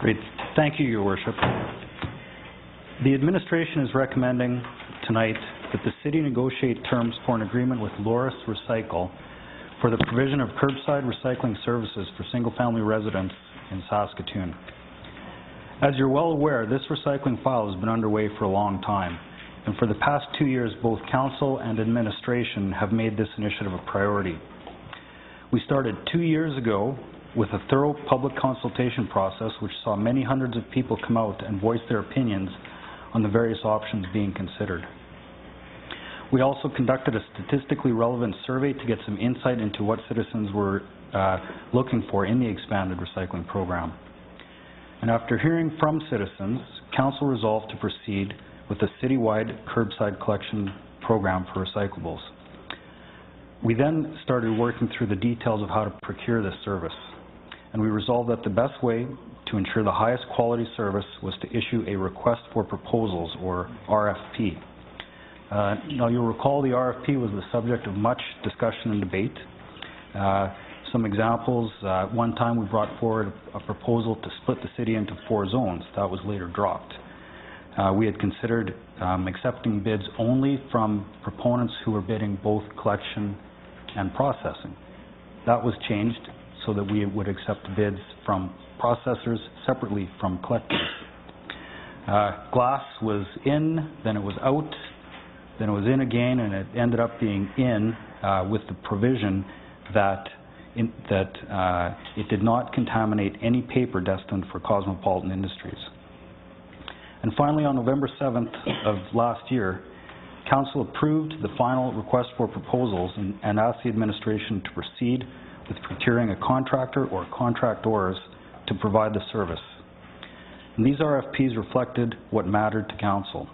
Great. Thank you, Your Worship. The administration is recommending tonight that the city negotiate terms for an agreement with Loraas Recycle for the provision of curbside recycling services for single-family residents in Saskatoon. As you're well aware, this recycling file has been underway for a long time, and for the past two years, both council and administration have made this initiative a priority. We started two years ago with a thorough public consultation process which saw many hundreds of people come out and voice their opinions on the various options being considered. We also conducted a statistically relevant survey to get some insight into what citizens were uh, looking for in the expanded recycling program. And after hearing from citizens, Council resolved to proceed with a citywide curbside collection program for recyclables. We then started working through the details of how to procure this service, and we resolved that the best way to ensure the highest quality service was to issue a request for proposals, or RFP. Uh, now, you'll recall the RFP was the subject of much discussion and debate. Uh, some examples, uh, one time we brought forward a proposal to split the city into four zones. That was later dropped. Uh, we had considered um, accepting bids only from proponents who were bidding both collection and processing. That was changed so that we would accept bids from processors separately from collectors. Uh, glass was in, then it was out, then it was in again, and it ended up being in uh, with the provision that in, that uh, it did not contaminate any paper destined for Cosmopolitan Industries. And finally, on November 7th of last year, Council approved the final request for proposals and, and asked the administration to proceed with procuring a contractor or contractors to provide the service. And these RFPs reflected what mattered to Council.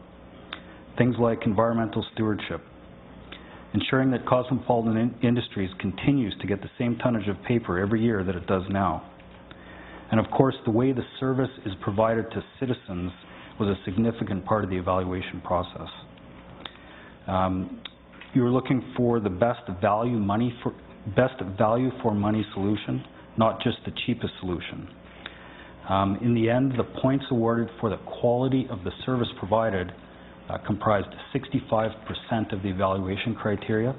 Things like environmental stewardship, ensuring that Cosmopolitan in Industries continues to get the same tonnage of paper every year that it does now. And of course, the way the service is provided to citizens was a significant part of the evaluation process. Um, you were looking for the best value money for best value for money solution, not just the cheapest solution. Um, in the end, the points awarded for the quality of the service provided uh, comprised 65% of the evaluation criteria,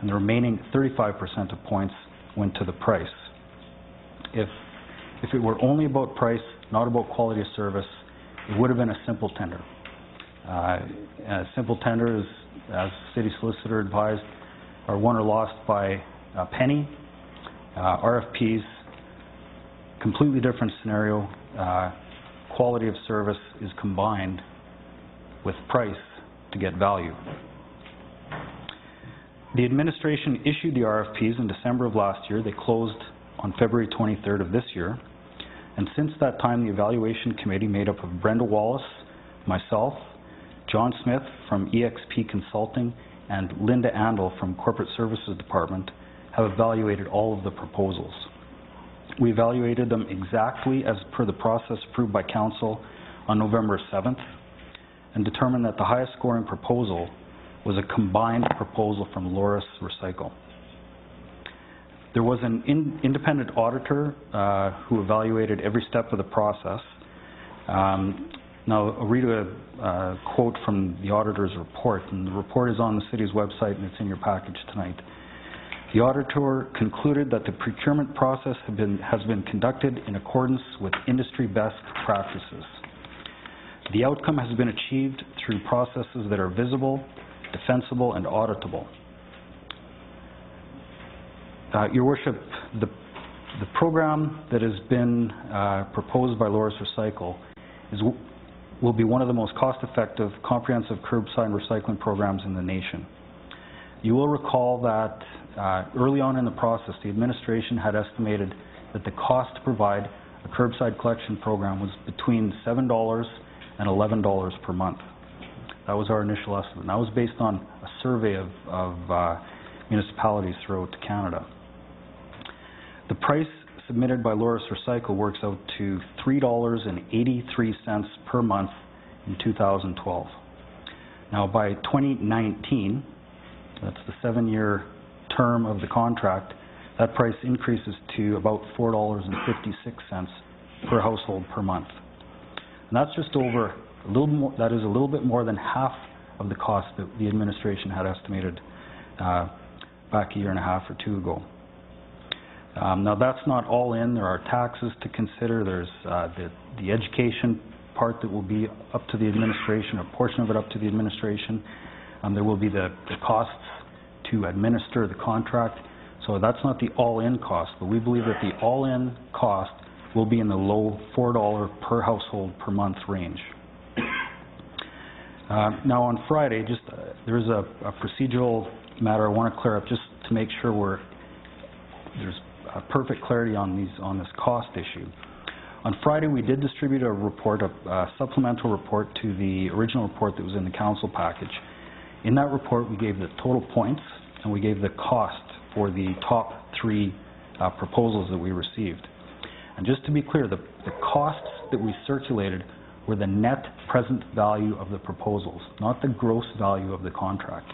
and the remaining 35% of points went to the price. If, if it were only about price, not about quality of service, it would have been a simple tender. Uh, a simple tender is, as city solicitor advised, are won or lost by a penny. Uh, RFPs, completely different scenario. Uh, quality of service is combined with price to get value. The administration issued the RFPs in December of last year. They closed on February 23rd of this year. And since that time, the evaluation committee made up of Brenda Wallace, myself, John Smith from EXP Consulting, and Linda Andel from Corporate Services Department have evaluated all of the proposals. We evaluated them exactly as per the process approved by Council on November 7th and determined that the highest scoring proposal was a combined proposal from Loraas Recycle. There was an in independent auditor uh, who evaluated every step of the process. Um, now, I'll read a uh, quote from the auditor's report, and the report is on the city's website and it's in your package tonight. The auditor concluded that the procurement process been, has been conducted in accordance with industry best practices. The outcome has been achieved through processes that are visible, defensible, and auditable. Uh, Your Worship, the, the program that has been uh, proposed by Loraas Recycle is, will be one of the most cost-effective, comprehensive curbside recycling programs in the nation. You will recall that uh, early on in the process, the administration had estimated that the cost to provide a curbside collection program was between $7 and $11 per month. That was our initial estimate. That was based on a survey of, of uh, municipalities throughout Canada. The price submitted by Loraas Recycle works out to $3.83 per month in 2012. Now by 2019, that's the seven-year term of the contract, that price increases to about $4.56 per household per month. And that's just over a little more, that is a little bit more than half of the cost that the administration had estimated uh, back a year and a half or two ago. Um, Now, that's not all in, there are taxes to consider, there's uh, the the education part that will be up to the administration, a portion of it up to the administration. Um, There will be the the costs to administer the contract, so that's not the all-in cost, but we believe that the all-in cost will be in the low $4 per household per month range. Uh, Now, on Friday, just, uh, there's a a procedural matter I want to clear up, just to make sure we're, there's perfect clarity on these, on this cost issue. On Friday, we did distribute a report, a a supplemental report to the original report that was in the council package. In that report, we gave the total points, and we gave the cost for the top three uh, proposals that we received. And just to be clear, the, the costs that we circulated were the net present value of the proposals, not the gross value of the contract.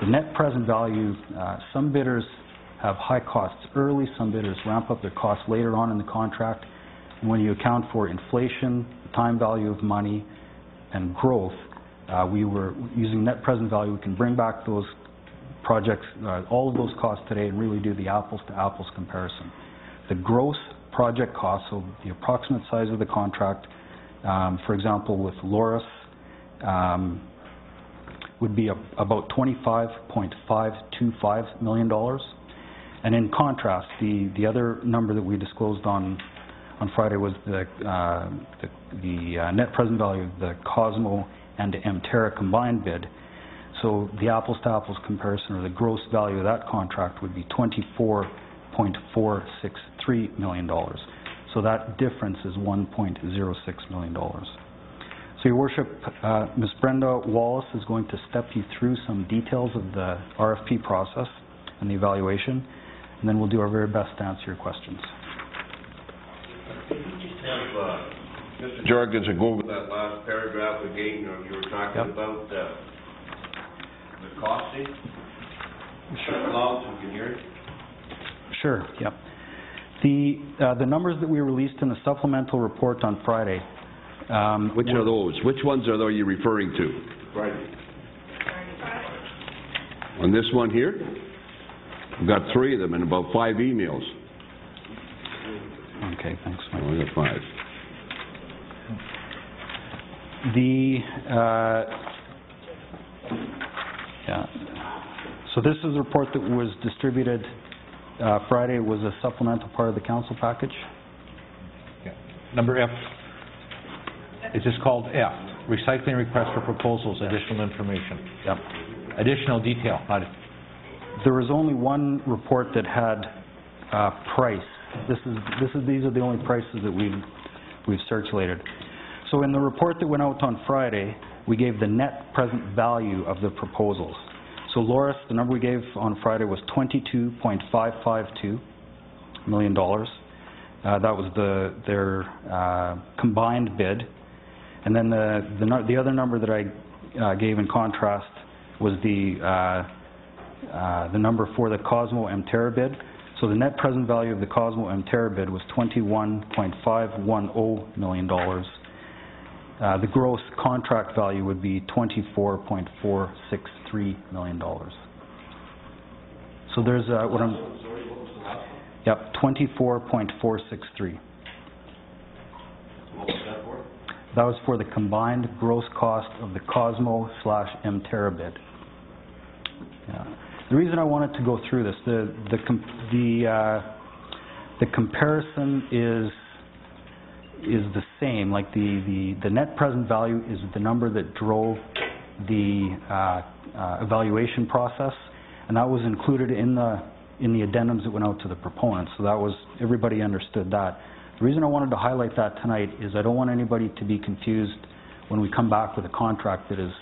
The net present value, uh, some bidders have high costs early, some bidders ramp up their costs later on in the contract. And when you account for inflation, time value of money, and growth, uh, we were using net present value, we can bring back those projects, uh, all of those costs today and really do the apples to apples comparison. The gross project cost, so the approximate size of the contract, um, for example, with Loraas, um, would be a- about $25.525 million. And in contrast, the, the other number that we disclosed on, on Friday was the, uh, the, the uh, net present value of the Cosmo and Emterra combined bid. So the apples to apples comparison, or the gross value of that contract would be twenty-four point four six three million dollars. So that difference is one point zero six million dollars. So your worship, uh, Ms. Brenda Wallace is going to step you through some details of the RFP process and the evaluation, and then we'll do our very best to answer your questions. Have, uh, Mr. Jorgensen go over that last paragraph again, you you were talking Yep. about, uh, the costing? Loud, so we can hear it. Sure, yep. The, uh, the numbers that we released in the supplemental report on Friday, um, Which are those? Which ones are you referring to? Right. On this one here? We've got three of them and about five emails. Okay, thanks, Oh, Mike. I got five. The, uh, yeah, so this is a report that was distributed uh, Friday, was a supplemental part of the council package? Yeah. Number F, it's just called F, recycling request for proposals, additional information. Yep. Additional detail, not, There was only one report that had uh, price. This is, this is, these are the only prices that we've, we've circulated. So in the report that went out on Friday, we gave the net present value of the proposals. So Loraas, the number we gave on Friday was twenty-two point five five two million dollars. Uh, that was the, their, uh, combined bid. And then the, the, the other number that I, uh, gave in contrast was the, uh, uh, the number for the Cosmo Emterra bid. So the net present value of the Cosmo Emterra bid was twenty-one point five one oh million dollars. Uh, the gross contract value would be twenty-four point four six three million dollars. So there's, uh, what I'm... Yep, twenty-four point four six three. That for? That was for the combined gross cost of the Cosmo slash Emterra bid. Yeah. The reason I wanted to go through this, the, the, com- the, uh, the comparison is, is the same, like the, the, the net present value is the number that drove the, uh, uh, evaluation process, and that was included in the, in the addendums that went out to the proponents, so that was, everybody understood that. The reason I wanted to highlight that tonight is I don't want anybody to be confused when we come back with a contract that is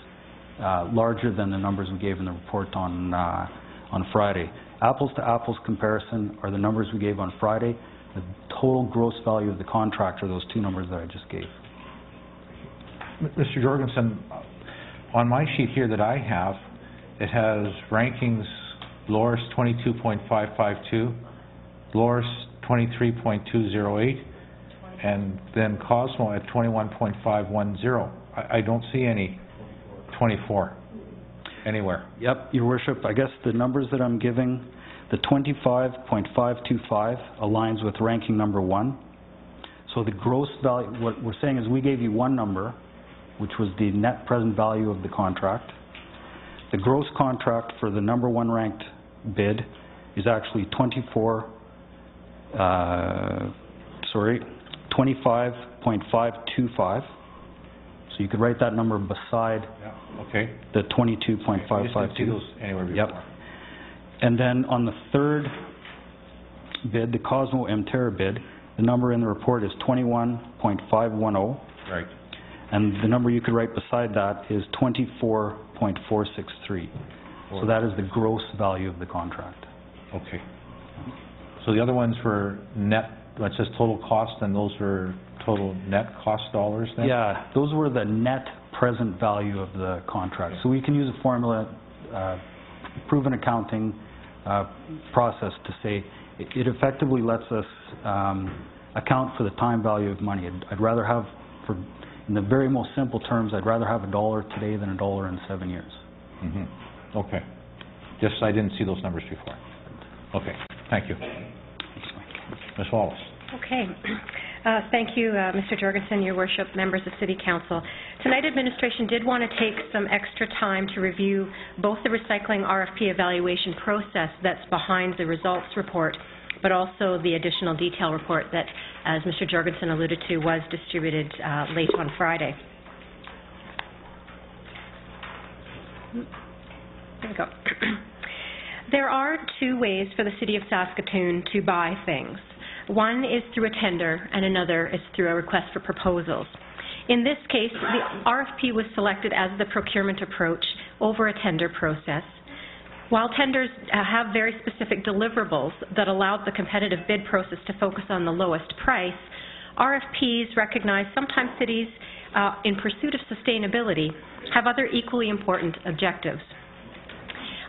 uh, larger than the numbers we gave in the report on, uh, on Friday. Apples to apples comparison are the numbers we gave on Friday. The total gross value of the contract are those two numbers that I just gave. Mr. Jorgensen, on my sheet here that I have, it has rankings, Loraas twenty-two point five five two, Loraas twenty-three point two zero eight, and then Cosmo at twenty-one point five one zero. I, I don't see any twenty-four anywhere. Yep, your worship, I guess the numbers that I'm giving, the twenty-five point five two five aligns with ranking number one. So the gross value, what we're saying is we gave you one number, which was the net present value of the contract. The gross contract for the number one ranked bid is actually twenty-four, uh, sorry, twenty-five point five two five. So you could write that number beside Yeah. Okay. the twenty-two point I five just five didn't see two. those anywhere Yep. And then on the third bid, the Cosmo Emterra bid, the number in the report is twenty-one point five one oh, Right. and the number you could write beside that is twenty-four point four six three. So that is the gross value of the contract. Okay. So the other ones were net, it says total cost, and those were total net cost dollars then? Yeah, those were the net present value of the contract. So we can use a formula, uh, proven accounting uh, process to say, it it effectively lets us um, account for the time value of money. I'd- I'd rather have, for, in the very most simple terms, I'd rather have a dollar today than a dollar in seven years. Mhm. Okay. Just, I didn't see those numbers before. Okay, thank you. Ms. Wallace? Okay. Uh, Thank you, uh, Mr. Jorgensen, your worship, members of City Council. Tonight, administration did want to take some extra time to review both the recycling RFP evaluation process that's behind the results report, but also the additional detail report that, as Mr. Jorgensen alluded to, was distributed uh, late on Friday. There you go. There are two ways for the City of Saskatoon to buy things. One is through a tender, and another is through a request for proposals. In this case, the RFP was selected as the procurement approach over a tender process. While tenders uh, have very specific deliverables that allowed the competitive bid process to focus on the lowest price, RFPs recognize sometimes cities, uh, in pursuit of sustainability, have other equally important objectives.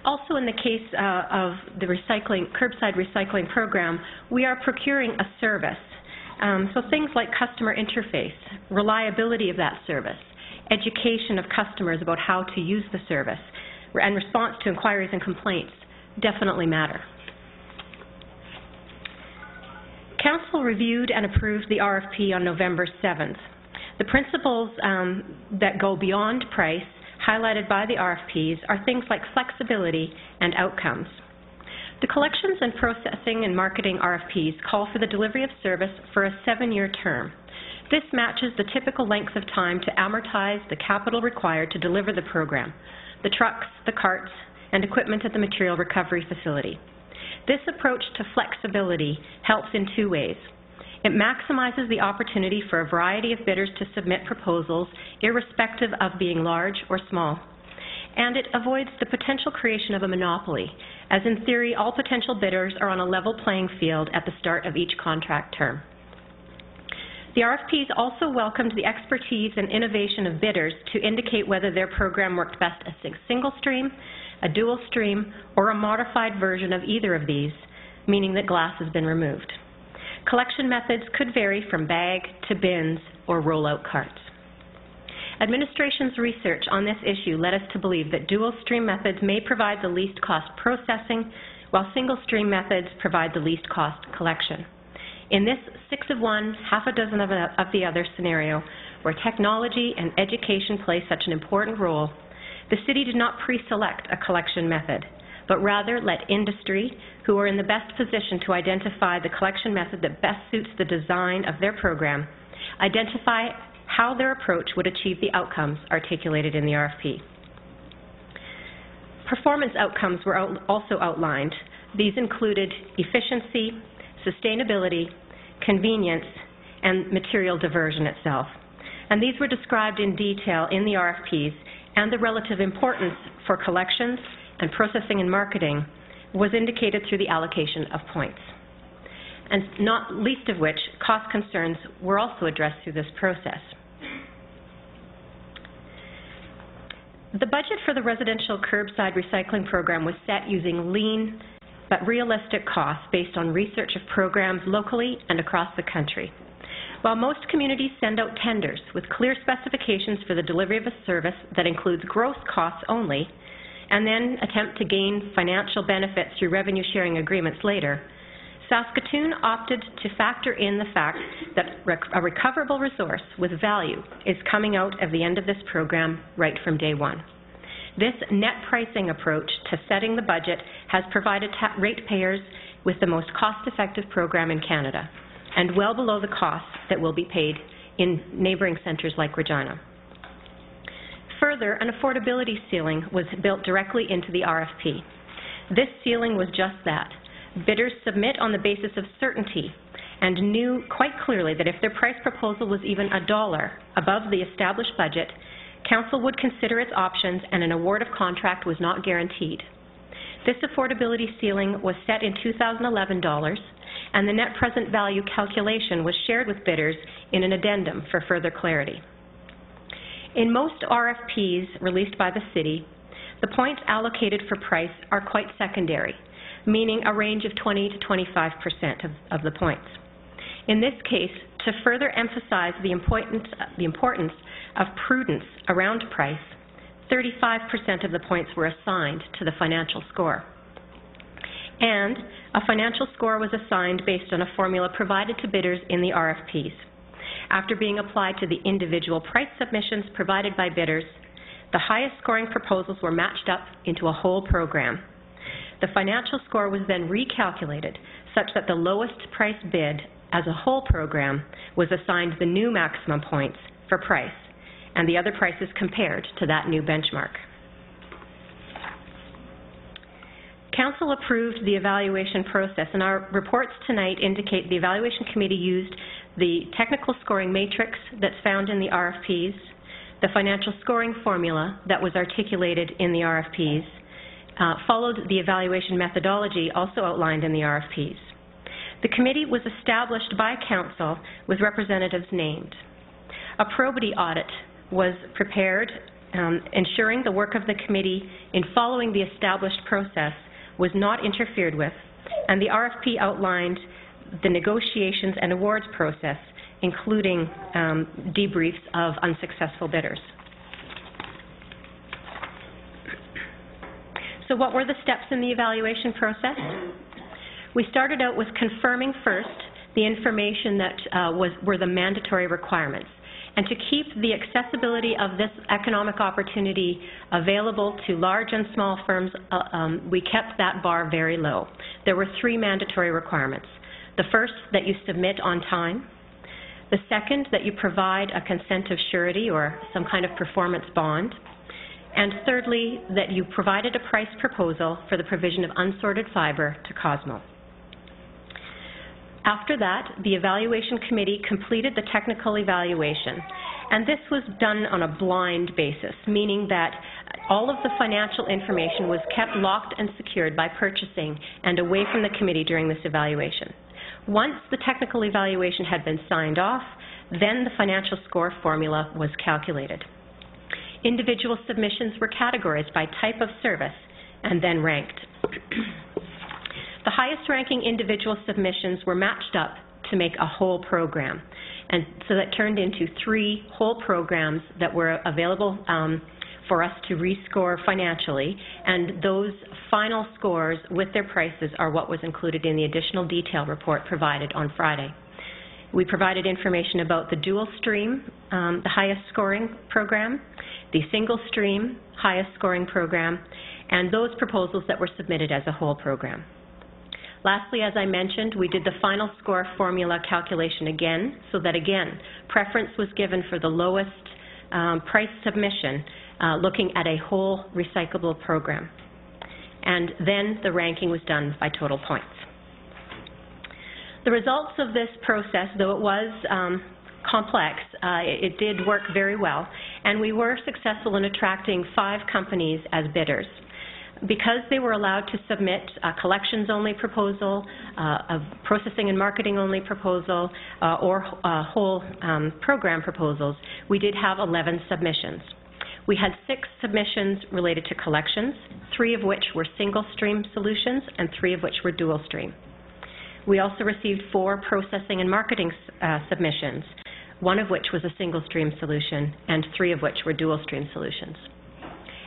Also, in the case uh, of the recycling, curbside recycling program, we are procuring a service. Um, So things like customer interface, reliability of that service, education of customers about how to use the service, and response to inquiries and complaints definitely matter. Council reviewed and approved the RFP on November 7th. The principles um, that go beyond price highlighted by the RFPs are things like flexibility and outcomes. The collections and processing and marketing RFPs call for the delivery of service for a seven-year term. This matches the typical length of time to amortize the capital required to deliver the program, the trucks, the carts, and equipment at the material recovery facility. This approach to flexibility helps in two ways. It maximizes the opportunity for a variety of bidders to submit proposals, irrespective of being large or small. And it avoids the potential creation of a monopoly, as in theory, all potential bidders are on a level playing field at the start of each contract term. The RFPs also welcomed the expertise and innovation of bidders to indicate whether their program worked best as a single stream, a dual stream, or a modified version of either of these, meaning that glass has been removed. Collection methods could vary from bag to bins or rollout carts. Administration's research on this issue led us to believe that dual stream methods may provide the least cost processing, while single stream methods provide the least cost collection. In this six of one, half a dozen of, the other scenario, where technology and education play such an important role, the city did not pre-select a collection method, but rather let industry, who are in the best position to identify the collection method that best suits the design of their program, identify how their approach would achieve the outcomes articulated in the RFP. Performance outcomes were out- also outlined. These included efficiency, sustainability, convenience, and material diversion itself. And these were described in detail in the RFPs, and the relative importance for collections and processing and marketing was indicated through the allocation of points. And not least of which, cost concerns were also addressed through this process. The budget for the residential curbside recycling program was set using lean but realistic costs based on research of programs locally and across the country. While most communities send out tenders with clear specifications for the delivery of a service that includes gross costs only, and then attempt to gain financial benefits through revenue-sharing agreements later, Saskatoon opted to factor in the fact that rec- a recoverable resource with value is coming out of the end of this program right from day one. This net pricing approach to setting the budget has provided ratepayers with the most cost-effective program in Canada, and well below the costs that will be paid in neighbouring centres like Regina. Further, an affordability ceiling was built directly into the RFP. This ceiling was just that. Bidders submit on the basis of certainty and knew quite clearly that if their price proposal was even a dollar above the established budget, Council would consider its options and an award of contract was not guaranteed. This affordability ceiling was set in 2011 dollars, and the net present value calculation was shared with bidders in an addendum for further clarity. In most RFPs released by the city, the points allocated for price are quite secondary, meaning a range of 20 to 25 percent of, of the points. In this case, to further emphasize the importance, the importance of prudence around price, 35% of the points were assigned to the financial score. And a financial score was assigned based on a formula provided to bidders in the RFPs. After being applied to the individual price submissions provided by bidders, the highest scoring proposals were matched up into a whole program. The financial score was then recalculated such that the lowest price bid as a whole program was assigned the new maximum points for price, and the other prices compared to that new benchmark. Council approved the evaluation process, and our reports tonight indicate the evaluation committee used the technical scoring matrix that's found in the RFPs, the financial scoring formula that was articulated in the RFPs, uh, followed the evaluation methodology also outlined in the RFPs. The committee was established by council with representatives named. A probity audit was prepared, um, ensuring the work of the committee in following the established process was not interfered with, and the RFP outlined the negotiations and awards process, including um, debriefs of unsuccessful bidders. So what were the steps in the evaluation process? We started out with confirming first the information that uh, was, were the mandatory requirements. And to keep the accessibility of this economic opportunity available to large and small firms, uh, um, we kept that bar very low. There were three mandatory requirements. The first, that you submit on time. The second, that you provide a consent of surety or some kind of performance bond. And thirdly, that you provided a price proposal for the provision of unsorted fiber to Cosmo. After that, the evaluation committee completed the technical evaluation, and this was done on a blind basis, meaning that all of the financial information was kept locked and secured by purchasing and away from the committee during this evaluation. Once the technical evaluation had been signed off, then the financial score formula was calculated. Individual submissions were categorized by type of service and then ranked. the highest ranking individual submissions were matched up to make a whole program. And so that turned into three whole programs that were available um, for us to rescore financially, and those final scores with their prices are what was included in the additional detail report provided on Friday. We provided information about the dual stream, um, the highest scoring program, the single stream highest scoring program, and those proposals that were submitted as a whole program. Lastly, as I mentioned, we did the final score formula calculation again, so that again, preference was given for the lowest um, price submission, uh, looking at a whole recyclable program. And then the ranking was done by total points. The results of this process, though it was um, complex, uh, it, it did work very well, and we were successful in attracting five companies as bidders. Because they were allowed to submit a collections-only proposal, uh, a processing and marketing-only proposal, uh, or uh, whole um, program proposals, we did have 11 submissions. We had six submissions related to collections, three of which were single-stream solutions and three of which were dual-stream. We also received four processing and marketing uh, submissions, one of which was a single-stream solution, and three of which were dual-stream solutions.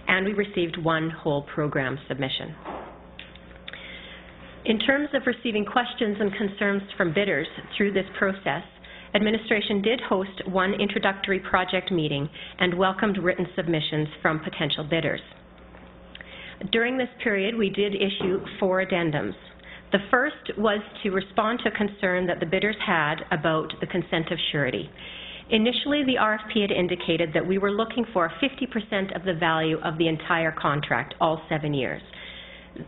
And we received one whole program submission. In terms of receiving questions and concerns from bidders through this process, administration did host one introductory project meeting and welcomed written submissions from potential bidders. During this period, we did issue four addendums. The first was to respond to a concern that the bidders had about the consent of surety. Initially, the RFP had indicated that we were looking for 50% of the value of the entire contract, all seven years.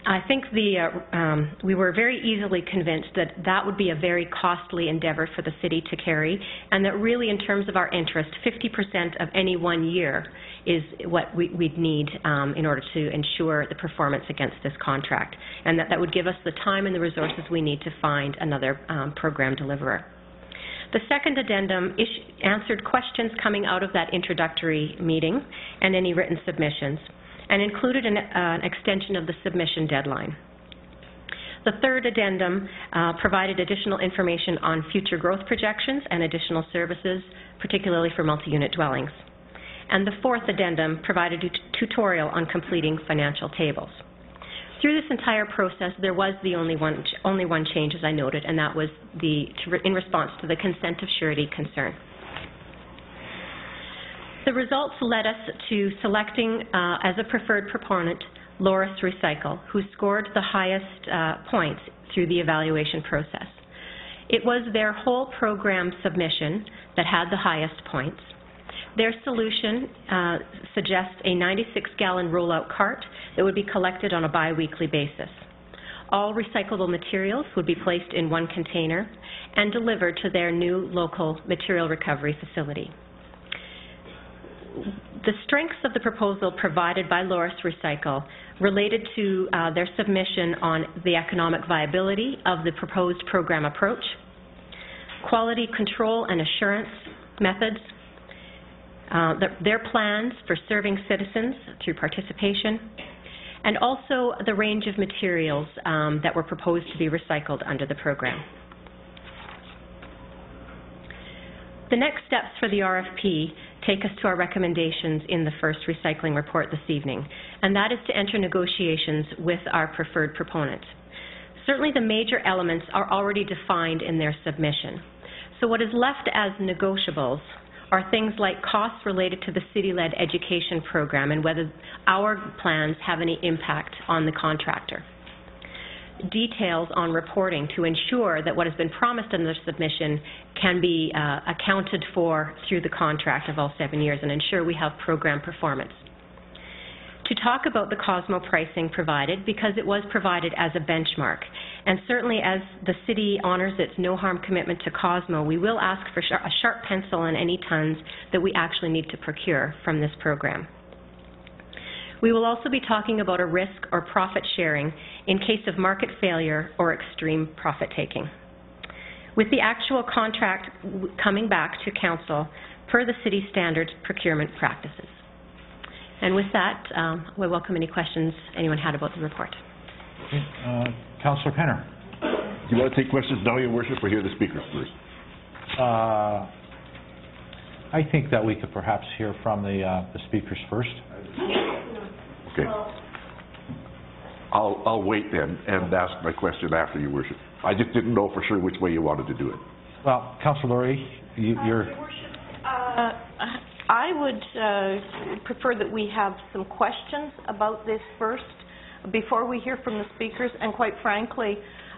I think the, uh, um, we were very easily convinced that that would be a very costly endeavor for the city to carry, and that really, in terms of our interest, 50% of any one year is what we, we'd need um, in order to ensure the performance against this contract, and that that would give us the time and the resources we need to find another um, program deliverer. The second addendum answered questions coming out of that introductory meeting and any written submissions and included an, uh, an extension of the submission deadline. The third addendum uh, provided additional information on future growth projections and additional services, particularly for multi-unit dwellings. And the fourth addendum provided a tutorial on completing financial tables. Through this entire process, there was the only one, only one change, as I noted, and that was the, in response to the consent of surety concern. The results led us to selecting uh, as a preferred proponent Loraas Recycle, who scored the highest uh, points through the evaluation process. It was their whole program submission that had the highest points. Their solution uh, suggests a 96-gallon rollout cart that would be collected on a biweekly basis. All recyclable materials would be placed in one container and delivered to their new local material recovery facility the strengths of the proposal provided by Loraas Recycle related to uh, their submission on the economic viability of the proposed program approach, quality control and assurance methods, uh, the, their plans for serving citizens through participation, and also the range of materials um, that were proposed to be recycled under the program. The next steps for the RFP take us to our recommendations in the first recycling report this evening, and that is to enter negotiations with our preferred proponent. Certainly the major elements are already defined in their submission. So what is left as negotiables are things like costs related to the city-led education program and whether our plans have any impact on the contractor details on reporting to ensure that what has been promised in the submission can be uh, accounted for through the contract of all seven years and ensure we have program performance. To talk about the Cosmo pricing provided because it was provided as a benchmark. And certainly as the city honors its no harm commitment to Cosmo, we will ask for a sharp pencil on any tons that we actually need to procure from this program. We will also be talking about a risk or profit sharing in case of market failure or extreme profit taking. With the actual contract coming back to council per the city standard procurement practices. And with that, um, we welcome any questions anyone had about the report. Okay, uh, Councillor Penner. Do you want to take questions now, your worship, or hear the speakers first? Uh, I think that we could perhaps hear from the, uh, the speakers first. Okay. I'll, I'll wait then and ask my question after, your worship. I just didn't know for sure which way you wanted to do it. Well, Councillor Lorje, you, you're, Uh, I would uh, prefer that we have some questions about this first before we hear from the speakers, and quite frankly,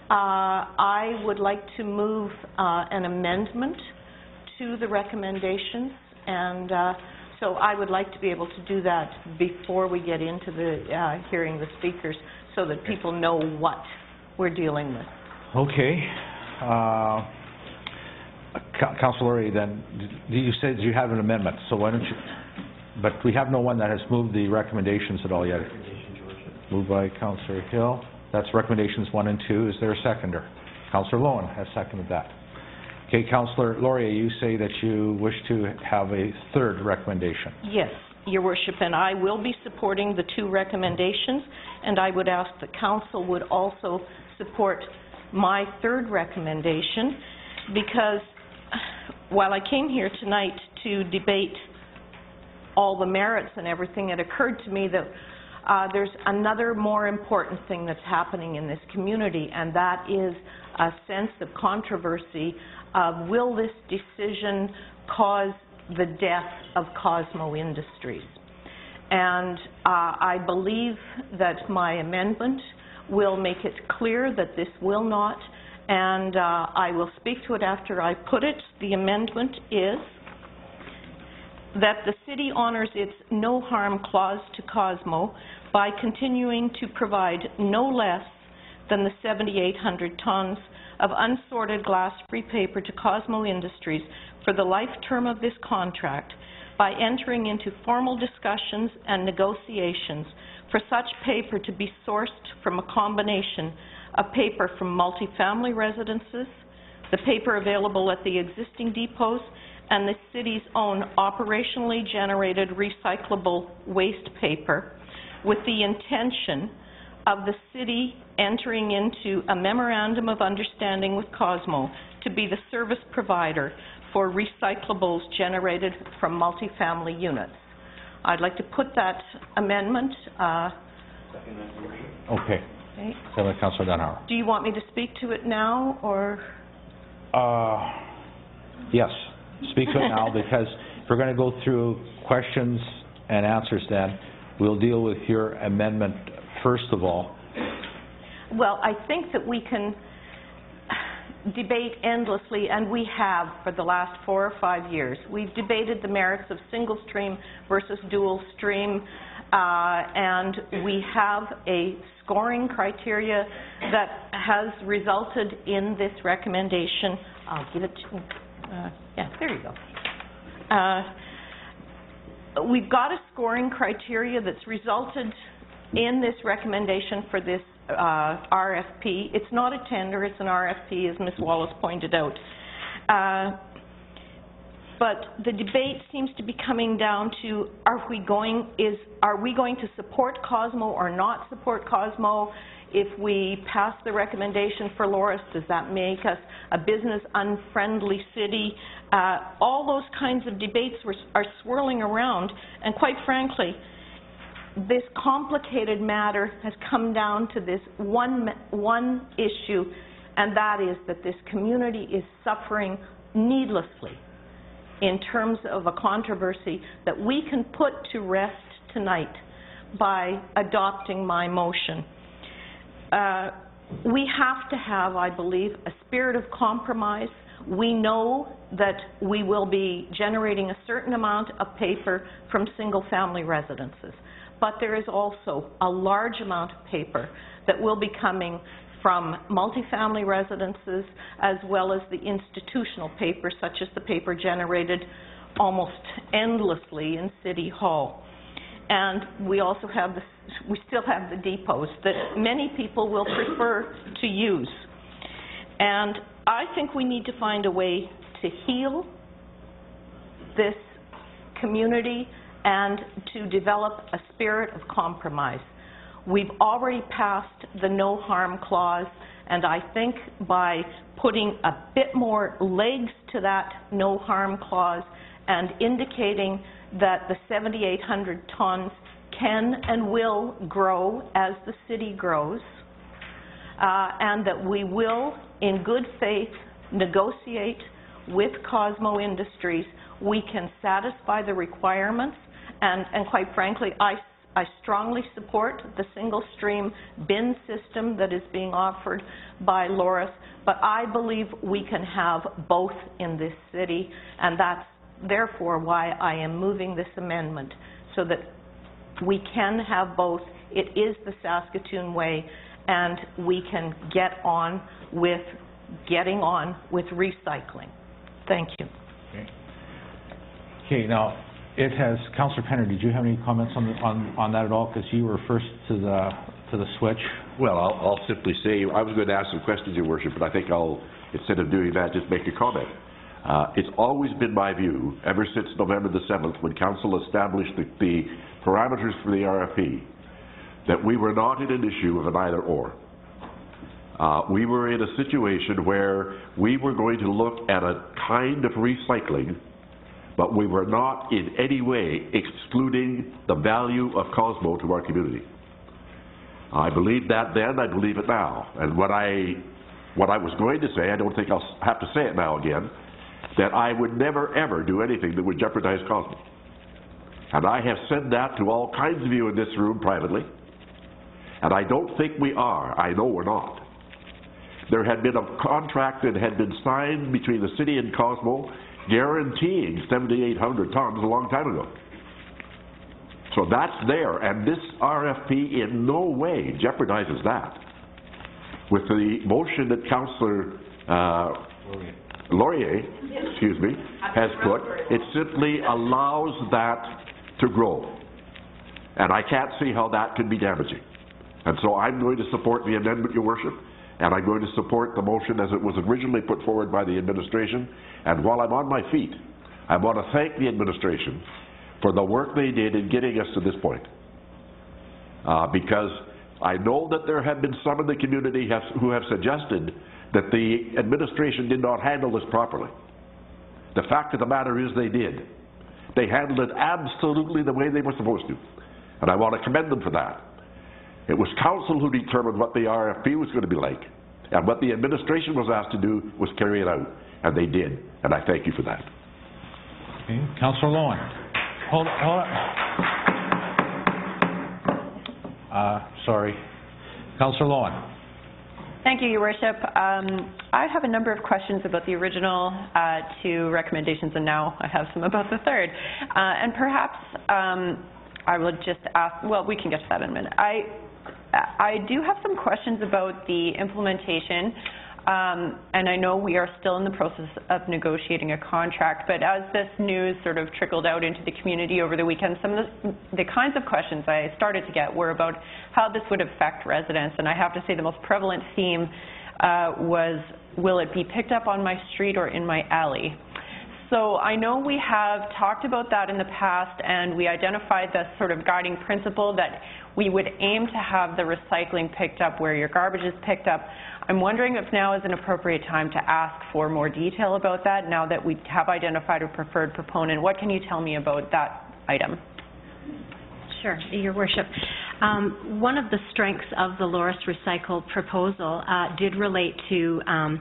uh, I would like to move uh, an amendment to the recommendations, and uh, so I would like to be able to do that before we get into the uh, hearing the speakers, so that people know what we're dealing with. okay. Uh, Coun- Councillor Lorje, then, d- you said you have an amendment, so why don't you, but we have no one that has moved the recommendations at all yet. Moved by Councillor Hill. That's recommendations one and two. Is there a seconder? Councillor Loewen has seconded that. Okay, Councillor Lorje, you say that you wish to have a third recommendation. Yes, Your Worship, and I will be supporting the two recommendations, and I would ask the council would also support my third recommendation, because while I came here tonight to debate all the merits and everything, it occurred to me that uh, there's another more important thing that's happening in this community, and that is a sense of controversy of will this decision cause the death of Cosmo Industries? And uh, I believe that my amendment will make it clear that this will not, and uh, I will speak to it after I put it. The amendment is that the city honors its no harm clause to Cosmo by continuing to provide no less than the 7,800 tons of unsorted glass-free paper to Cosmo Industries for the life term of this contract by entering into formal discussions and negotiations for such paper to be sourced from a combination of paper from multifamily residences, the paper available at the existing depots, and the city's own operationally generated recyclable waste paper, with the intention of the city entering into a memorandum of understanding with Cosmo to be the service provider for recyclables generated from multifamily units. I'd like to put that amendment, uh, Okay. okay. Second Councilor Donauer. do you want me to speak to it now, or? Uh, yes, speak to it now, because if we're gonna go through questions and answers then, we'll deal with your amendment first of all. Well, I think that we can debate endlessly, and we have for the last four or five years. We've debated the merits of single stream versus dual stream, uh, and we have a scoring criteria that has resulted in this recommendation. I'll give it to, uh, yeah, there you go. Uh, We've got a scoring criteria that's resulted in this recommendation for this uh, RFP. It's not a tender, it's an RFP, as Ms. Wallace pointed out. Uh, But the debate seems to be coming down to, are we going, is, are we going to support Cosmo or not support Cosmo? If we pass the recommendation for Loraas, does that make us a business-unfriendly city? Uh, All those kinds of debates were- are swirling around, and quite frankly, this complicated matter has come down to this one, one issue, and that is that this community is suffering needlessly in terms of a controversy that we can put to rest tonight by adopting my motion. Uh, We have to have, I believe, a spirit of compromise. We know that we will be generating a certain amount of paper from single-family residences, but there is also a large amount of paper that will be coming from multifamily residences as well as the institutional paper, such as the paper generated almost endlessly in City Hall. And we also have the, we still have the depots that many people will prefer to use. And I think we need to find a way to heal this community and to develop a spirit of compromise. We've already passed the no harm clause, and I think by putting a bit more legs to that no harm clause and indicating that the 7,800 tons can and will grow as the city grows, uh, and that we will, in good faith, negotiate with Cosmo Industries. We can satisfy the requirements, and, and quite frankly, I, I strongly support the single-stream bin system that is being offered by Loraas, but I believe we can have both in this city, and that's therefore why I am moving this amendment, so that we can have both. It is the Saskatoon way, and we can get on with, getting on with recycling. Thank you. Okay, now, it has, Councilor Penner, did you have any comments on, on, on that at all? Because you were first to the, to the switch. Well, I'll, I'll simply say, I was going to ask some questions, Your Worship, but I think I'll, instead of doing that, just make a comment. Uh, it's always been my view, ever since November the seventh, when council established the, the parameters for the RFP, that we were not in an issue of an either-or. uh, we were in a situation where we were going to look at a kind of recycling, but we were not in any way excluding the value of Cosmo to our community. I believed that then, I believe it now. And what I, what I was going to say, I don't think I'll have to say it now again, that I would never, ever do anything that would jeopardize Cosmo. And I have said that to all kinds of you in this room privately, and I don't think we are. I know we're not. There had been a contract that had been signed between the city and Cosmo guaranteeing 7,800 tons a long time ago. So that's there, and this RFP in no way jeopardizes that. With the motion that Councillor uh, Lorje, excuse me, has put, it simply allows that to grow. And I can't see how that could be damaging. And so I'm going to support the amendment, your worship, and I'm going to support the motion as it was originally put forward by the administration. And while I'm on my feet, I want to thank the administration for the work they did in getting us to this point. Uh, because I know that there have been some in the community who have suggested that the administration did not handle this properly. The fact of the matter is they did. They handled it absolutely the way they were supposed to. And I want to commend them for that. It was council who determined what the RFP was going to be like. And what the administration was asked to do was carry it out. And they did. And I thank you for that. Okay, Councillor Loewen. Hold, hold on. Uh, sorry. Councillor Loewen. Thank you, Your Worship. Um, I have a number of questions about the original uh, two recommendations, and now I have some about the third. Uh, and perhaps um, I will just ask, well, we can get to that in a minute. I, I do have some questions about the implementation, um, and I know we are still in the process of negotiating a contract, but as this news sort of trickled out into the community over the weekend, some of the, the kinds of questions I started to get were about how this would affect residents, and I have to say the most prevalent theme uh, was, will it be picked up on my street or in my alley? So I know we have talked about that in the past, and we identified the sort of guiding principle that we would aim to have the recycling picked up where your garbage is picked up. I'm wondering if now is an appropriate time to ask for more detail about that, now that we have identified a preferred proponent. What can you tell me about that item? Sure, Your Worship. Um, One of the strengths of the Loraas Recycle proposal uh, did relate to um,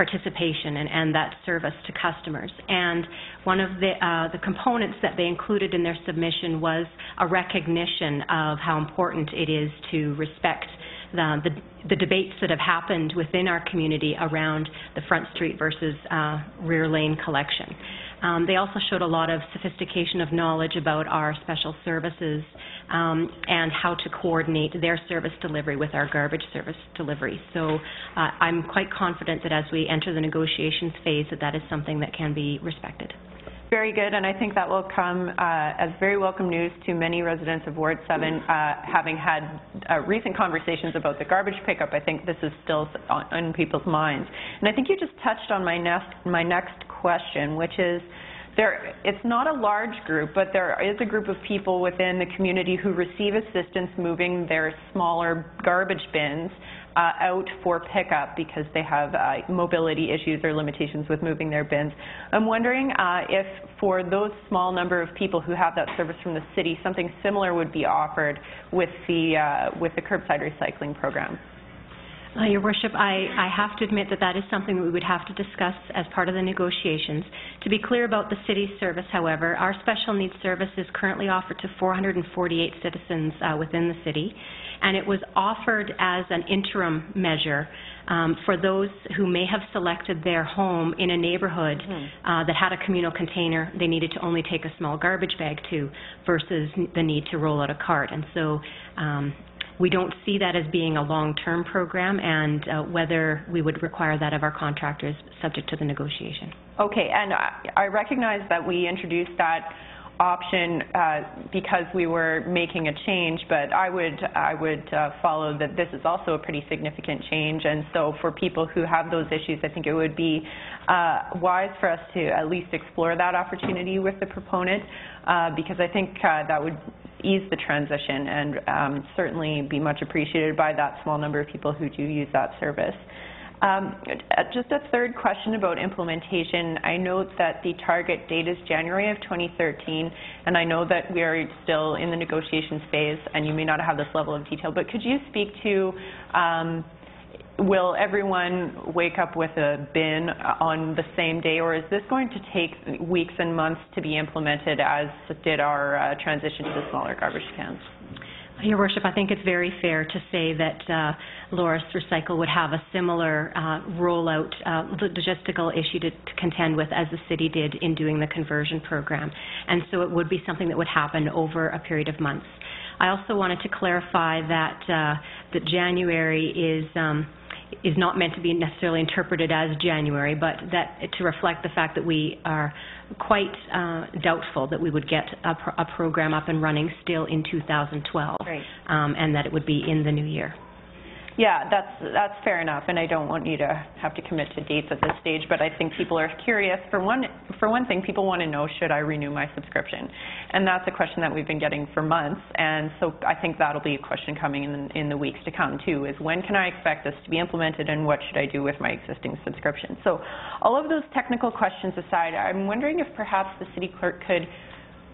participation and, and that service to customers. And one of the, uh, the components that they included in their submission was a recognition of how important it is to respect the, the, the debates that have happened within our community around the Front Street versus uh, rear lane collection. Um, they also showed a lot of sophistication of knowledge about our special services um, and how to coordinate their service delivery with our garbage service delivery. So uh, I'm quite confident that as we enter the negotiations phase, that that is something that can be respected. Very good, and I think that will come uh, as very welcome news to many residents of Ward 7. Uh, having had uh, recent conversations about the garbage pickup, I think this is still on, on people's minds. And I think you just touched on my next, my next question, which is, there, it's not a large group, but there is a group of people within the community who receive assistance moving their smaller garbage bins uh, out for pickup because they have uh, mobility issues or limitations with moving their bins. I'm wondering uh, if for those small number of people who have that service from the city, something similar would be offered with the, uh, with the curbside recycling program. Uh, Your Worship, I, I have to admit that that is something that we would have to discuss as part of the negotiations. To be clear about the city's service, however, our special needs service is currently offered to 448 citizens uh, within the city, and it was offered as an interim measure um, for those who may have selected their home in a neighborhood uh, that had a communal container they needed to only take a small garbage bag to versus the need to roll out a cart. And so um, we don't see that as being a long-term program, and uh, whether we would require that of our contractors, subject to the negotiation. Okay, and I- recognize that we introduced that option uh, because we were making a change, but I would, I would uh, follow that this is also a pretty significant change, and so for people who have those issues, I think it would be uh, wise for us to at least explore that opportunity with the proponent, uh, because I think uh, that would ease the transition and um, certainly be much appreciated by that small number of people who do use that service. Um, uh, Just a third question about implementation. I note that the target date is January of 2013, and I know that we are still in the negotiations phase, and you may not have this level of detail, but could you speak to, um, will everyone wake up with a bin on the same day, or is this going to take weeks and months to be implemented as did our uh, transition to the smaller garbage cans? Your Worship, I think it's very fair to say that uh, Loraas Recycle would have a similar uh, rollout uh, logistical issue to, to contend with as the city did in doing the conversion program. And so it would be something that would happen over a period of months. I also wanted to clarify that uh, that January is um, is not meant to be necessarily interpreted as January, but that to reflect the fact that we are quite uh, doubtful that we would get a, pro- a program up and running still in 2012, Right. um, and that it would be in the new year. Yeah, that's, that's fair enough, and I don't want you to have to commit to dates at this stage, but I think people are curious. For one, for one thing, people want to know, should I renew my subscription? And that's a question that we've been getting for months, and so I think that'll be a question coming in, in the weeks to come too, is when can I expect this to be implemented and what should I do with my existing subscription? So all of those technical questions aside, I'm wondering if perhaps the city clerk could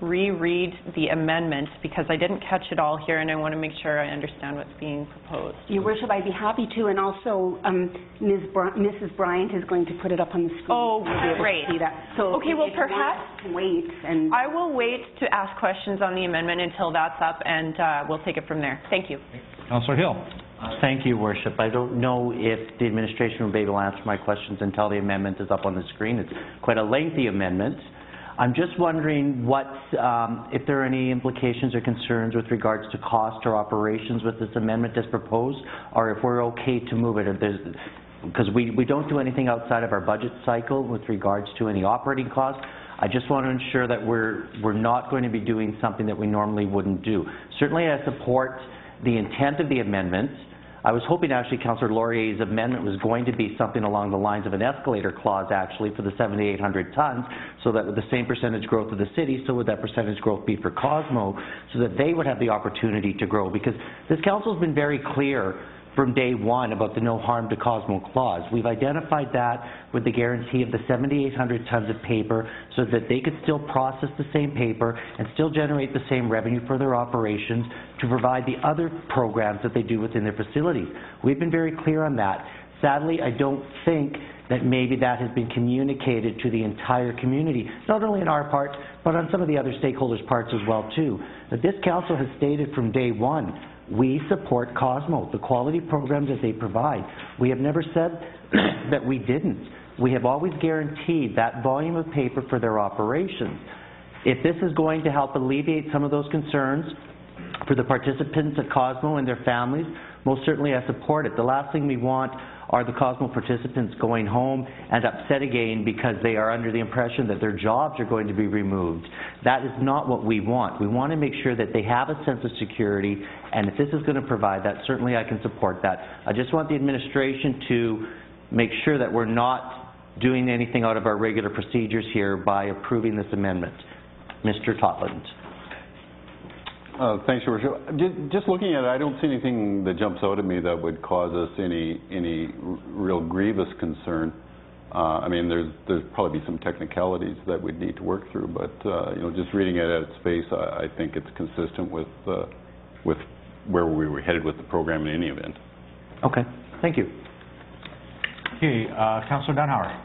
reread the amendment, because I didn't catch it all here, and I want to make sure I understand what's being proposed. Your worship, I'd be happy to, and also, um, Ms. Br- Mrs. Bryant is going to put it up on the screen. Oh, You'll be able to great. see that. So Okay, well, if you want perhaps- Wait, and... I will wait to ask questions on the amendment until that's up, and uh, we'll take it from there. Thank you. Councillor Hill. Thank you, Worship. I don't know if the administration will be able to answer my questions until the amendment is up on the screen. It's quite a lengthy amendment. I'm just wondering um, if there are any implications or concerns with regards to cost or operations with this amendment as proposed, or if we're okay to move it. Because we, we don't do anything outside of our budget cycle with regards to any operating costs. I just want to ensure that we're, we're not going to be doing something that we normally wouldn't do. Certainly, I support the intent of the amendment. I was hoping actually Councillor Lorje's amendment was going to be something along the lines of an escalator clause actually for the 7,800 tons, so that with the same percentage growth of the city, so would that percentage growth be for Cosmo, so that they would have the opportunity to grow. Because this council's been very clear from day one about the no harm to Cosmo clause. We've identified that with the guarantee of the 7,800 tons of paper so that they could still process the same paper and still generate the same revenue for their operations to provide the other programs that they do within their facilities. We've been very clear on that. Sadly, I don't think that maybe that has been communicated to the entire community, not only on our part, but on some of the other stakeholders' parts as well, too. That this council has stated from day one, we support Cosmo, the quality programs that they provide. We have never said that we didn't. We have always guaranteed that volume of paper for their operations. If this is going to help alleviate some of those concerns for the participants at Cosmo and their families, most certainly I support it. The last thing we want are the Cosmo participants going home and upset again because they are under the impression that their jobs are going to be removed. That is not what we want. We want to make sure that they have a sense of security, and if this is going to provide that, certainly I can support that. I just want the administration to make sure that we're not doing anything out of our regular procedures here by approving this amendment. Mr. Totland. Uh, Thanks, Your Worship. Just looking at it, I don't see anything that jumps out at me that would cause us any, any real grievous concern. Uh, I mean, there's, there's probably some technicalities that we'd need to work through, but, uh, you know, just reading it at its face, I, I think it's consistent with, uh, with where we were headed with the program in any event. Okay, thank you. Okay, uh, Councillor Donauer.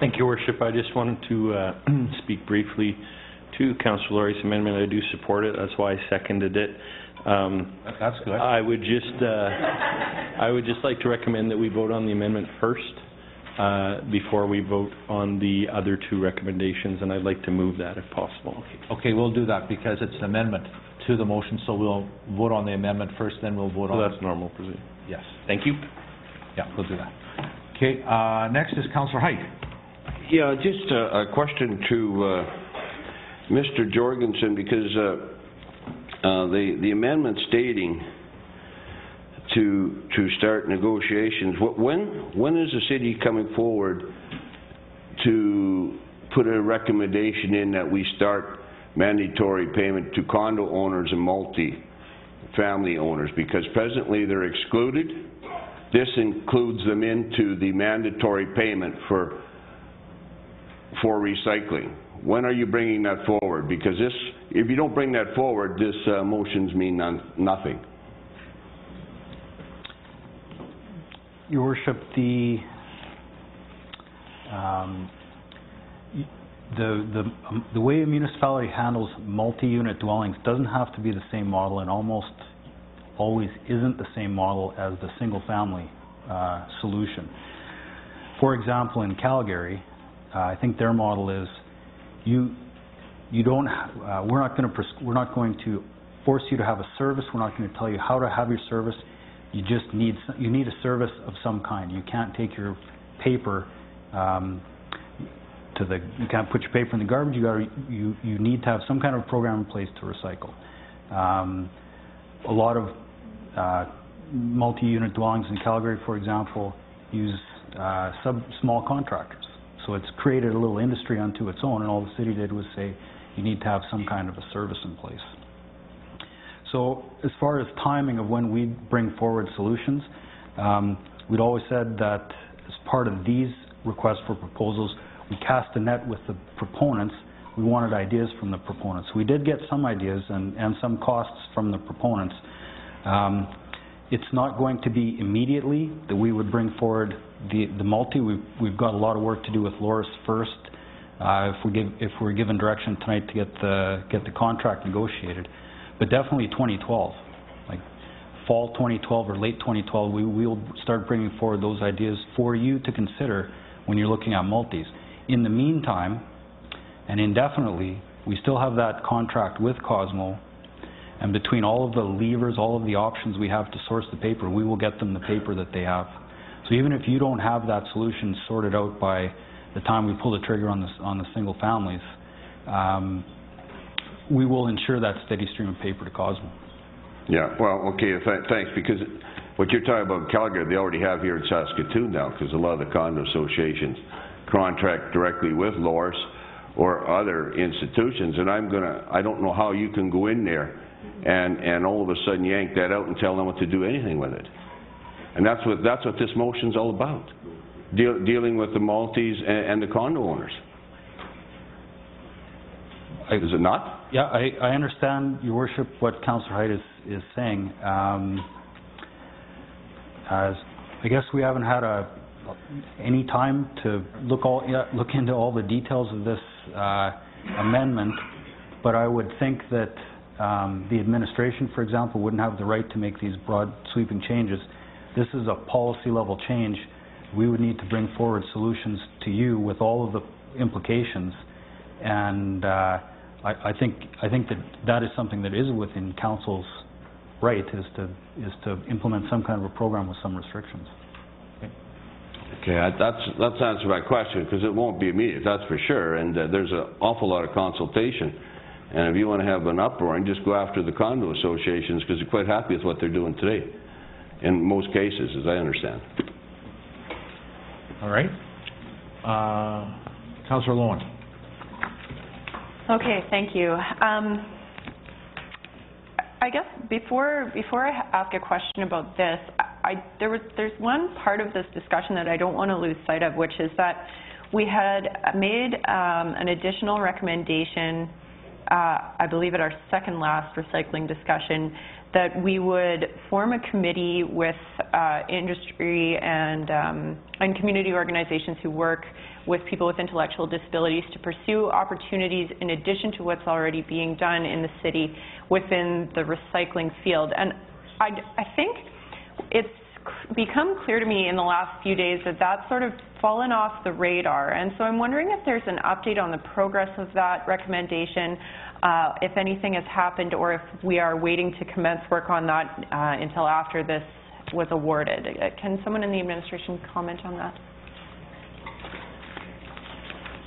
Thank you, Your Worship. I just wanted to uh, speak briefly to Councilor Lorje's amendment. I do support it. That's why I seconded it. Um, That's good. I would just, uh, I would just like to recommend that we vote on the amendment first uh, before we vote on the other two recommendations, and I'd like to move that if possible. Okay, we'll do that because it's an amendment to the motion, so we'll vote on the amendment first, then we'll vote So on... that's normal procedure. Yes, Thank you. yeah, we'll do that. Okay, uh, next is Councillor Heidt. Yeah, just a, a question to, uh, Mr. Jorgensen, because, uh, uh, the, the amendment stating to, to start negotiations, wh- when, when is the city coming forward to put a recommendation in that we start mandatory payment to condo owners and multi-family owners, because presently they're excluded. This includes them into the mandatory payment for, for recycling. When are you bringing that forward? Because this, if you don't bring that forward, this uh, motions mean nothing. Your worship, the, um, the, the, um, the way a municipality handles multi-unit dwellings doesn't have to be the same model and almost always isn't the same model as the single-family, uh, solution. For example, in Calgary, uh, I think their model is you, you don't, uh, we're not gonna, pres- we're not going to force you to have a service, we're not gonna tell you how to have your service, you just need, you need a service of some kind. You can't take your paper, um, to the, you can't put your paper in the garbage, you gotta, you, you need to have some kind of program in place to recycle. Um, a lot of, uh, multi-unit dwellings in Calgary, for example, use, uh, sub, small contractors. So it's created a little industry unto its own, and all the city did was say, you need to have some kind of a service in place. So as far as timing of when we bring forward solutions, um, we'd always said that as part of these requests for proposals, we cast a net with the proponents. We wanted ideas from the proponents. We did get some ideas and, and some costs from the proponents. Um, it's not going to be immediately that we would bring forward the, the multi. We've, we've got a lot of work to do with Loraas first. Uh, if we give, if we're given direction tonight to get the, get the contract negotiated. But definitely 2012, like fall 2012 or late 2012, we will start bringing forward those ideas for you to consider when you're looking at multis. In the meantime, and indefinitely, we still have that contract with Cosmo, and between all of the levers, all of the options we have to source the paper, we will get them the paper that they have. So even if you don't have that solution sorted out by the time we pull the trigger on the, on the single families, um, we will ensure that steady stream of paper to Cosmo. Yeah, well, okay, th- thanks, because what you're talking about in Calgary, they already have here in Saskatoon now, because a lot of the condo associations contract directly with Loraas or other institutions, and I'm gonna, I don't know how you can go in there and, and all of a sudden yank that out and tell them what to do anything with it. And that's what, that's what this motion's all about, deal, dealing with the multis and, and the condo owners. Is it not? Yeah, I, I understand, your worship, what Councillor Heidt is, is saying. Um, as, I guess we haven't had a, any time to look all, look into all the details of this, uh, amendment, but I would think that, um, the administration, for example, wouldn't have the right to make these broad sweeping changes. This is a policy level change. We would need to bring forward solutions to you with all of the implications. And, uh, I, I think, I think that that is something that is within council's right, is to, is to implement some kind of a program with some restrictions. Okay, I- that's, that's answered my question, because it won't be immediate, that's for sure, and uh, there's an awful lot of consultation. And if you want to have an uproar, just go after the condo associations, because they're quite happy with what they're doing today, in most cases, as I understand. All right. Uh, Councillor Loewen. Okay, thank you. Um, I guess before, before I ask a question about this, I, there was, there's one part of this discussion that I don't want to lose sight of, which is that we had made um, an additional recommendation, uh, I believe at our second last recycling discussion, that we would form a committee with uh, industry and, um, and community organizations who work with people with intellectual disabilities to pursue opportunities in addition to what's already being done in the city within the recycling field. And I, I think it's become clear to me in the last few days that that sort of fallen off the radar. And so I'm wondering if there's an update on the progress of that recommendation, uh, if anything has happened, or if we are waiting to commence work on that uh, until after this was awarded. Uh, Can someone in the administration comment on that?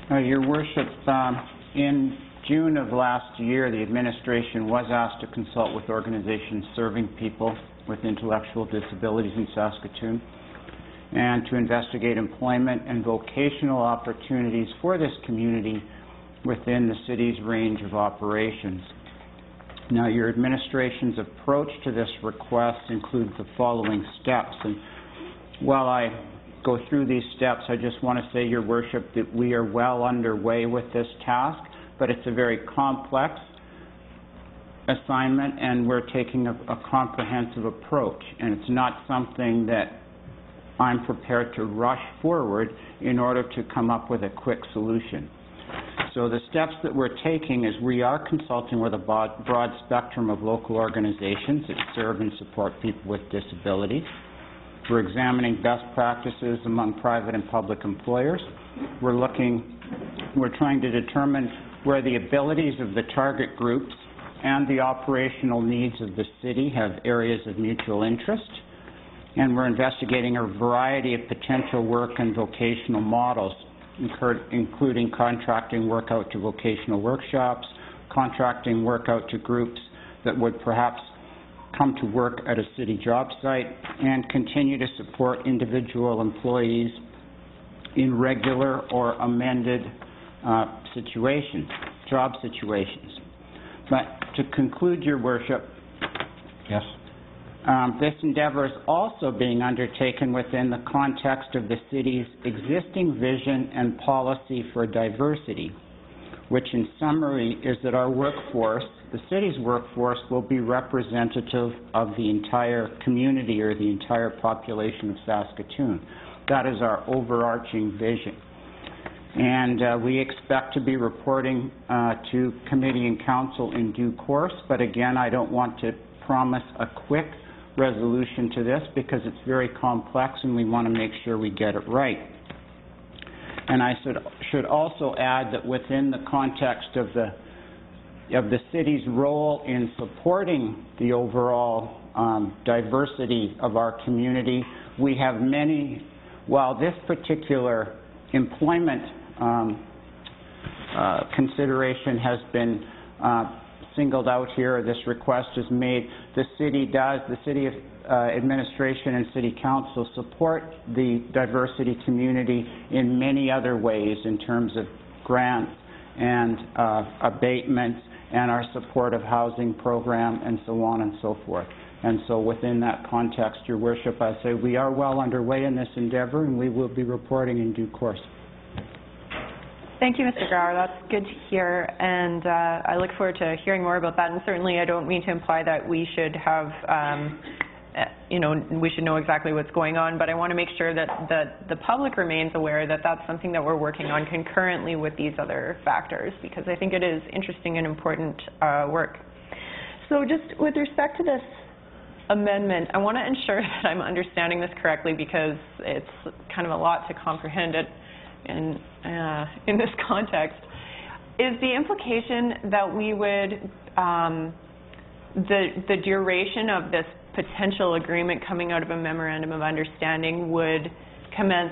Uh, Your Worship, um, in June of last year, the administration was asked to consult with organizations serving people with intellectual disabilities in Saskatoon and to investigate employment and vocational opportunities for this community within the city's range of operations. Now, your administration's approach to this request includes the following steps, and while I go through these steps, I just want to say, your worship, that we are well underway with this task, but it's a very complex assignment, and we're taking a, a comprehensive approach, and it's not something that I'm prepared to rush forward in order to come up with a quick solution. So the steps that we're taking is we are consulting with a broad, spectrum of local organizations that serve and support people with disabilities. We're examining best practices among private and public employers. We're looking, we're trying to determine where the abilities of the target groups and the operational needs of the city have areas of mutual interest. And we're investigating a variety of potential work and vocational models, including contracting work out to vocational workshops, contracting work out to groups that would perhaps come to work at a city job site, and continue to support individual employees in regular or amended uh, situations, job situations. But to conclude, Your Worship, Yes? Um, this endeavor is also being undertaken within the context of the city's existing vision and policy for diversity, which in summary is that our workforce, the city's workforce, will be representative of the entire community or the entire population of Saskatoon. That is our overarching vision. And uh, we expect to be reporting uh, to committee and council in due course, but again, I don't want to promise a quick resolution to this because it's very complex and we want to make sure we get it right. And I should, should also add that within the context of the of the city's role in supporting the overall um, diversity of our community, we have many, while this particular employment um, uh, consideration has been uh, singled out here, this request is made, the city does, the city of, uh, administration and city council support the diversity community in many other ways in terms of grants and uh, abatements and our supportive housing program and so on and so forth. And so within that context, Your Worship, I say we are well underway in this endeavor and we will be reporting in due course. Thank you, Mr. Grauer. That's good to hear, and uh, I look forward to hearing more about that. And certainly, I don't mean to imply that we should have, um, uh, you know, we should know exactly what's going on, but I want to make sure that, that the public remains aware that that's something that we're working on concurrently with these other factors, because I think it is interesting and important uh, work. So just with respect to this amendment, I want to ensure that I'm understanding this correctly because it's kind of a lot to comprehend it in, uh, in this context. Is the implication that we would, um, the, the duration of this potential agreement coming out of a memorandum of understanding would commence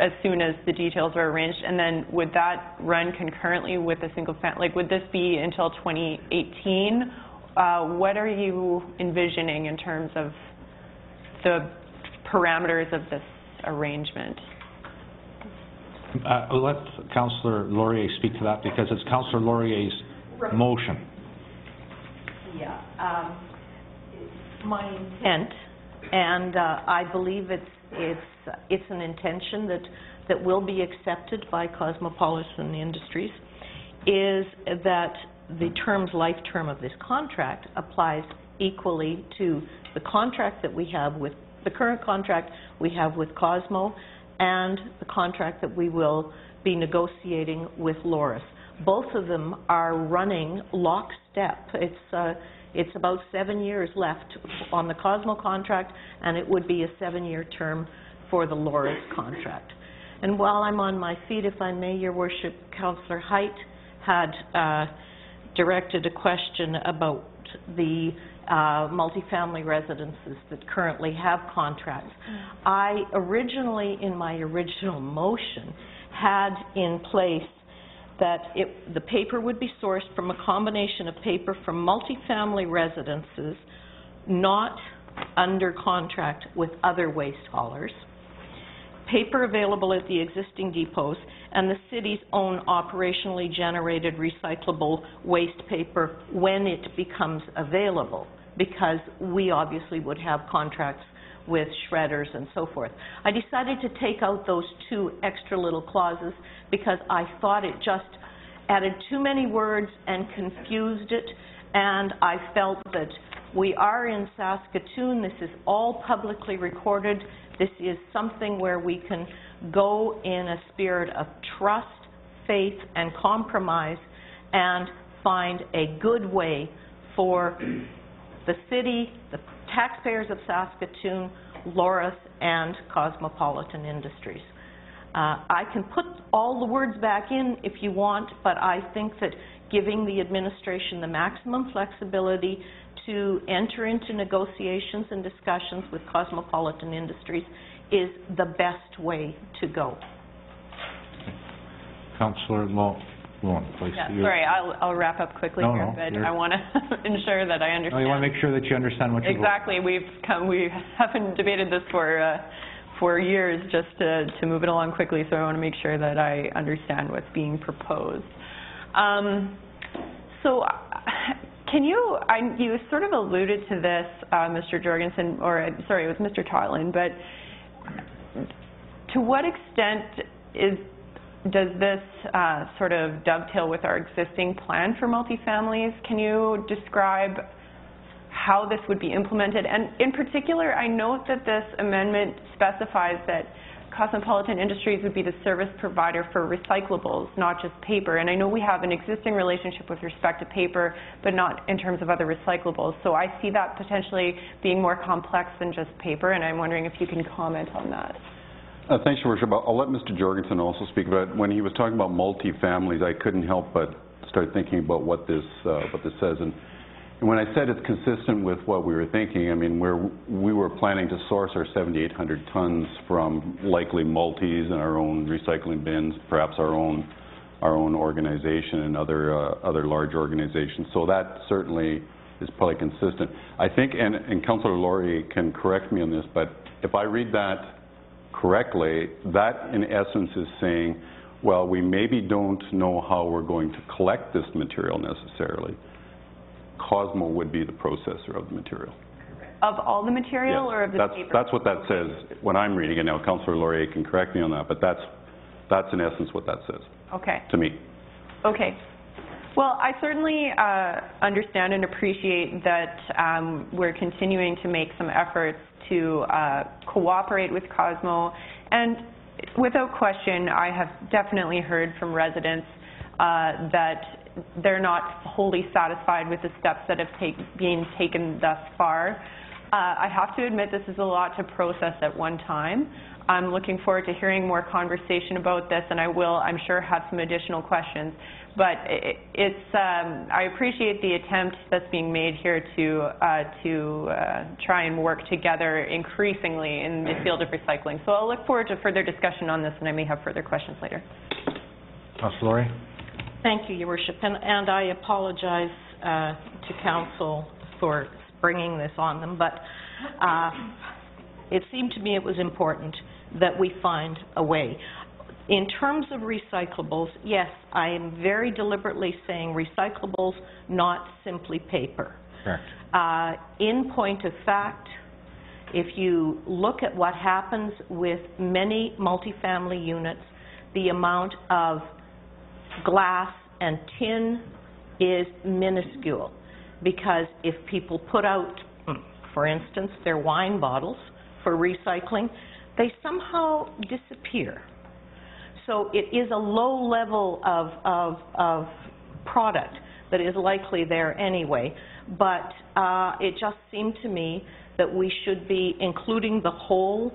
as soon as the details are arranged, and then would that run concurrently with a single family? Like, would this be until 2018? Uh, what are you envisioning in terms of the parameters of this arrangement? Uh, Let Councillor Lorje speak to that because it's Councillor Lorje's motion. Yeah, um, my intent, and uh, I believe it's, it's, it's an intention that, that will be accepted by Cosmopolitan Industries, is that the terms, life term of this contract applies equally to the contract that we have with, the current contract we have with Cosmo and the contract that we will be negotiating with Loraas. Both of them are running lockstep. It's, uh, it's about seven years left on the Cosmo contract, and it would be a seven-year term for the Loraas contract. And while I'm on my feet, if I may, Your Worship, Councillor Heidt had uh, directed a question about the uh, multifamily residences that currently have contracts. I originally, in my original motion, had in place that it, the paper would be sourced from a combination of paper from multifamily residences not under contract with other waste haulers, paper available at the existing depots, and the city's own operationally generated recyclable waste paper when it becomes available, because we obviously would have contracts with shredders and so forth. I decided to take out those two extra little clauses because I thought it just added too many words and confused it, and I felt that we are in Saskatoon, this is all publicly recorded, this is something where we can go in a spirit of trust, faith, and compromise, and find a good way for the city, the taxpayers of Saskatoon, Loraas, and Cosmopolitan Industries. Uh, I can put all the words back in if you want, but I think that giving the administration the maximum flexibility to enter into negotiations and discussions with Cosmopolitan Industries is the best way to go. Councillor Please. Yeah, sorry, I'll, I'll wrap up quickly No, here, no, but you're- I want to ensure that I No, you want to make sure that you understand what you're voting. Exactly, we've come, we haven't debated this for, uh, for years just to, to move it along quickly, so I want to make sure that I understand what's being proposed. Um, so, uh, can you, I, you sort of alluded to this, uh, Mr. Jorgensen, or, uh, sorry, it was Mr. Totland, but to what extent is, does this uh, sort of dovetail with our existing plan for multifamilies? Can you describe how this would be implemented? And in particular, I note that this amendment specifies that Cosmopolitan Industries would be the service provider for recyclables, not just paper. And I know we have an existing relationship with respect to paper, but not in terms of other recyclables. So I see that potentially being more complex than just paper, and I'm wondering if you can comment on that. Uh, Thanks, Your Worship. I'll let Mr. Jorgensen also speak about, it. when he was talking about multi-families, I couldn't help but start thinking about what this, uh, what this says. And and when I said it's consistent with what we were thinking, I mean, we're, we were planning to source our 7,800 tons from likely multis and our own recycling bins, perhaps our own, our own organization and other, uh, other large organizations. So that certainly is probably consistent. I think, and, and Councillor Lorje can correct me on this, but if I read that correctly, that in essence is saying, well, we maybe don't know how we're going to collect this material necessarily. Cosmo would be the processor of the material. Of all the material Yes. or of the That's- paper? That's what that says, when I'm reading it now. Councillor Lorje can correct me on that, but that's, that's in essence what that says, Okay. to me. Okay. Well, I certainly uh, understand and appreciate that um, we're continuing to make some efforts to uh, cooperate with Cosmo. And without question, I have definitely heard from residents uh, that they're not wholly satisfied with the steps that have take, been taken thus far. Uh, I have to admit this is a lot to process at one time. I'm looking forward to hearing more conversation about this, and I will, I'm sure, have some additional questions. But i- it's, um, I appreciate the attempt that's being made here to, uh, to uh, try and work together increasingly in the field of recycling. So I'll look forward to further discussion on this, and I may have further questions later. Councillor Lorje? Thank you, Your Worship, and, and I apologize uh, to council for bringing this on them, but uh, it seemed to me it was important that we find a way. In terms of recyclables, yes, I am very deliberately saying recyclables, not simply paper. Correct. Uh, In point of fact, if you look at what happens with many multifamily units, the amount of glass and tin is minuscule. Because if people put out, mm, for instance, their wine bottles for recycling, they somehow disappear. So it is a low level of, of, of product that is likely there anyway. But uh, it just seemed to me that we should be including the whole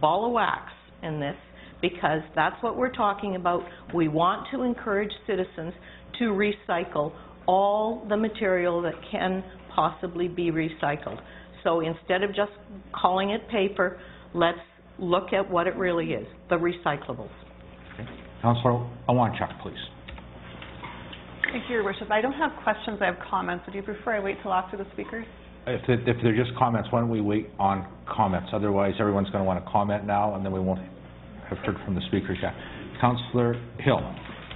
ball of wax in this because that's what we're talking about. We want to encourage citizens to recycle all the material that can possibly be recycled. So instead of just calling it paper, let's look at what it really is, the recyclables. Councillor Iwanchuk, please. Thank you, Your Worship. I don't have questions, I have comments. Would you prefer I wait till after the speakers? If, it- if they're just comments, why don't we wait on comments? Otherwise, everyone's going to want to comment now, and then we won't, have heard from the speakers yet. Councillor Hill.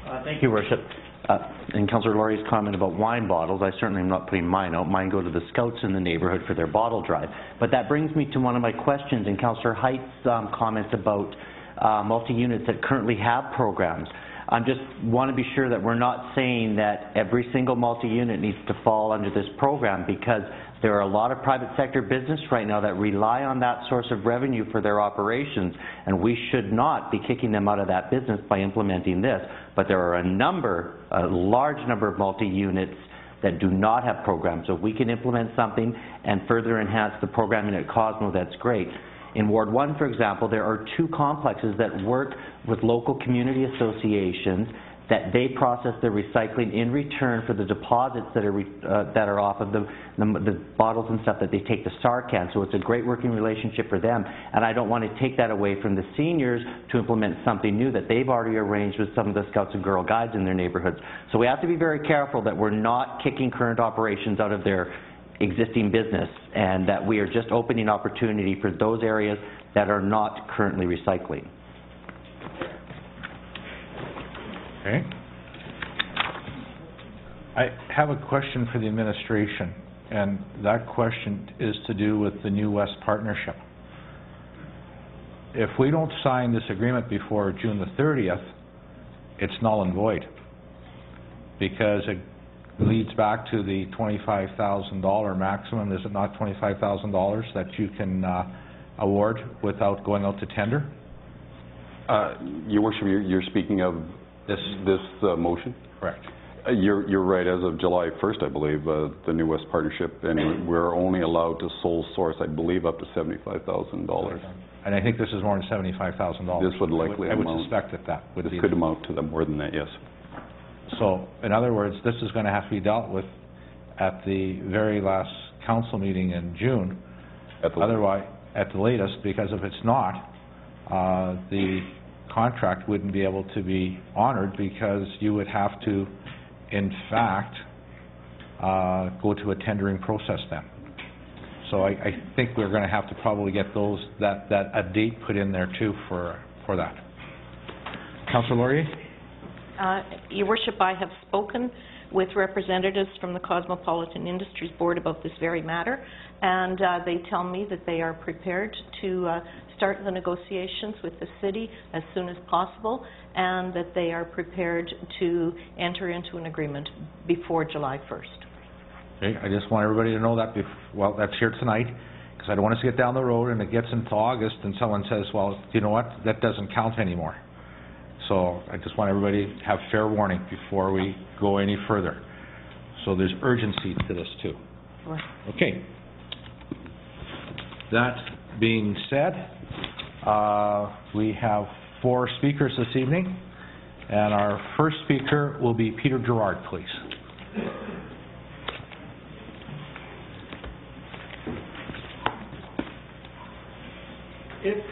Uh, Thank you, Worship. Uh, And Councillor Lorje's comment about wine bottles, I certainly am not putting mine out. Mine go to the scouts in the neighborhood for their bottle drive. But that brings me to one of my questions, and Councillor Heidt's um, comment about uh, multi-units that currently have programs. I just want to be sure that we're not saying that every single multi-unit needs to fall under this program, because there are a lot of private sector business right now that rely on that source of revenue for their operations, and we should not be kicking them out of that business by implementing this. But there are a number, a large number of multi-units that do not have programs. So if we can implement something and further enhance the programming at Cosmo, that's great. In Ward 1, for example, there are two complexes that work with local community associations that they process their recycling in return for the deposits that are, re- uh, that are off of the, the, the bottles and stuff that they take to Sarcan. So it's a great working relationship for them. And I don't want to take that away from the seniors to implement something new that they've already arranged with some of the Scouts and Girl Guides in their neighborhoods. So we have to be very careful that we're not kicking current operations out of their existing business and that we are just opening opportunity for those areas that are not currently recycling. Okay. I have a question for the administration, and that question is to do with the New West Partnership. If we don't sign this agreement before June the thirtieth, it's null and void, because it leads back to the twenty-five thousand dollar maximum, is it not twenty-five thousand dollars that you can, uh, award without going out to tender? Uh, Your worship, you're, you're speaking of This, this uh, motion? correct. Uh, You're, you're right, as of July 1st, I believe, uh, the New West Partnership, and we're only allowed to sole source, I believe, up to $75,000. And I think this is more than seventy-five thousand dollars. This would likely I would amount- suspect that that would This be. could amount to them more than that, yes. So, in other words, this is gonna have to be dealt with at the very last council meeting in June. At the- Otherwise, at the latest, because if it's not, uh, the contract wouldn't be able to be honored because you would have to, in fact, uh, go to a tendering process then. So I, I think we're gonna have to probably get those, that, that, a date put in there too for, for that. Councilor Lorje? Uh, Your worship, I have spoken with representatives from the Cosmopolitan Industries Board about this very matter, and uh, they tell me that they are prepared to uh, start the negotiations with the city as soon as possible, and that they are prepared to enter into an agreement before July 1st. Okay, I just want everybody to know that bef, well, that's here tonight, because I don't want us to get down the road and it gets into August and someone says, well, you know what, that doesn't count anymore. So I just want everybody to have fair warning before we go any further. So there's urgency to this too. Okay. That being said, uh, we have four speakers this evening, and our first speaker will be Peter Gerard, please. If,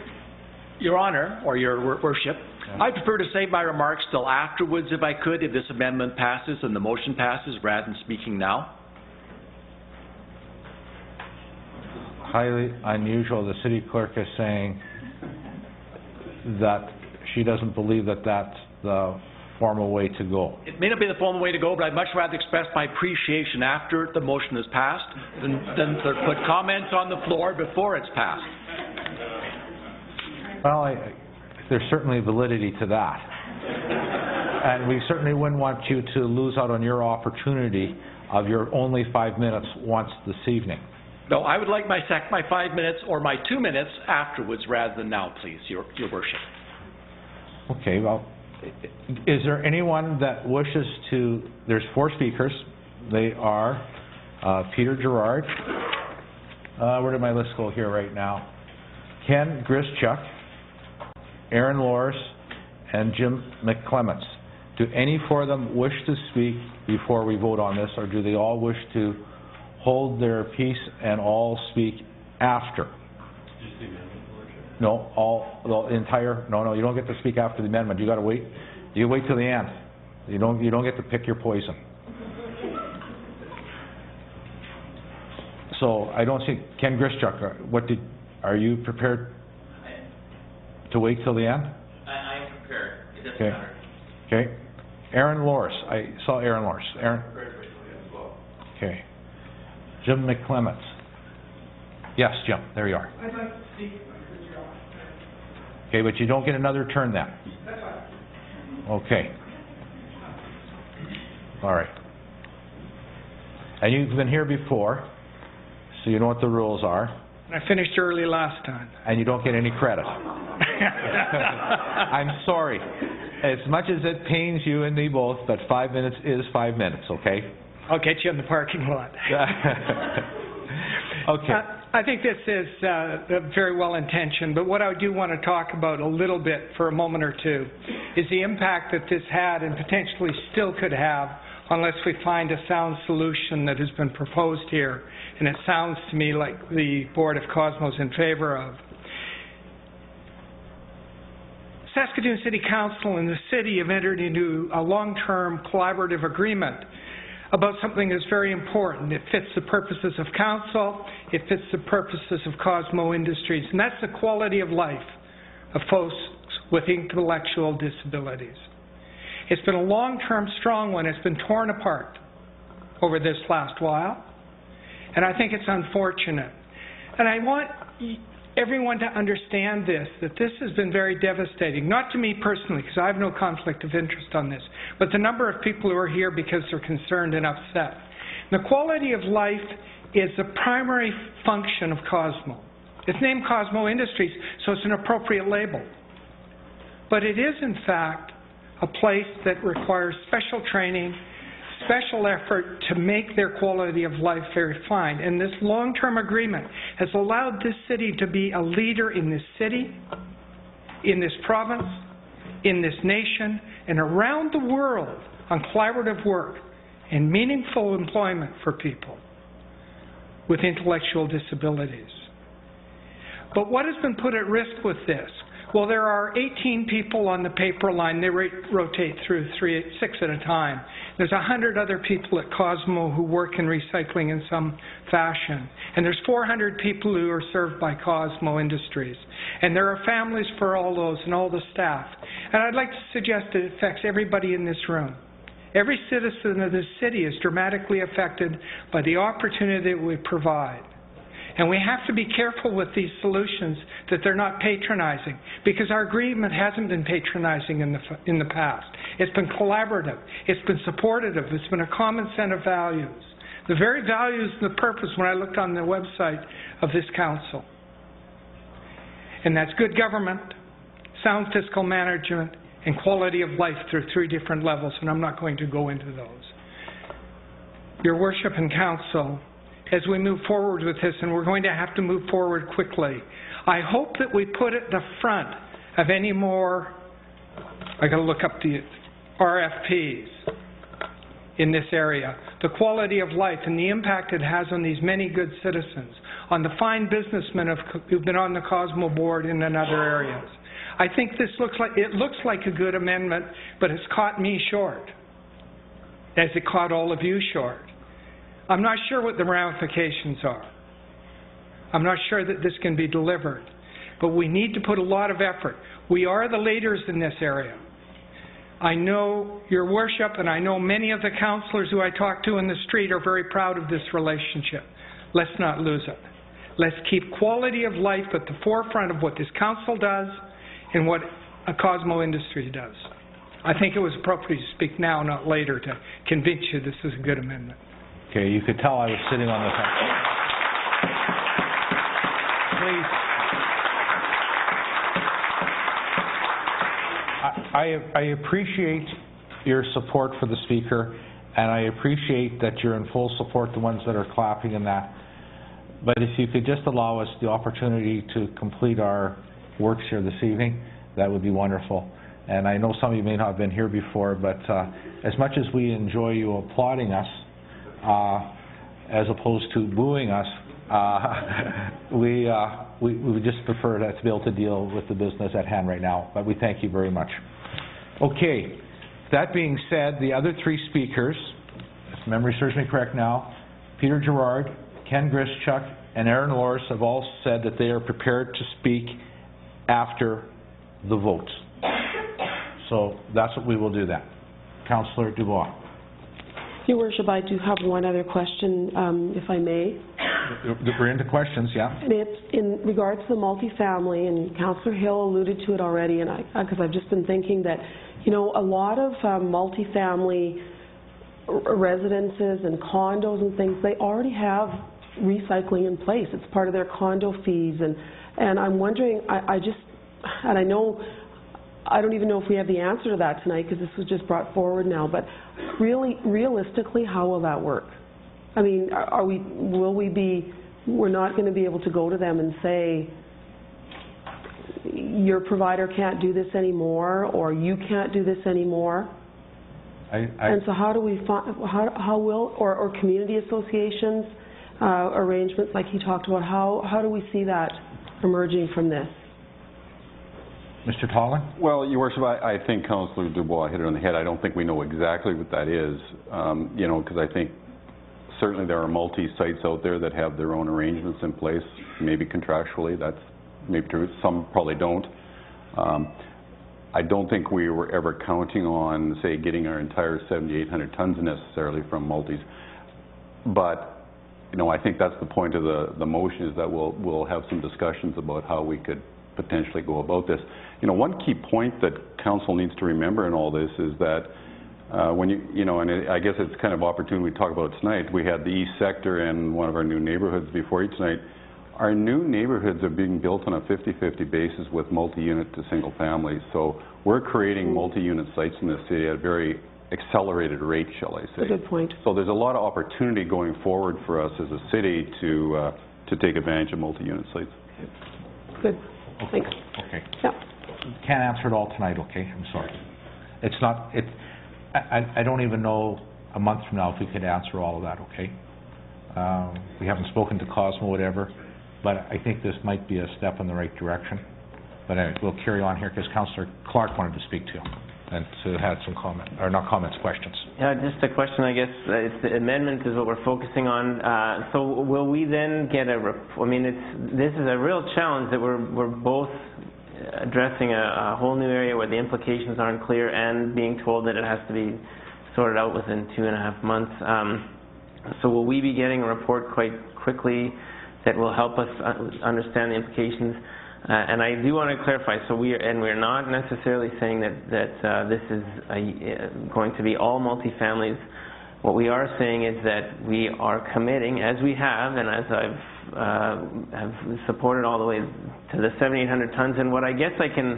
Your Honor, or Your Worship, I prefer to save my remarks till afterwards if I could, if this amendment passes and the motion passes, rather than speaking now. highly unusual. The city clerk is saying that she doesn't believe that that's the formal way to go. It may not be the formal way to go, but I'd much rather express my appreciation after the motion is passed than, than to put comments on the floor before it's passed. Well, I, there's certainly validity to that. And we certainly wouldn't want you to lose out on your opportunity of your only five minutes once this evening. No, I would like my sec, my five minutes or my two minutes afterwards rather than now, please, Your, Your Worship. Okay, well, is there anyone that wishes to, there's four speakers. They are uh, Peter Gerard, uh, where did my list go here right now? Ken Grischuk, Aaron Loraas, and Jim McClements. Do any four of them wish to speak before we vote on this, or do they all wish to hold their peace and all speak after? No, all, the entire, no, no, you don't get to speak after the amendment, you gotta wait, you wait till the end. You don't, you don't get to pick your poison. So, I don't see, Ken Grischuk, uh, what did, are you prepared to wait till the end? Okay. Okay. Aaron Loraas, I saw Aaron Loraas. Aaron? Okay. Jim McClements. Yes, Jim, there you are. I'd like to speak, Okay, but you don't get another turn then. That's fine. Okay. All right. And you've been here before, so you know what the rules are, I finished early last time. and you don't get any credit. I'm sorry. As much as it pains you and me both, but five minutes is five minutes, okay? I'll get you in the parking lot. Okay. Uh, I think this is uh, very well intentioned, but what I do want to talk about a little bit for a moment or two is the impact that this had and potentially still could have unless we find a sound solution that has been proposed here, and it sounds to me like the Board of Cosmos in favor of. Saskatoon City Council and the city have entered into a long-term collaborative agreement about something that's very important. It fits the purposes of council, it fits the purposes of Cosmo Industries, and that's the quality of life of folks with intellectual disabilities. It's been a long-term strong one. It's been torn apart over this last while, and I think it's unfortunate. And I want everyone to understand this, that this has been very devastating, not to me personally, because I have no conflict of interest on this, but the number of people who are here because they're concerned and upset. The quality of life is the primary function of Cosmo. It's named Cosmo Industries, so it's an appropriate label. But it is, in fact, a place that requires special training, special effort to make their quality of life very fine. And this long-term agreement has allowed this city to be a leader in this city, in this province, in this nation, and around the world on collaborative work and meaningful employment for people with intellectual disabilities. But what has been put at risk with this? Well, there are 18 people on the paper line. They ro- rotate through three, six at a time. There's 100 other people at Cosmo who work in recycling in some fashion. And there's 400 people who are served by Cosmo Industries. And there are families for all those and all the staff. And I'd like to suggest it affects everybody in this room. Every citizen of this city is dramatically affected by the opportunity that we provide. And we have to be careful with these solutions that they're not patronizing, because our agreement hasn't been patronizing in the, in the past. It's been collaborative. It's been supportive. It's been a common set of values. The very values and the purpose when I looked on the website of this council. And that's good government, sound fiscal management, and quality of life through three different levels, and I'm not going to go into those. Your worship and council, as we move forward with this, and we're going to have to move forward quickly, I hope that we put at the front of any more, I gotta look up the RFPs in this area, the quality of life and the impact it has on these many good citizens, on the fine businessmen of, who've been on the Cosmo board and in other areas. I think this looks like, it looks like a good amendment, but it's caught me short, as it caught all of you short. I'm not sure what the ramifications are. I'm not sure that this can be delivered, but we need to put a lot of effort. We are the leaders in this area. I know your worship, and I know many of the counselors who I talk to in the street are very proud of this relationship. Let's not lose it. Let's keep quality of life at the forefront of what this council does and what a Cosmo industry does. I think it was appropriate to speak now, not later, to convince you this is a good amendment. Okay, you could tell I was sitting on the fence. Please. I, I appreciate your support for the speaker, and I appreciate that you're in full support, the ones that are clapping and that. But if you could just allow us the opportunity to complete our works here this evening, that would be wonderful. And I know some of you may not have been here before, but uh, as much as we enjoy you applauding us, as opposed to booing us, uh, we, uh, we, we would just prefer that to be able to deal with the business at hand right now. But we thank you very much. Okay. That being said, the other three speakers, if memory serves me correct now, Peter Gerard, Ken Grischuk, and Aaron Loraas have all said that they are prepared to speak after the votes. So that's what we will do then. Councillor Dubois. Your worship, I do have one other question, um, if I may. We're into questions, yeah? And it's in regards to the multifamily, and Councillor Hill alluded to it already, and I, because I've just been thinking that, you know, a lot of um, multifamily residences and condos and things, they already have recycling in place. It's part of their condo fees, and, and I'm wondering, I, I just, and I know, I don't even know if we have the answer to that tonight, because this was just brought forward now, but really, realistically, how will that work? I mean, are are we, will we be, we're not going to be able to go to them and say, your provider can't do this anymore, or you can't do this anymore? I, And so how do we, how, how will, or, or community associations, uh, arrangements like he talked about, how, how do we see that emerging from this? Mr. Totland? Well, Your Worship, I, I think Councillor Dubois hit it on the head. I don't think we know exactly what that is, um, you know, because I think certainly there are multi-sites out there that have their own arrangements in place, maybe contractually, that's maybe true. Some probably don't. Um, I don't think we were ever counting on, say, getting our entire 7,800 tons necessarily from multis. But, you know, I think that's the point of the, the motion is that we'll, we'll have some discussions about how we could potentially go about this. You know, one key point that council needs to remember in all this is that uh, when you, you know, and I guess it's kind of opportune we talk about it tonight. We had the east sector and one of our new neighborhoods before you tonight. Our new neighborhoods are being built on a 50-50 basis with multi-unit to single families. So we're creating multi-unit sites in this city at a very accelerated rate, shall I say. A good point. So there's a lot of opportunity going forward for us as a city to, uh, to take advantage of multi-unit sites. Good, thanks. Okay. Yeah. Can't answer it all tonight, okay? I'm sorry. It's not, it, I, I- don't even know a month from now if we could answer all of that, okay? Um, we haven't spoken to Cosmo, whatever, but I think this might be a step in the right direction. But anyway, we'll carry on here, because Councillor Clark wanted to speak to you, and to have some comment, or not comments, questions. Yeah, just a question, I guess, uh, it's the amendment is what we're focusing on. Uh, So will we then get a, rep- I mean, it's, this is a real challenge that we're, we're both addressing a, a whole new area where the implications aren't clear and being told that it has to be sorted out within two and a half months. Um, So will we be getting a report quite quickly that will help us uh, understand the implications? Uh, And I do want to clarify, so we, are and we're not necessarily saying that, that uh, this is a- uh, going to be all multifamilies. What we are saying is that we are committing, as we have, and as I've, have supported all the way to the 7,800 tons, and what I guess I can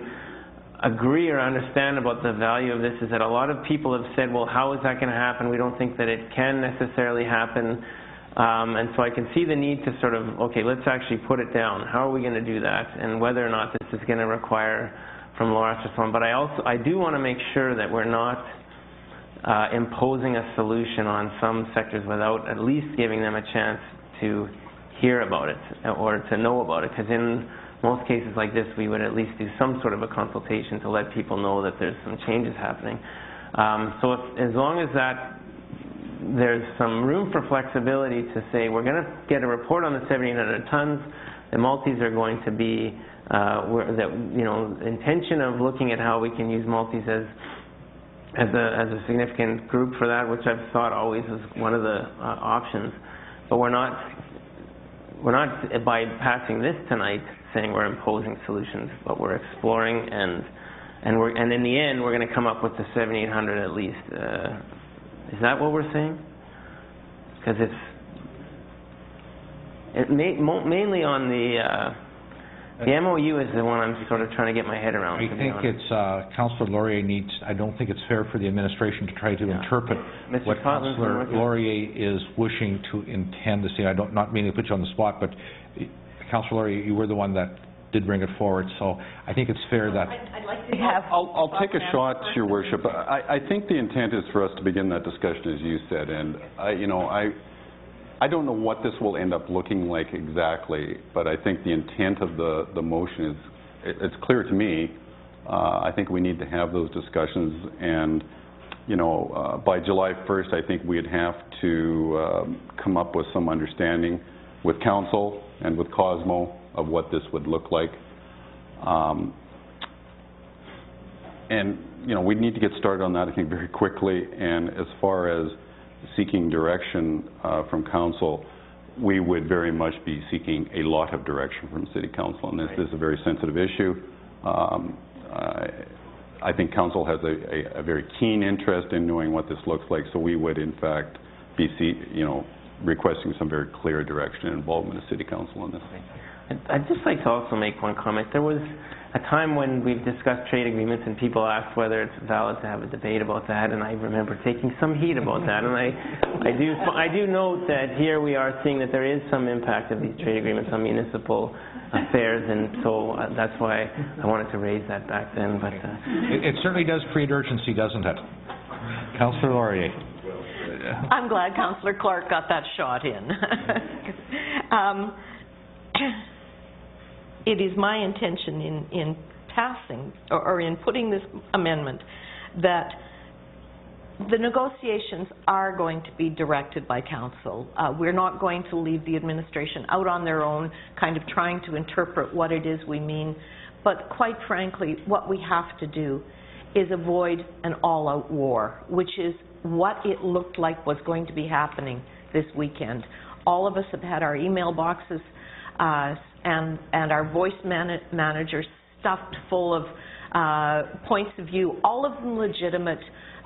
agree or understand about the value of this is that a lot of people have said, well, how is that going to happen? We don't think that it can necessarily happen. Um, and so I can see the need to sort of, okay, let's actually put it down. How are we going to do that? And whether or not this is going to require from or someone. But I also, I do want to make sure that we're not uh, imposing a solution on some sectors without at least giving them a chance to hear about it or to know about it. Because in most cases like this, we would at least do some sort of a consultation to let people know that there's some changes happening. Um, so if, as long as that there's some room for flexibility to say we're going to get a report on the 1,700 tons. The multis are going to be uh, that you know intention of looking at how we can use multis as as a as a significant group for that, which I've thought always was one of the uh, options. But we're not we're not by passing this tonight saying we're imposing solutions, but we're exploring and and we're and in the end we're going to come up with the 7,800 at least. Uh, is that what we're saying? Because it's it may, mainly on the uh, the MOU is the one I'm sort of trying to get my head around. I to be think honest. it's, uh, Councillor Lorje needs, I don't think it's fair for the administration to try to interpret Mr. what Cotton's been Councillor working- Lorje is wishing to intend to say. I don't, not meaning to put you on the spot, but uh, Councillor Lorje, you were the one that did bring it forward, so I think it's fair that, I'd like to have... I'll, I'll take a shot, Your Worship. I, I think the intent is for us to begin that discussion, as you said, and I, you know, I, I don't know what this will end up looking like exactly, but I think the intent of the, the motion is, it, it's clear to me. Uh, I think we need to have those discussions, and, you know, uh, by July 1st, I think we'd have to um, come up with some understanding with council and with Cosmo of what this would look like. Um, and, you know, we need to get started on that, I think, very quickly. And as far as seeking direction uh, from council, we would very much be seeking a lot of direction from city council on this. This is a very sensitive issue. Um, I I think council has a, a, a very keen interest in knowing what this looks like, so we would in fact be, see, you know, requesting some very clear direction and involvement of city council on this. I'd- I'd just like to also make one comment. There was a time when we've discussed trade agreements and people ask whether it's valid to have a debate about that, and I remember taking some heat about that. And I, I do, I do note that here we are seeing that there is some impact of these trade agreements on municipal affairs, and so uh, that's why I wanted to raise that back then, but, uh, It it certainly does create urgency, doesn't it? Councillor Lorje. I'm glad Councillor Clark got that shot in. Um, It is my intention in, in passing, or or in putting this amendment, that the negotiations are going to be directed by council. Uh, We're not going to leave the administration out on their own, kind of trying to interpret what it is we mean. But quite frankly, what we have to do is avoid an all-out war, which is what it looked like was going to be happening this weekend. All of us have had our email boxes uh, and, and our voice man- managers stuffed full of uh, points of view, all of them legitimate,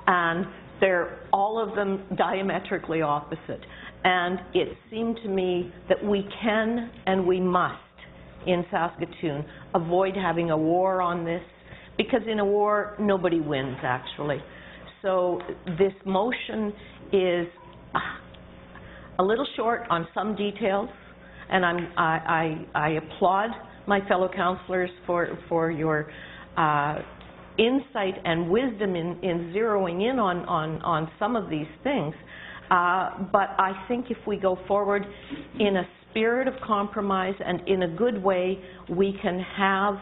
and they're all of them diametrically opposite. And it seemed to me that we can and we must, in Saskatoon, avoid having a war on this, because in a war, nobody wins, actually. So this motion is uh, a little short on some details, and I'm, I, I, I applaud my fellow councillors for, for your uh, insight and wisdom in, in zeroing in on, on, on some of these things. Uh, but I think if we go forward in a spirit of compromise and in a good way, we can have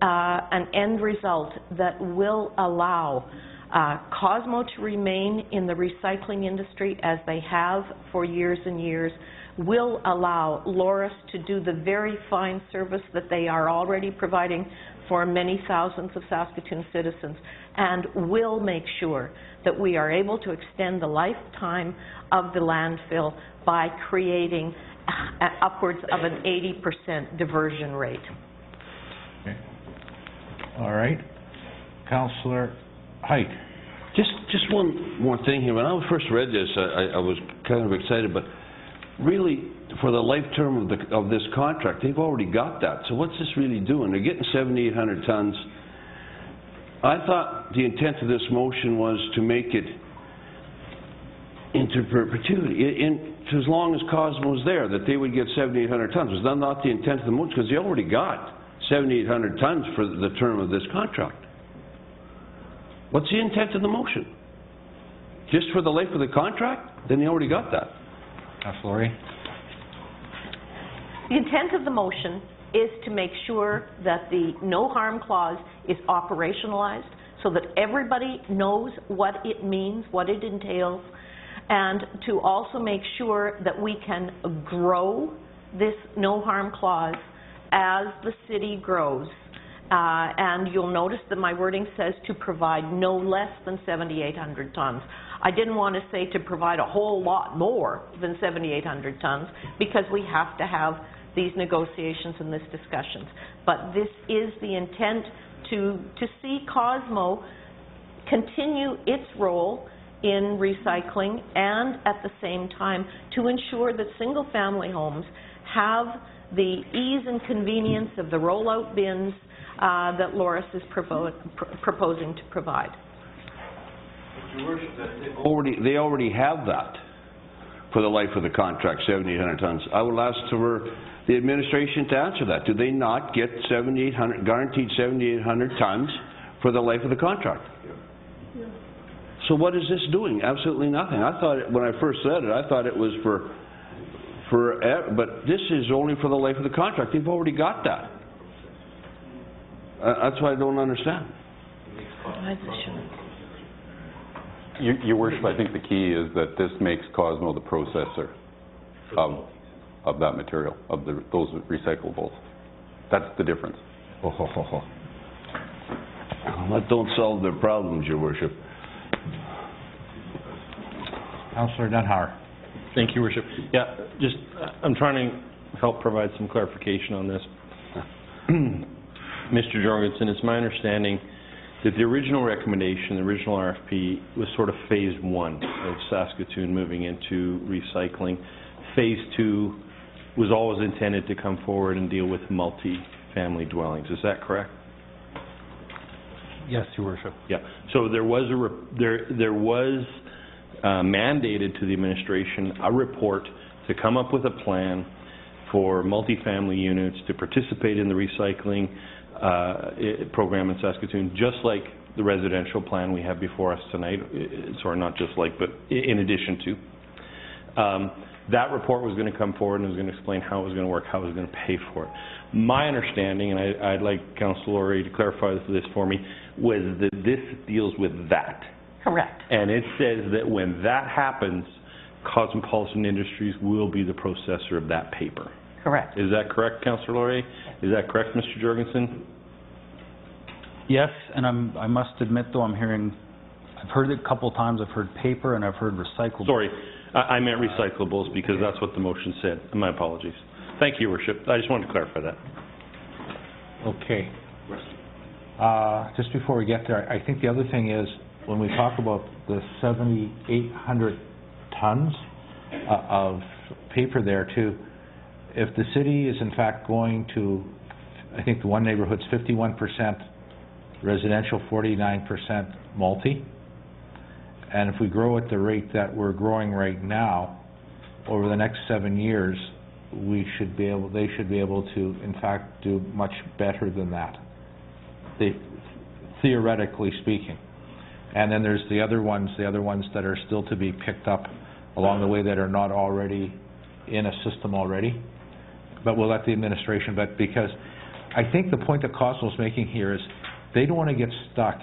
uh, an end result that will allow uh, Cosmo to remain in the recycling industry as they have for years and years, will allow Loraas to do the very fine service that they are already providing for many thousands of Saskatoon citizens, and will make sure that we are able to extend the lifetime of the landfill by creating upwards of an 80% diversion rate. All right. Councillor Heidt. Just, just one more thing here. When I first read this, I, I- I was kind of excited, but really, for the life term of the, of this contract, they've already got that. So what's this really doing? They're getting seventy-eight hundred tons. I thought the intent of this motion was to make it into perpetuity, i- in, to as long as Cosmo's was there, that they would get seventy-eight hundred tons. Was that not the intent of the motion? Because they already got seventy-eight hundred tons for the term of this contract. What's the intent of the motion? Just for the life of the contract? Then they already got that. Councillor Lorje. The intent of the motion is to make sure that the no harm clause is operationalized so that everybody knows what it means, what it entails, and to also make sure that we can grow this no harm clause as the city grows. Uh, and you'll notice that my wording says to provide no less than 7,800 tons. I didn't want to say to provide a whole lot more than 7,800 tons because we have to have these negotiations and this discussions. But this is the intent to, to see Cosmo continue its role in recycling and at the same time to ensure that single-family homes have the ease and convenience of the rollout bins uh, that Loraas is provo- pr- proposing to provide. Already, they already have that for the life of the contract, 7,800 tons. I will ask for the administration to answer that. Do they not get 7,800, guaranteed 7,800 tons for the life of the contract? So what is this doing? Absolutely nothing. I thought, it- when I first said it, I thought it was for, for, but this is only for the life of the contract. They've already got that. Uh, That's what I don't understand. Your your worship, I think the key is that this makes Cosmo the processor of, of that material, of the, those recyclables. That's the difference. That don't solve their problems, your worship. Councillor Donauer. Thank you, Worship. Yeah, just, uh, I'm trying to help provide some clarification on this. Mr. Jorgensen, it's my understanding that the original recommendation, the original RFP, was sort of phase one of Saskatoon moving into recycling. Phase two was always intended to come forward and deal with multi-family dwellings. Is that correct? Yes, your worship. Yeah, so there was a, re- there, there was uh, mandated to the administration a report to come up with a plan for multifamily units to participate in the recycling program in Saskatoon, just like the residential plan we have before us tonight, sorry, not just like, but in addition to. Um, That report was going to come forward and was going to explain how it was going to work, how it was going to pay for it. My understanding, and I- I'd like Council Lorje to clarify this for me, was that this deals with that. Correct. And it says that when that happens, Cosmopolitan Industries will be the processor of that paper. Correct. Is that correct, Councillor Lorje? Is that correct, Mr. Jorgensen? Yes, and I'm, I must admit though, I'm hearing, I've heard it a couple of times, I've heard paper and I've heard recyclable. Sorry, I I meant recyclables because that's what the motion said. My apologies. Thank you, Your Worship. I just wanted to clarify that. Okay. Uh, Just before we get there, I think the other thing is, when we talk about the 7,800 tons uh, of paper there too, if the city is in fact going to, I think the one neighborhood's 51% residential, 49% multi, and if we grow at the rate that we're growing right now, over the next seven years, we should be able, they should be able to, in fact, do much better than that, They- theoretically speaking. And then there's the other ones, the other ones that are still to be picked up along the way that are not already in a system already. But we'll let the administration, but because I think the point that Cosmo's making here is, they don't want to get stuck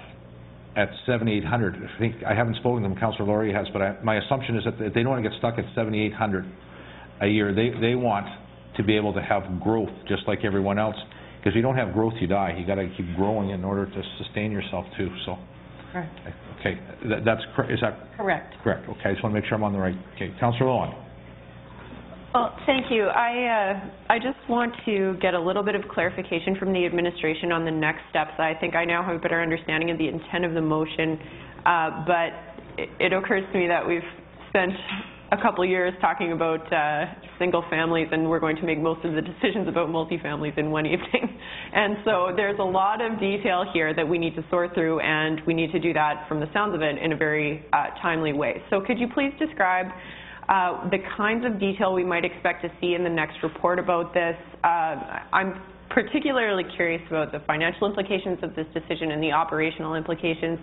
at 7,800. I think, I haven't spoken to them, Councilor Lorje has, but I, my assumption is that they don't want to get stuck at 7,800 a year. They, they want to be able to have growth, just like everyone else. Because if you don't have growth, you die. You got to keep growing in order to sustain yourself too, so. Correct. Okay, that, that's, cor- is that Correct. correct? Okay, I just want to make sure I'm on the right, okay. Councilor Loewen? Well, thank you. I, uh, I just want to get a little bit of clarification from the administration on the next steps. I think I now have a better understanding of the intent of the motion, uh, but it- it occurs to me that we've spent a couple years talking about uh, single families, and we're going to make most of the decisions about multifamilies in one evening. And so there's a lot of detail here that we need to sort through, and we need to do that, from the sounds of it, in a very uh, timely way. So could you please describe uh, the kinds of detail we might expect to see in the next report about this. Uh, I'm particularly curious about the financial implications of this decision and the operational implications,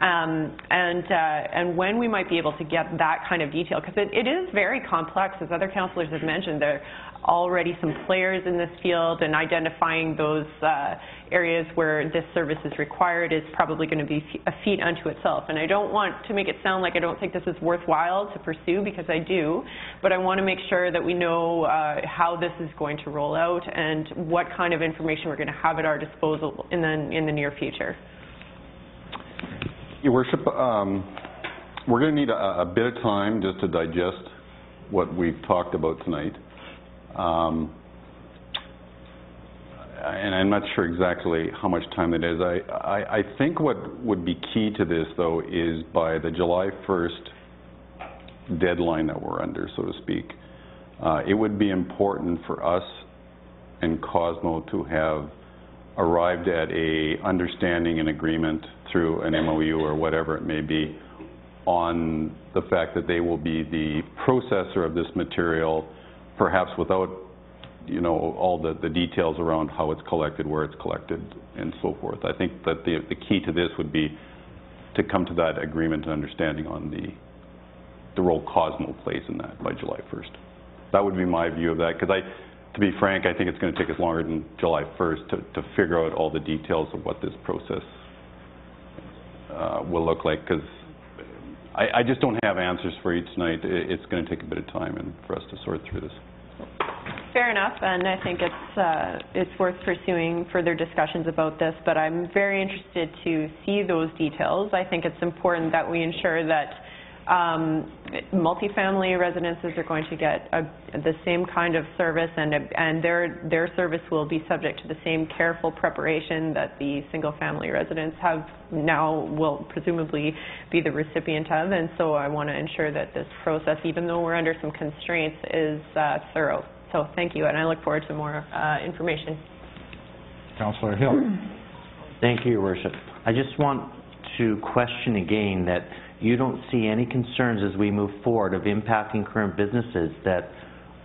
um, and uh, and when we might be able to get that kind of detail, because it, it is very complex, as other councillors have mentioned. There are already some players in this field, and identifying those uh, areas where this service is required is probably going to be a feat unto itself. And I don't want to make it sound like I don't think this is worthwhile to pursue, because I do, but I want to make sure that we know uh, how this is going to roll out and what kind of information we're going to have at our disposal in the, in the near future. Your worship, um, we're going to need a, a bit of time just to digest what we've talked about tonight. Um, and I'm not sure exactly how much time it is. I, I, I think what would be key to this, though, is by the July 1st deadline that we're under, so to speak, uh, it would be important for us and Cosmo to have arrived at a understanding and agreement through an MOU or whatever it may be on the fact that they will be the processor of this material, perhaps without, you know, all the, the details around how it's collected, where it's collected, and so forth. I think that the, the key to this would be to come to that agreement and understanding on the, the role Cosmo plays in that by July 1st. That would be my view of that, because I, to be frank, I think it's going to take us longer than July 1st to, to figure out all the details of what this process uh, will look like, because I, I just don't have answers for you tonight. I- It's going to take a bit of time and for us to sort through this. Fair enough, and I think it's, uh, it's worth pursuing further discussions about this, but I'm very interested to see those details. I think it's important that we ensure that um, multifamily residences are going to get a, the same kind of service and, and their, their service will be subject to the same careful preparation that the single-family residents have now will presumably be the recipient of. And so I want to ensure that this process, even though we're under some constraints, is uh, thorough. So thank you, and I look forward to more uh, information. Councillor Hill. Thank you, Your Worship. I just want to question again that you don't see any concerns as we move forward of impacting current businesses that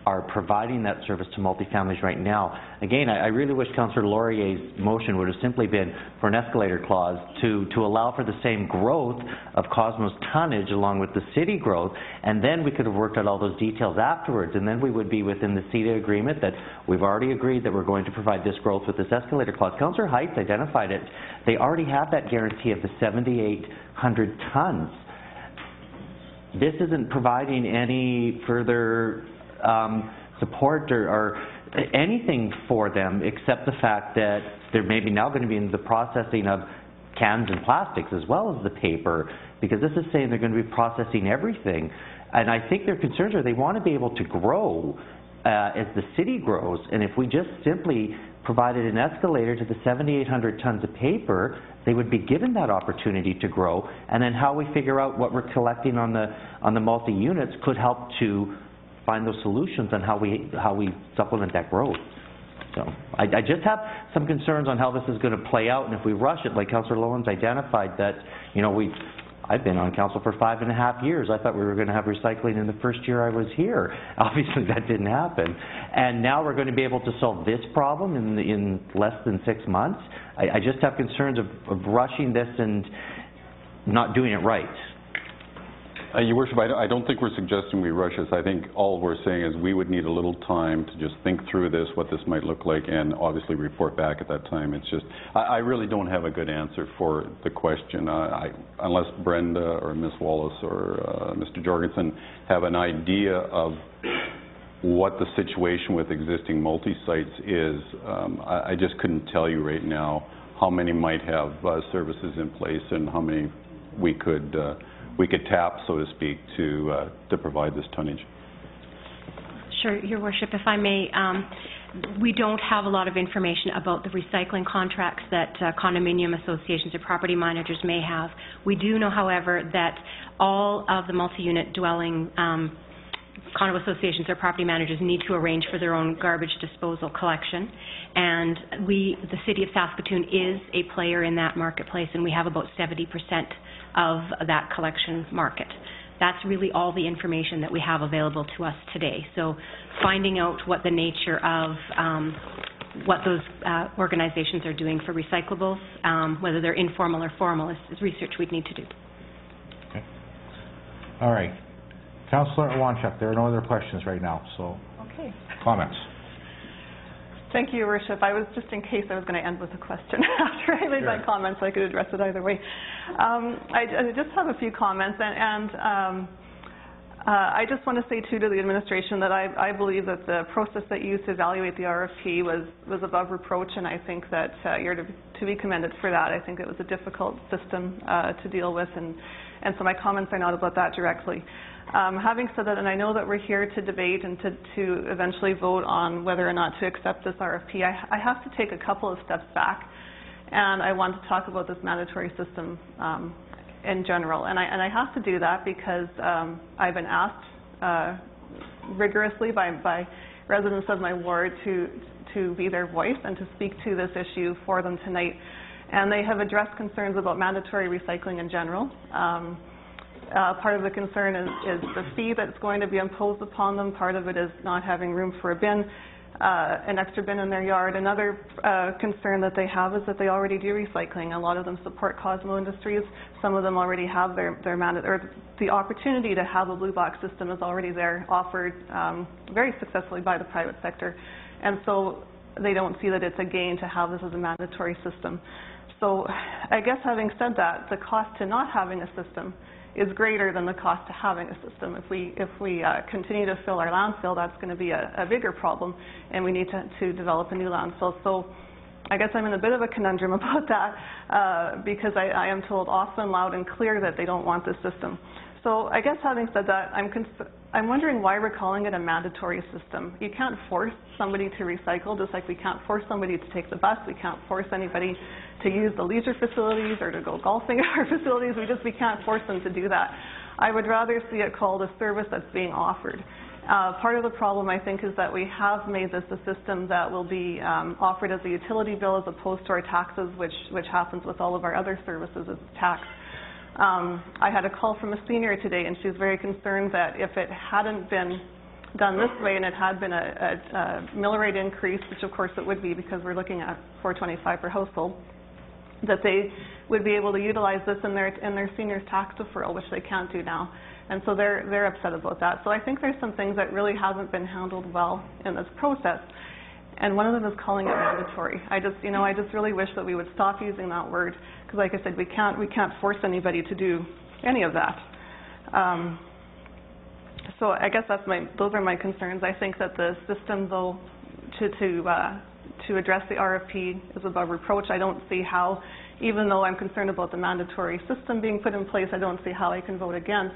are providing that service to multifamilies right now. Again, I I really wish Councillor Lorje's motion would have simply been for an escalator clause to, to allow for the same growth of Cosmos tonnage along with the city growth, and then we could have worked out all those details afterwards, and then we would be within the CETA agreement that we've already agreed that we're going to provide this growth with this escalator clause. Councillor Heidt's identified it. They already have that guarantee of the 7,800 tons this isn't providing any further um, support or, or anything for them except the fact that they're maybe now going to be in the processing of cans and plastics as well as the paper because this is saying they're going to be processing everything. And I think their concerns are they want to be able to grow uh, as the city grows. And if we just simply provided an escalator to the 7,800 tons of paper, they would be given that opportunity to grow. And then how we figure out what we're collecting on the on the multi-units could help to find those solutions on how we how we supplement that growth. So I, I just have some concerns on how this is going to play out, and if we rush it, like Councillor Loewen's identified, that you know we I've been on council for five and a half years. I thought we were going to have recycling in the first year I was here. Obviously, that didn't happen. And now we're going to be able to solve this problem in, in less than six months. I, I just have concerns of, of rushing this and not doing it right. Uh, Your Worship, I don't- I don't think we're suggesting we rush this. I think all we're saying is we would need a little time to just think through this, what this might look like, and obviously report back at that time. It's just, I I really don't have a good answer for the question. Uh, I- Unless Brenda or Ms. Wallace or uh, Mr. Jorgensen have an idea of what the situation with existing multi-sites is, um, I I just couldn't tell you right now how many might have uh, services in place and how many we could uh, we could tap, so to speak, to uh, to provide this tonnage. Sure, Your Worship, if I may, um, we don't have a lot of information about the recycling contracts that uh, condominium associations or property managers may have. We do know, however, that all of the multi-unit dwelling um, condo associations or property managers need to arrange for their own garbage disposal collection. And we, the city of Saskatoon is a player in that marketplace, and we have about 70% of that collection market. That's really all the information that we have available to us today. So finding out what the nature of um, what those uh, organizations are doing for recyclables, um, whether they're informal or formal, is, is research we'd need to do. Okay. All right. Councillor Iwanchuk, there are no other questions right now, so Okay. comments. Thank you, Your Worship. I was, just in case I was going to end with a question after I made my Sure. comments, I could address it either way. Um, I I just have a few comments, and- and um, uh, I just want to say, too, to the administration that I I believe that the process that you used to evaluate the RFP was was above reproach, and I think that uh, you're to to be commended for that. I think it was a difficult system uh, to deal with, and and so my comments are not about that directly. Um, having said that, and I know that we're here to debate and to, to eventually vote on whether or not to accept this RFP, I, I have to take a couple of steps back, and I want to talk about this mandatory system um, in general. And I, and I have to do that because um, I've been asked uh, rigorously by, by residents of my ward to, to be their voice and to speak to this issue for them tonight. And they have addressed concerns about mandatory recycling in general. Um, uh, part of the concern is, is the fee that's going to be imposed upon them. Part of it is not having room for a bin, uh, an extra bin in their yard. Another uh, concern that they have is that they already do recycling. A lot of them support Cosmo Industries. Some of them already have their, their or the opportunity to have a blue box system is already there, offered um, very successfully by the private sector. And so they don't see that it's a gain to have this as a mandatory system. So I guess having said that, the cost to not having a system is greater than the cost of having a system. If we, if we uh, continue to fill our landfill, that's going to be a, a bigger problem, and we need to, to develop a new landfill. So I guess I'm in a bit of a conundrum about that uh, because I, I am told often loud and clear that they don't want this system. So I guess having said that, I'm, I'm wondering why we're calling it a mandatory system. You can't force somebody to recycle, just like we can't force somebody to take the bus. We can't force anybody to use the leisure facilities or to go golfing at our facilities. We just we can't force them to do that. I would rather see it called a service that's being offered. Uh, part of the problem, I think, is that we have made this a system that will be um, offered as a utility bill as opposed to our taxes, which, which happens with all of our other services as tax. Um, I had a call from a senior today, and she was very concerned that if it hadn't been done this way and it had been a, a, a mill rate increase, which of course it would be because we're looking at 425 per household, that they would be able to utilize this in their in their seniors tax deferral, which they can't do now. And so they're they're upset about that. So I think there's some things that really haven't been handled well in this process. And one of them is calling it mandatory. I just, you know, I just really wish that we would stop using that word because, like I said, we can't we can't force anybody to do any of that. Um, so I guess that's my those are my concerns. I think that the system, though, to to uh, to address the RFP is above reproach. I don't see how, even though I'm concerned about the mandatory system being put in place, I don't see how I can vote against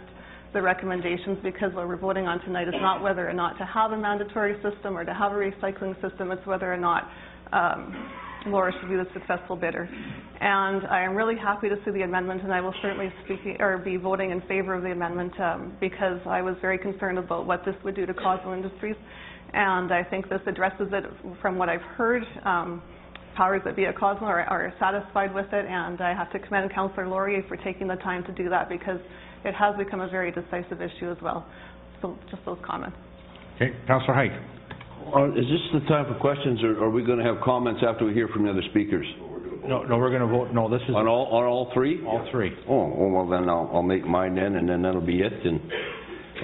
the recommendations because what we're voting on tonight is not whether or not to have a mandatory system or to have a recycling system, it's whether or not um, Laura should be the successful bidder. And I am really happy to see the amendment, and I will certainly speak or be voting in favor of the amendment um, because I was very concerned about what this would do to Cosmo Industries. And I think this addresses it from what I've heard. Um, powers that be at Cosmo are, are satisfied with it, and I have to commend Councillor Lorje for taking the time to do that because it has become a very decisive issue as well. So just those comments. Okay, Councillor Heidt. Uh, Is this the time for questions, or are we going to have comments after we hear from the other speakers? No, no, we're going to vote, no, this is On all, on all three? all three. Oh, oh, well, then I'll, I'll make mine then, and then that'll be it, and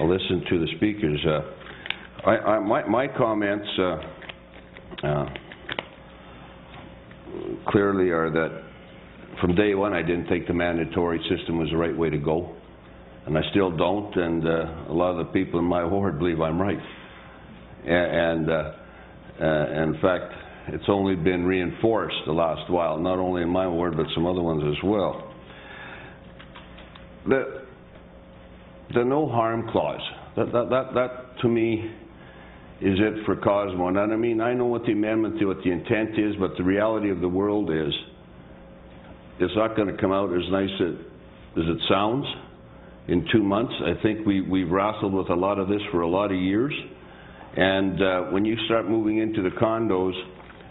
I'll listen to the speakers. Uh, I, I, my, my comments, uh, uh, clearly are that from day one, I didn't think the mandatory system was the right way to go, and I still don't, and, uh, a lot of the people in my ward believe I'm right. And, uh, uh, in fact, it's only been reinforced the last while, not only in my ward, but some other ones as well. The, the no harm clause, that, that, that, that to me is it for Cosmo. And I mean, I know what the amendment, to what the intent is, but the reality of the world is, it's not gonna come out as nice as it sounds in two months. I think we, we've wrestled with a lot of this for a lot of years. And, uh, when you start moving into the condos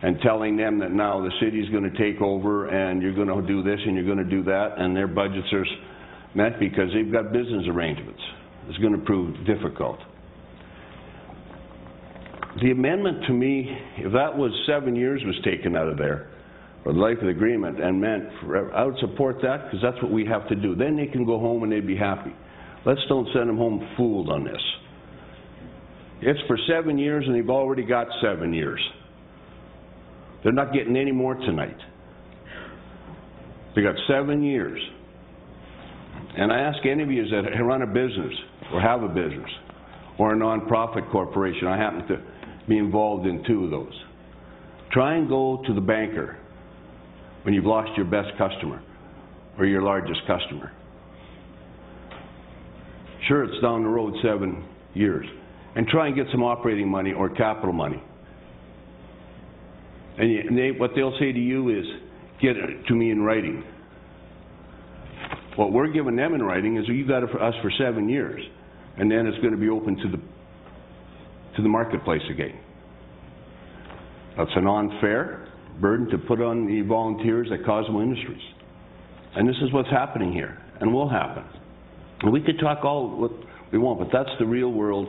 and telling them that now the city's gonna take over and you're gonna do this and you're gonna do that, and their budgets are met because they've got business arrangements, it's gonna prove difficult. The amendment to me, if that was seven years was taken out of there, the life of agreement, and meant forever, I would support that, because that's what we have to do. Then they can go home and they'd be happy. Let's don't send them home fooled on this. It's for seven years, and they've already got seven years. They're not getting any more tonight. They got seven years. And I ask any of you that run a business, or have a business, or a nonprofit corporation, I happen to be involved in two of those. Try and go to the banker when you've lost your best customer, or your largest customer. Sure, it's down the road seven years. And try and get some operating money or capital money. And you- and they, what they'll say to you is, get it to me in writing. What we're giving them in writing is, "You've got it for us for seven years, and then it's gonna be open to the, to the marketplace again. That's an unfair burden to put on the volunteers at Cosmo Industries. And this is what's happening here, and will happen. And we could talk all what we want, but that's the real world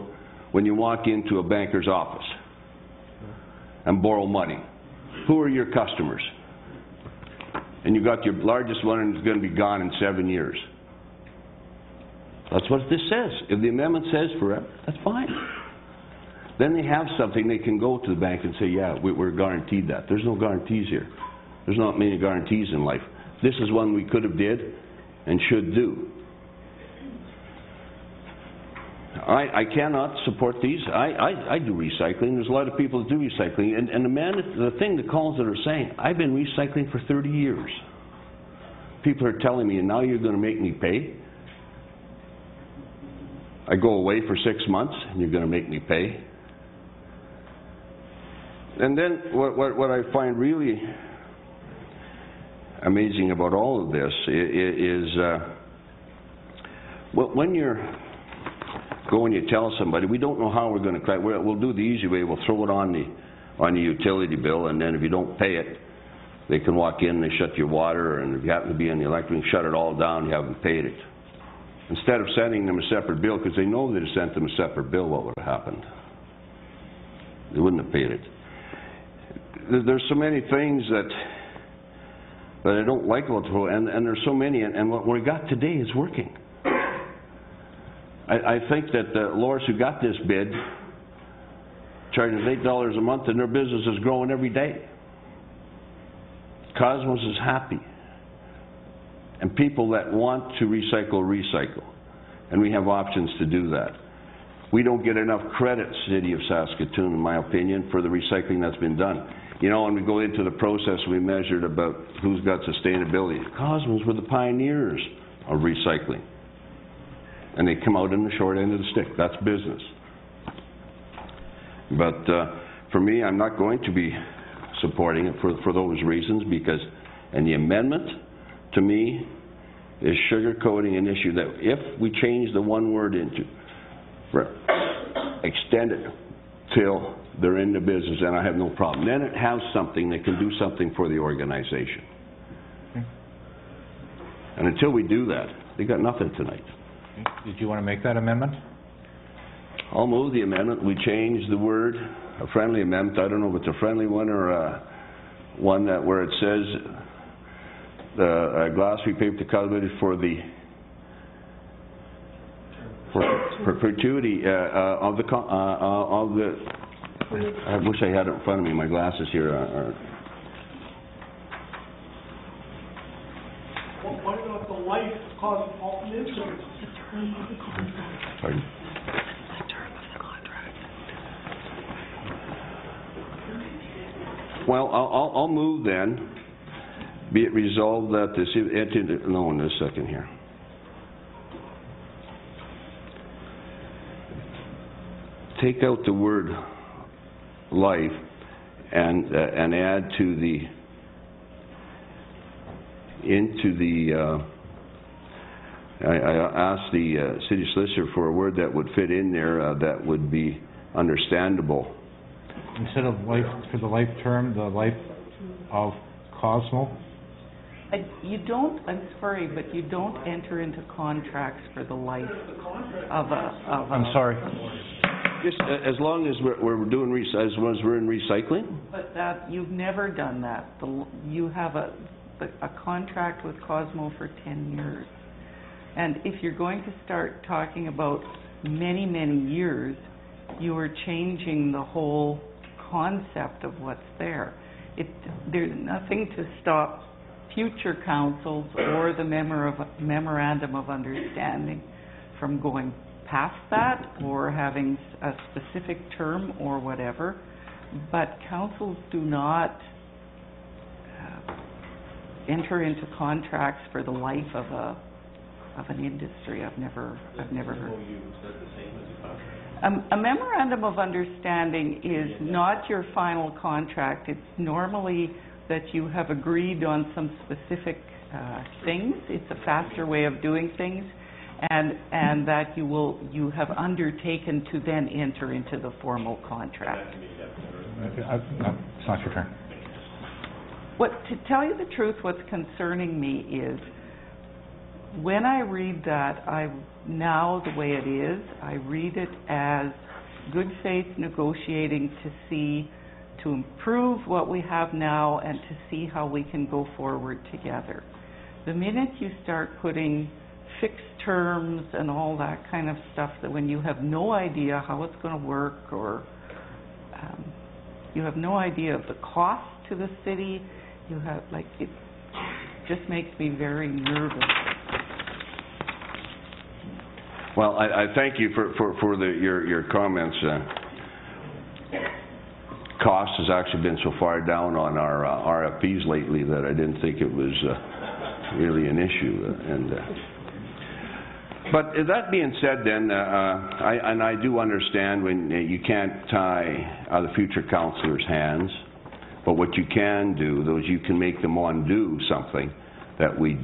when you walk into a banker's office and borrow money. Who are your customers? And you got your largest one and it's gonna be gone in seven years. That's what this says. If the amendment says forever, that's fine. Then they have something, they can go to the bank and say, yeah, we- we're guaranteed that. There's no guarantees here. There's not many guarantees in life. This is one we could have did and should do. I, I cannot support these. I, I, I do recycling. There's a lot of people that do recycling. And, and the man, the thing the calls that are saying, I've been recycling for 30 years. People are telling me, and now you're going to make me pay? I go away for six months, and you're going to make me pay? And then what, what, what I find really amazing about all of this is, uh, wh- when you're go and you tell somebody, we don't know how we're going to collect, we'll, we'll do the easy way, we'll throw it on the, on the utility bill, and then if you don't pay it, they can walk in, they shut your water, and if you happen to be on the electric, shut it all down, you haven't paid it. Instead of sending them a separate bill, because they know they'd have sent them a separate bill, what would have happened? They wouldn't have paid it. There- There's so many things that, that I don't like about the whole, and, and there's so many, and, and what we got today is working. I, I think that the Loraas, who got this bid, charges eight dollars a month, and their business is growing every day. Cosmos is happy. And people that want to recycle, recycle. And we have options to do that. We don't get enough credit, City of Saskatoon, in my opinion, for the recycling that's been done. You know, when we go into the process, we measured about who's got sustainability. Cosmos were the pioneers of recycling. And they come out in the short end of the stick. That's business. But uh, for me, I'm not going to be supporting it for, for those reasons because, and the amendment, to me, is sugarcoating an issue that if we change the one word into, extend it till they're in the business, and I have no problem. Then it has something that can do something for the organization. And until we do that, they got nothing tonight. Did you want to make that amendment? I'll move the amendment, we change the word, a friendly amendment, I don't know if it's a friendly one or a, one that, where it says, the uh, glass-free paper to cultivate for the, for perpetuity, uh, uh, of the, uh, uh, of the, I wish I had it in front of me, my glasses here are, are Why not the life of cosmopolitan incidents? Pardon? Well, I'll, I'll, I'll move then, be it resolved that the city, enter- eh, no, in a second here. Take out the word life and, uh, and add to the, into the, uh, I, I asked the uh, city solicitor for a word that would fit in there, uh, that would be understandable. Instead of life, for the life term, the life of Cosmo? I- You don't, I'm sorry, but you don't enter into contracts for the life of a, of a... I'm sorry. Just a- as long as we're, we're doing, rec- as long as we're in recycling? But that, you've never done that. The You have a, the- a contract with Cosmo for 10 years. And if you're going to start talking about many, many years, you are changing the whole concept of what's there. It, there's nothing to stop future councils or the memor of- memorandum of understanding from going past that or having a specific term or whatever. But councils do not uh, enter into contracts for the life of a, of an industry. I've never, I've never heard. Um, A memorandum of understanding is not your final contract. It's normally that you have agreed on some specific uh, things. It's a faster way of doing things, and, and that you will, you have undertaken to then enter into the formal contract. No, It's not your turn. What, to tell you the truth, what's concerning me is, when I read that, I, now the way it is, I read it as good faith negotiating to see, to improve what we have now and to see how we can go forward together. The minute you start putting fixed terms and all that kind of stuff, that when you have no idea how it's going to work or um, you have no idea of the cost to the city, you have, like, it just makes me very nervous. Well, I, I thank you for, for, for the, your, your comments. uh. Cost has actually been so far down on our uh, RFPs lately that I didn't think it was uh, really an issue, uh, and, uh, but that being said then, uh, uh, I, and I do understand when uh, you can't tie uh, the future councillors' hands, but what you can do, though, is you can make them undo something that we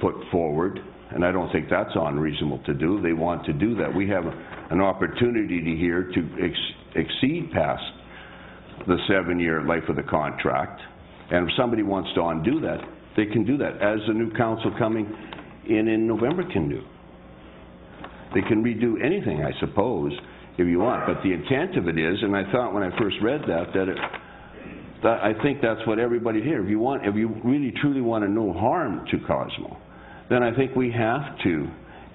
put forward, and I don't think that's unreasonable to do. They want to do that. We have an opportunity to here to ex- exceed past the seven-year life of the contract, and if somebody wants to undo that, they can do that, as the new council coming in in November can do. They can redo anything, I suppose, if you want, but the intent of it is, and I thought when I first read that, that it, that, I think that's what everybody here, if you want, if you really truly want to no harm to Cosmo, then I think we have to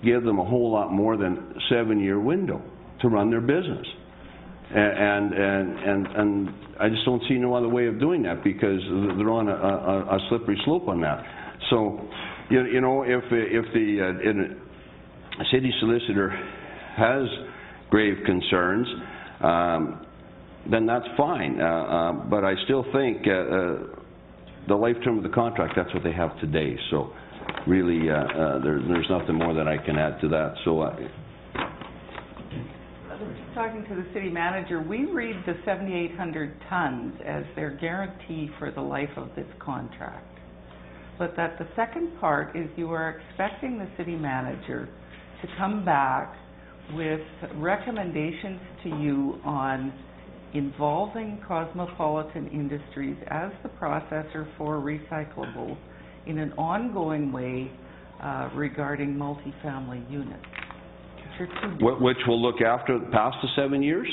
give them a whole lot more than seven-year window to run their business. And, and, and, and I just don't see no other way of doing that because they're on a, a, a slippery slope on that. So, you, you know, if, if the, uh, in, city solicitor has grave concerns, um, then that's fine. Uh, uh, but I still think, uh, uh, the lifetime of the contract, that's what they have today. So really, uh, there, there's nothing more that I can add to that. So, Just talking to the city manager, we read the 7,800 tons as their guarantee for the life of this contract. But that the second part is you are expecting the city manager to come back with recommendations to you on involving Cosmopolitan Industries as the processor for recyclables in an ongoing way uh, regarding multifamily units. Which wh- which will look after, past the seven years?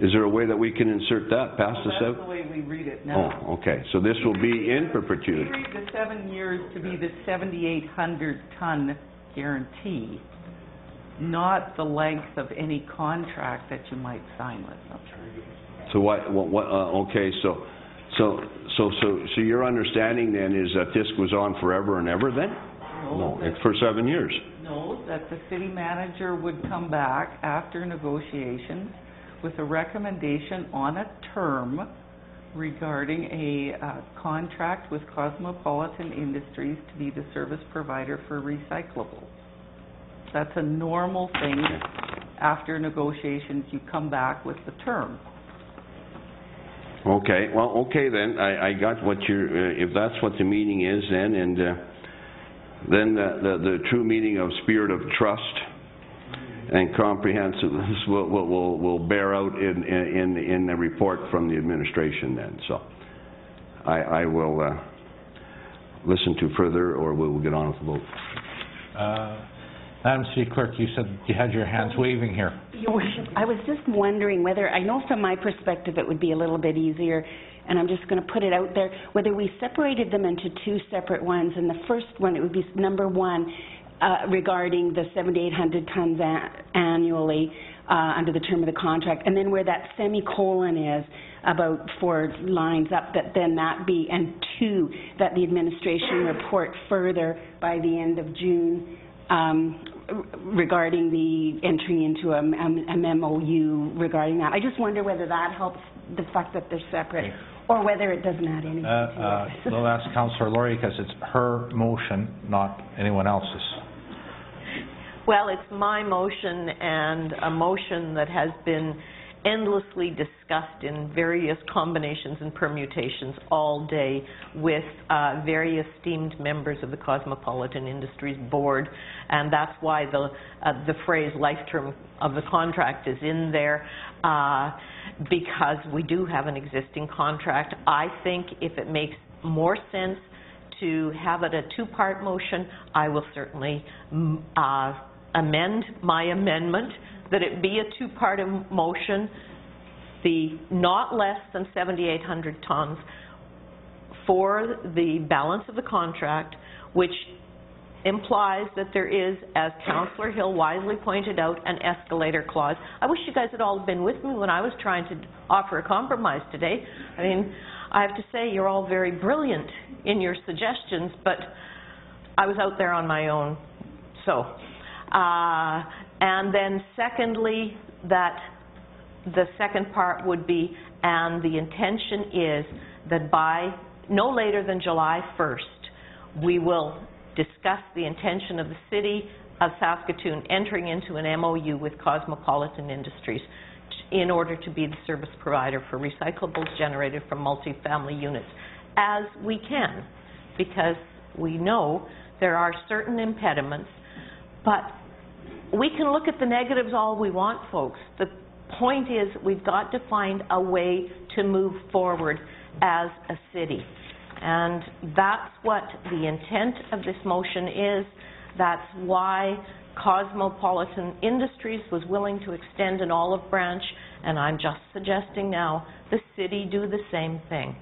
Is there a way that we can insert that past the seven? That's the way we read it now. Oh, okay, so this will be in We perpetuity. read the seven years to be the 7,800 ton guarantee, not the length of any contract that you might sign with them. So what, what, what, uh, okay, so, so, so, so, so your understanding then is that this goes on forever and ever then? No, it's for seven years. No, that the city manager would come back after negotiations with a recommendation on a term regarding a uh, contract with Cosmopolitan Industries to be the service provider for recyclables. That's a normal thing. After negotiations, you come back with the term. Okay, well, okay then, I, I got what you're, uh, if that's what the meaning is then, and, uh, then the, the, the true meaning of spirit of trust and comprehensiveness will, will, will, will bear out in, in, in the report from the administration then, so. I, I will, uh, listen to further, or we will get on with the vote. Uh, Madam City Clerk, you said you had your hands waving here. Your worship, I was just wondering whether, I know from my perspective it would be a little bit easier, and I'm just going to put it out there, whether we separated them into two separate ones, and the first one, it would be number one, uh, regarding the 7,800 tons a- annually uh, under the term of the contract, and then where that semicolon is, about four lines up, that then that be, and two, that the administration report further by the end of June um, r- regarding the entry into a MOU regarding that. I just wonder whether that helps, the fact that they're separate, or whether it doesn't add anything Uh, uh, to it. We'll ask Councillor Lorje, because it's her motion, not anyone else's. Well, it's my motion and a motion that has been endlessly discussed in various combinations and permutations all day with uh, very esteemed members of the Cosmopolitan Industries Board, and that's why the uh, the phrase "life term of the contract" is in there, uh, because we do have an existing contract. I think if it makes more sense to have it a two-part motion, I will certainly mm, uh, amend my amendment that it be a two-part motion, the not less than 7,800 tons for the balance of the contract, which implies that there is, as Councillor Hill wisely pointed out, an escalator clause. I wish you guys had all been with me when I was trying to offer a compromise today. I mean, I have to say, you're all very brilliant in your suggestions, but I was out there on my own. So, Uh, And then secondly, that the second part would be, and the intention is that by no later than July 1st, we will discuss the intention of the city of Saskatoon entering into an MOU with Cosmopolitan Industries in order to be the service provider for recyclables generated from multifamily units, as we can, because we know there are certain impediments, but we can look at the negatives all we want, folks. The point is, we've got to find a way to move forward as a city. And that's what the intent of this motion is. That's why Cosmopolitan Industries was willing to extend an olive branch, and I'm just suggesting now the city do the same thing.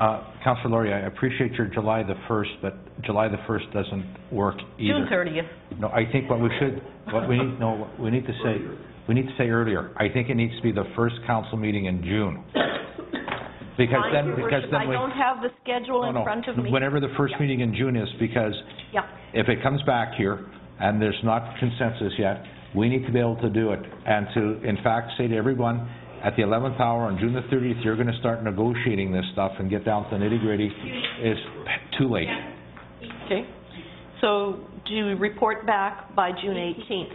Uh, Councillor Lorje, I appreciate your July the 1st, but July the 1st doesn't work either. June 30th. No, I think what we should, what we need, no, what we need to say, we need to say earlier, I think it needs to be the first council meeting in June. Because Fine, then, Your because Worship, then I we... don't have the schedule No, in no, front of me. Whenever the first Yeah. meeting in June is, because Yeah. if it comes back here and there's not consensus yet, we need to be able to do it and to, in fact, say to everyone, at the 11th hour on June the 30th, you're going to start negotiating this stuff and get down to the nitty-gritty, it's too late. Okay. So do we report back by June 18th?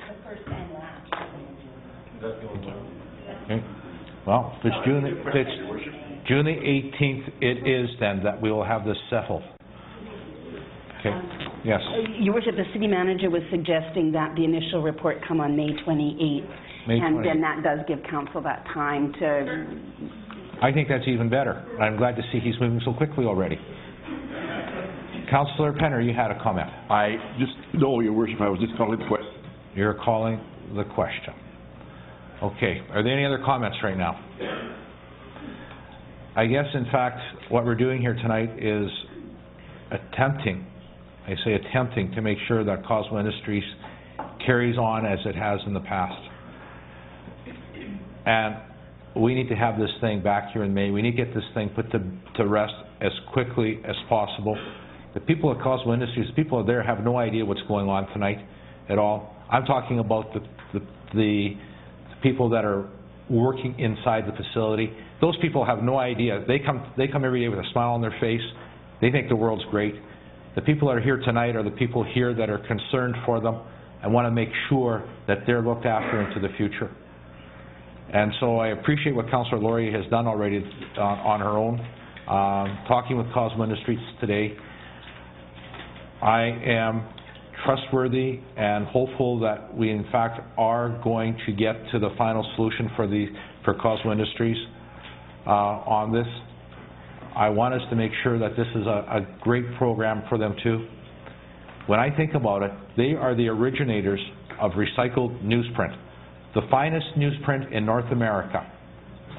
Okay? Well, if it's June, if it's June the 18th, it is then that we will have this settled. Okay, yes. Uh, Your Worship, the city manager was suggesting that the initial report come on May 28th. May And 28th. then that does give council that time to, I think that's even better. I'm glad to see he's moving so quickly already. Councillor Penner, you had a comment. I just, no, your worship, I was just calling the question. You're calling the question. Okay, are there any other comments right now? I guess, in fact, what we're doing here tonight is attempting, I say attempting, to make sure that Cosmo Industries carries on as it has in the past. And we need to have this thing back here in May. We need to get this thing put to, to rest as quickly as possible. The people at Cosmo Industries, the people there have no idea what's going on tonight at all. I'm talking about the, the, the people that are working inside the facility. Those people have no idea. They come, they come every day with a smile on their face. They think the world's great. The people that are here tonight are the people here that are concerned for them and want to make sure that they're looked after into the future. And so I appreciate what Councillor Lorje has done already uh, on her own, um, talking with Cosmo Industries today. I am trustworthy and hopeful that we in fact are going to get to the final solution for the, for Cosmo Industries uh, on this. I want us to make sure that this is a, a great program for them too. When I think about it, they are the originators of recycled newsprint, the finest newsprint in North America.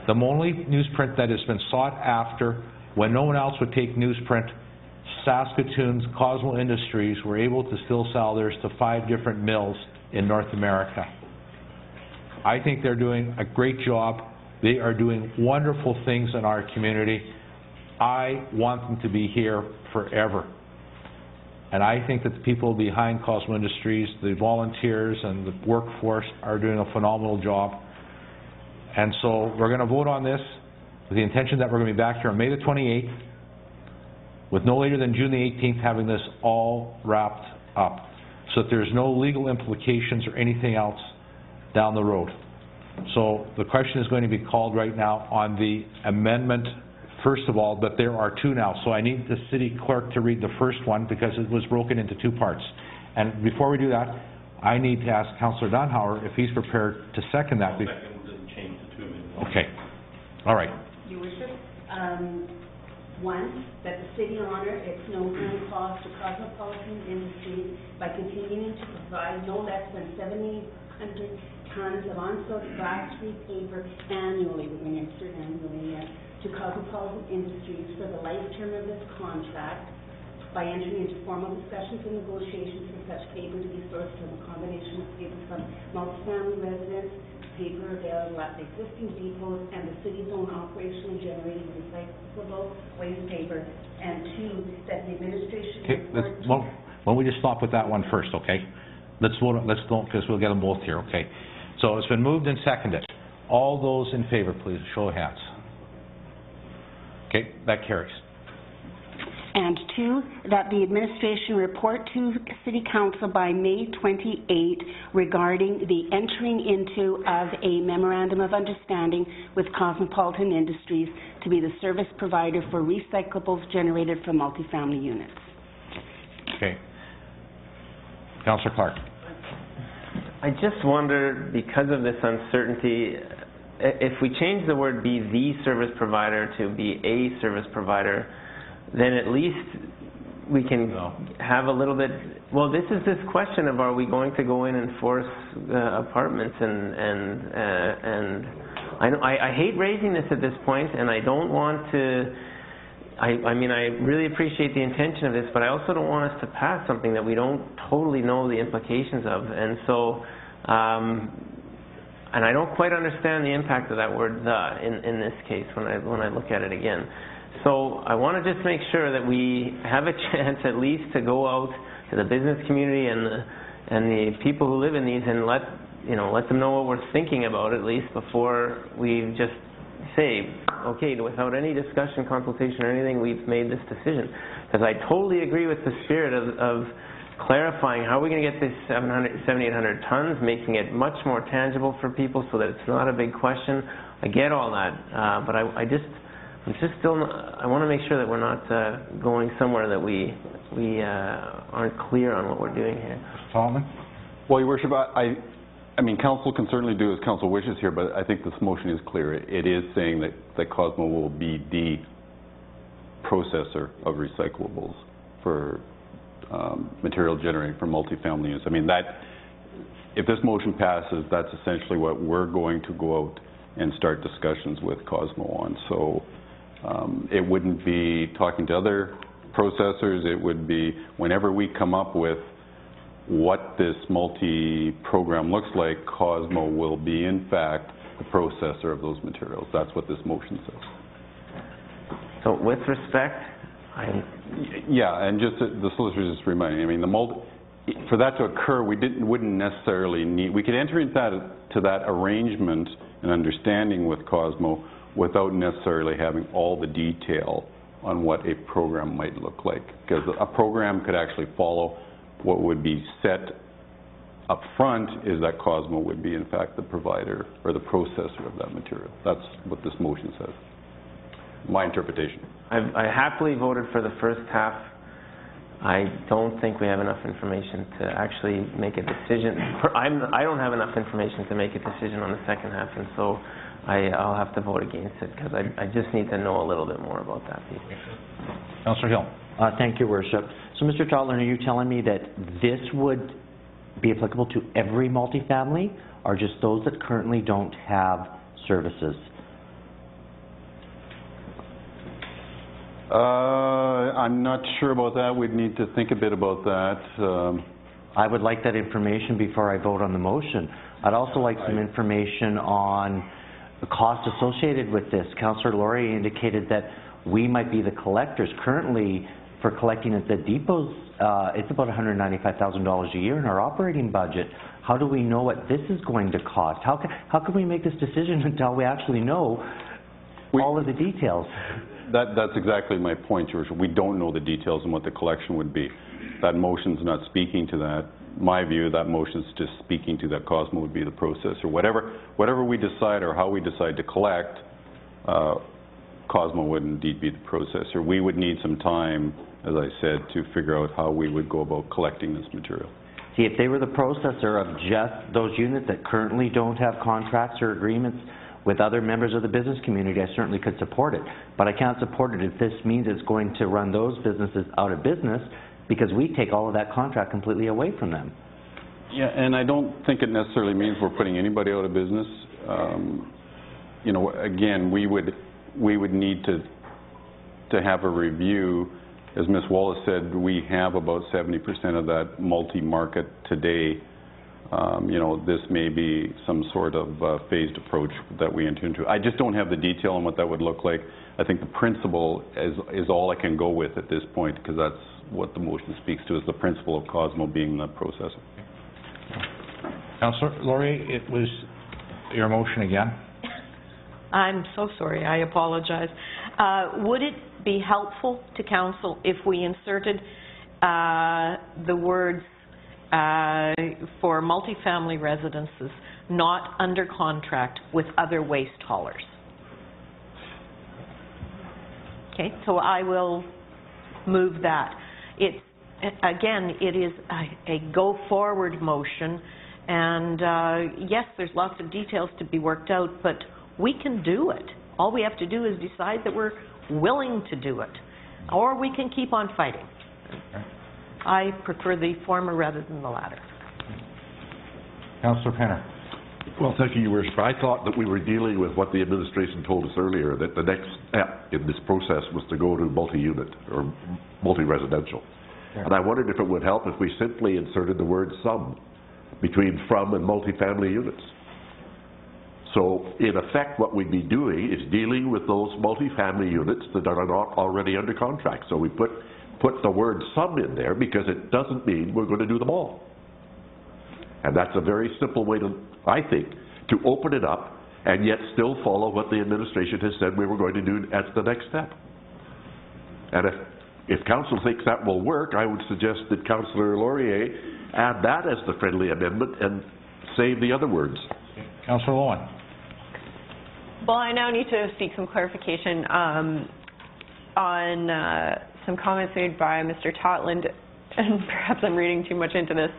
The only newsprint that has been sought after when no one else would take newsprint Saskatoon's Cosmo Industries were able to still sell theirs to five different mills in North America. I think they're doing a great job. They are doing wonderful things in our community. I want them to be here forever. And I think that the people behind Cosmo Industries, the volunteers and the workforce are doing a phenomenal job. And so we're going to vote on this with the intention that we're going to be back here on May the 28th with no later than June the 18th having this all wrapped up, so that there's no legal implications or anything else down the road. So the question is going to be called right now on the amendment, first of all, but there are two now. So I need the city clerk to read the first one because it was broken into two parts. And before we do that, I need to ask Councillor Donauer if he's prepared to second that. be- Okay, all right. Your Worship, um, one, that the city honor its no harm clause to Cosmopolitan Industries by continuing to provide no less than seventy hundred tons of on-site glass-free paper annually, we're going to insert annually, uh, to Cosmopolitan Industries for the life term of this contract by entering into formal discussions and negotiations for such paper to be sourced from a combination of paper from multifamily residents, paper available at the existing depots and the city's own operationally generated recyclable waste paper. And two, that the administration Okay, let's, well, why don't we just stop with that one first, okay? Let's vote, let's don't, because we'll get them both here, okay. So it's been moved and seconded. All those in favor, please, show of hands. Okay, that carries. And two, that the administration report to City Council by May 28 regarding the entering into of a memorandum of understanding with Cosmopolitan Industries to be the service provider for recyclables generated from multifamily units. Okay. Councillor Clark. I just wonder, because of this uncertainty, i- if we change the word be the service provider to be a service provider, then at least we can have a little bit, well, this is this question of are we going to go in and force uh, apartments and, and, uh, and I, know- I, I hate raising this at this point and I don't want to, I, I mean, I really appreciate the intention of this, but I also don't want us to pass something that we don't totally know the implications of. And so, um, and I don't quite understand the impact of that word "the" in, in this case when I, when I look at it again. So I want to just make sure that we have a chance at least to go out to the business community and the, and the people who live in these and let, you know, let them know what we're thinking about at least before we just say, okay, without any discussion, consultation, or anything, we've made this decision. Because I totally agree with the spirit of, of clarifying how are we going to get this 700, 7,800 tons, making it much more tangible for people so that it's not a big question. I get all that, uh, but I, I just, I'm just still, not, I want to make sure that we're not uh, going somewhere that we, we uh, aren't clear on what we're doing here. Solomon? Well, your worship, I, I- I mean, council can certainly do as council wishes here, but I think this motion is clear. It it is saying that, that Cosmo will be the processor of recyclables for, material generated from multifamily use. I mean, that, if this motion passes, that's essentially what we're going to go out and start discussions with Cosmo on. So, um, it wouldn't be talking to other processors, it would be whenever we come up with what this multi-program looks like, Cosmo will be in fact the processor of those materials. That's what this motion says. So with respect, Yeah, and just, the solicitor just reminding, I mean, the multi, for that to occur, we didn't, wouldn't necessarily need, we could enter into that, to that arrangement and understanding with Cosmo without necessarily having all the detail on what a program might look like. Because a program could actually follow what would be set up front is that Cosmo would be in fact the provider or the processor of that material. That's what this motion says. My interpretation. I've, I happily voted for the first half. I don't think we have enough information to actually make a decision. I'm, I don't have enough information to make a decision on the second half, and so I, I'll have to vote against it because I, I just need to know a little bit more about that piece. Councillor Hill. Uh, Thank you, Worship. So, Mr. Totland, are you telling me that this would be applicable to every multifamily, or just those that currently don't have services? Uh, I'm not sure about that. We'd need to think a bit about that. Um, I would like that information before I vote on the motion. I'd also like some information on the cost associated with this. Councillor Lorje indicated that we might be the collectors. Currently, for collecting at the depots, uh, it's about $195,000 a year in our operating budget. How do we know what this is going to cost? How can, how can we make this decision until we actually know all of the details? That, that's exactly my point, George. We don't know the details on what the collection would be. That motion's not speaking to that. My view, that motion's just speaking to that Cosmo would be the processor. Whatever, whatever we decide or how we decide to collect, uh, Cosmo would indeed be the processor. We would need some time, as I said, to figure out how we would go about collecting this material. See, if they were the processor of just those units that currently don't have contracts or agreements with other members of the business community, I certainly could support it. But I can't support it if this means it's going to run those businesses out of business because we take all of that contract completely away from them. Yeah, and I don't think it necessarily means we're putting anybody out of business. Um, You know, again, we would, we would need to, to have a review. As Ms. Wallace said, we have about 70% of that multi-market today. Um, You know, this may be some sort of uh, phased approach that we intend to. I just don't have the detail on what that would look like. I think the principle is, is all I can go with at this point, because that's what the motion speaks to, is the principle of Cosmo being the processor. Councillor Lorje, it was your motion again? I'm so sorry, I apologize. Uh, Would it be helpful to council if we inserted uh, the words uh, for multifamily residences not under contract with other waste haulers? Okay, so I will move that. It's, again, it is a- a go-forward motion, and uh, yes, there's lots of details to be worked out, but we can do it. All we have to do is decide that we're willing to do it, or we can keep on fighting. I prefer the former rather than the latter. Councillor Penner. Well, thank you, Your Worship. I thought that we were dealing with what the administration told us earlier, that the next step in this process was to go to multi-unit or multi-residential. And I wondered if it would help if we simply inserted the word "some" between "from" and multi-family units. So in effect, what we'd be doing is dealing with those multi-family units that are not already under contract. So we put, put the word "some" in there because it doesn't mean we're going to do them all. And that's a very simple way to, I think, to open it up and yet still follow what the administration has said we were going to do as the next step. And if, if council thinks that will work, I would suggest that Councillor Lorje add that as the friendly amendment and save the other words. Councillor Loewen. Well, I now need to seek some clarification um, on uh, some comments made by Mr. Totland, and perhaps I'm reading too much into this,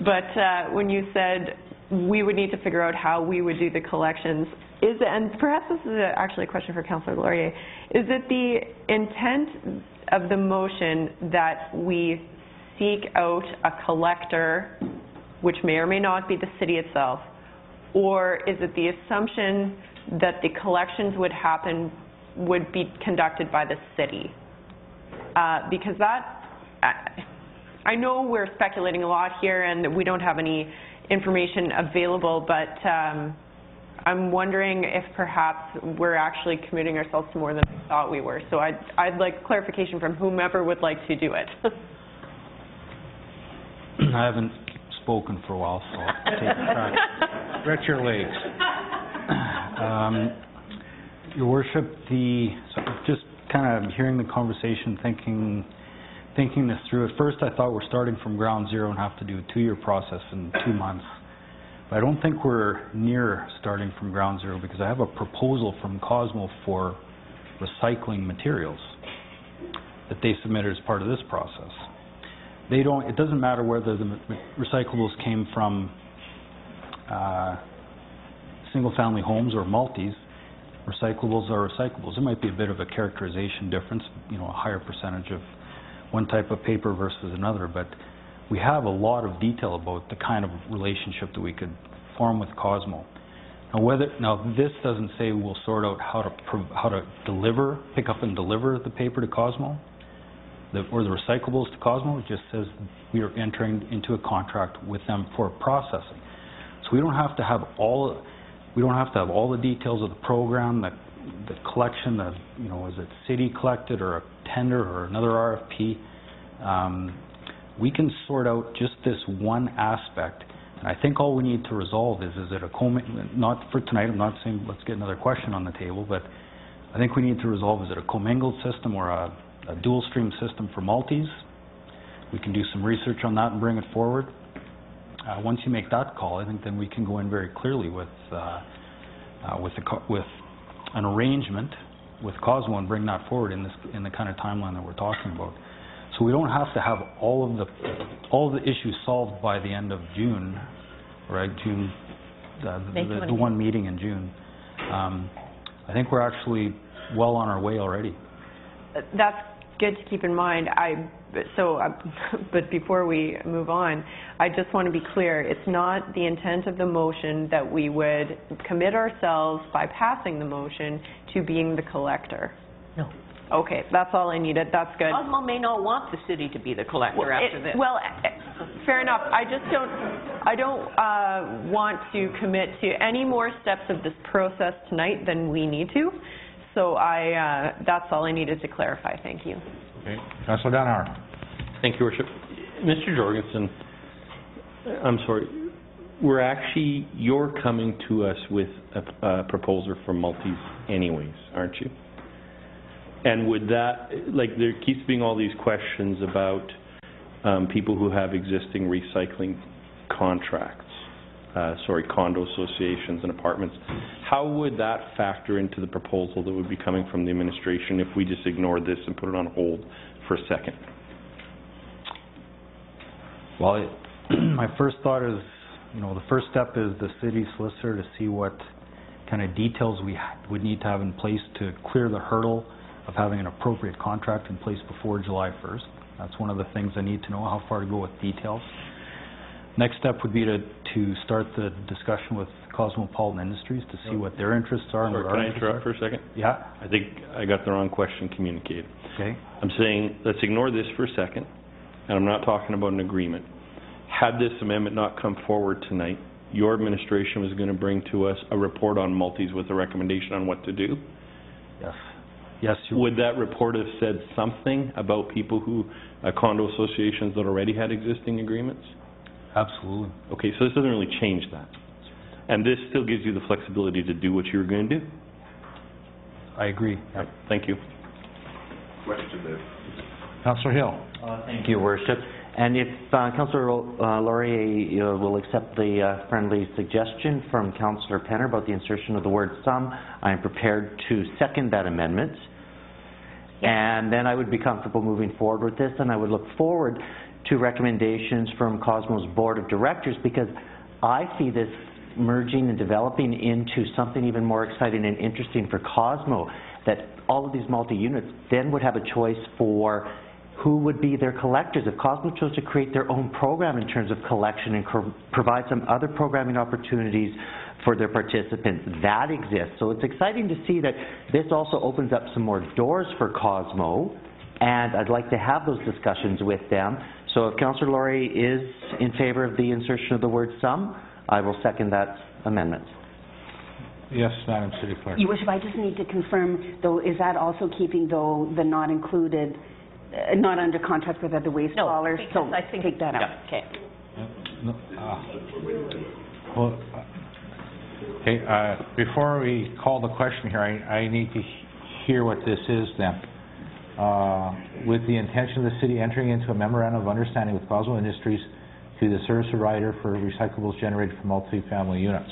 but uh, when you said we would need to figure out how we would do the collections, is and perhaps this is a, actually a question for Councillor Lorje, is it the intent of the motion that we seek out a collector, which may or may not be the city itself, or is it the assumption that the collections would happen, would be conducted by the city? Uh, because that, I- I know we're speculating a lot here and we don't have any information available, but um, I'm wondering if perhaps we're actually committing ourselves to more than we thought we were. So I'd, I'd like clarification from whomever would like to do it. I haven't spoken for a while, so I'll take a. Stretch your legs. Um, Your Worship, the, so just kind of hearing the conversation, thinking, thinking this through, at first I thought we're starting from ground zero and have to do a two-year process in two months. But I don't think we're near starting from ground zero because I have a proposal from Cosmo for recycling materials that they submitted as part of this process. They don't, it doesn't matter whether the recyclables came from, uh, single-family homes or multis, recyclables are recyclables. There might be a bit of a characterization difference, you know, a higher percentage of one type of paper versus another, but we have a lot of detail about the kind of relationship that we could form with Cosmo. Now whether, now this doesn't say we'll sort out how to, how to deliver, pick up and deliver the paper to Cosmo, the, or the recyclables to Cosmo, it just says we are entering into a contract with them for processing. So we don't have to have all, we don't have to have all the details of the program, the, the collection, the, you know, is it city collected or a tender or another RFP? Um, we can sort out just this one aspect. And I think all we need to resolve is, is it a commi- not for tonight, I'm not saying let's get another question on the table, but I think we need to resolve, is it a commingled system or a, a dual stream system for multis? We can do some research on that and bring it forward. Uh, once you make that call, I think then we can go in very clearly with, uh, uh, with the, co- with an arrangement with Cosmo and bring that forward in this, in the kind of timeline that we're talking about. So we don't have to have all of the, all of the issues solved by the end of June, right, June, the, the, the one meeting in June. Um, I think we're actually well on our way already. That's good to keep in mind. I, so, uh, but before we move on, I just want to be clear, it's not the intent of the motion that we would commit ourselves by passing the motion to being the collector. No. Okay, that's all I needed, that's good. Cosmo may not want the city to be the collector Well, after it- this. Well, eh, fair enough. I just don't, I don't uh, want to commit to any more steps of this process tonight than we need to. So I, uh, that's all I needed to clarify. Thank you. Okay. Councillor Donauer. Thank you, Worship. Mr. Jorgensen, I'm sorry, we're actually, you're coming to us with a, a proposal for multis anyways, aren't you? And would that, like, there keeps being all these questions about, um, people who have existing recycling contracts, uh, sorry, condo associations and apartments. How would that factor into the proposal that would be coming from the administration if we just ignored this and put it on hold for a second? Well, it- my first thought is, you know, the first step is the city solicitor to see what kind of details we would need to have in place to clear the hurdle of having an appropriate contract in place before July 1st. That's one of the things I need to know, how far to go with details. Next step would be to, to start the discussion with Cosmopolitan Industries to see what their interests are and Sorry, what can our I interests are. interrupt for a second? Yeah, I think I got the wrong question communicated. okay. I'm saying, let's ignore this for a second, and I'm not talking about an agreement. Had this amendment not come forward tonight, your administration was gonna bring to us a report on multis with a recommendation on what to do? Yes. Yes, you, Would that report have said something about people who, uh, condo associations that already had existing agreements? Absolutely. Okay, so this doesn't really change that. And this still gives you the flexibility to do what you were gonna do? I agree. Right, Thank you. Question there. Councillor Hill? Uh, Thank you, Worship. And if uh, Councillor uh, Lorje uh, will accept the uh, friendly suggestion from Councillor Penner about the insertion of the word "some," I am prepared to second that amendment. And then I would be comfortable moving forward with this, and I would look forward to recommendations from Cosmo's Board of Directors, because I see this merging and developing into something even more exciting and interesting for Cosmo, that all of these multi-units then would have a choice for who would be their collectors. If Cosmo chose to create their own program in terms of collection and provide some other programming opportunities for their participants, that exists. So it's exciting to see that this also opens up some more doors for Cosmo, and I'd like to have those discussions with them. So if Councillor Lorje is in favor of the insertion of the word "some," I will second that amendment. Yes, Madam City Clerk. Your worship, I just need to confirm, though, is that also keeping, though, the not included, uh, not under contract with other waste haulers? So because I think- take that out. Okay. No, uh, Well, uh, okay, uh, before we call the question here, I, I need to he- hear what this is then. Uh, With the intention of the city entering into a memorandum of understanding with Cosmo Industries to the service provider for recyclables generated from multifamily units.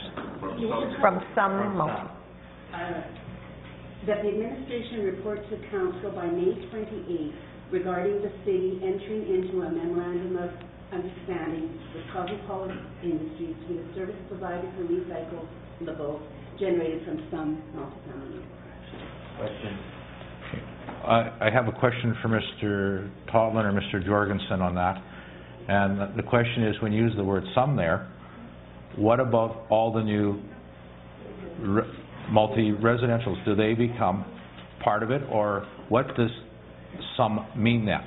From some multi. That the administration report to council by May 28 regarding the city entering into a memorandum of understanding with Cosmopolitan Industries to be the service provider for recyclables generated from some multifamily units. I I have a question for Mr. Totland or Mr. Jorgensen on that. And the- the question is, when you use the word "some" there, what about all the new re- multi-residentials? Do they become part of it, or what does "some" mean then?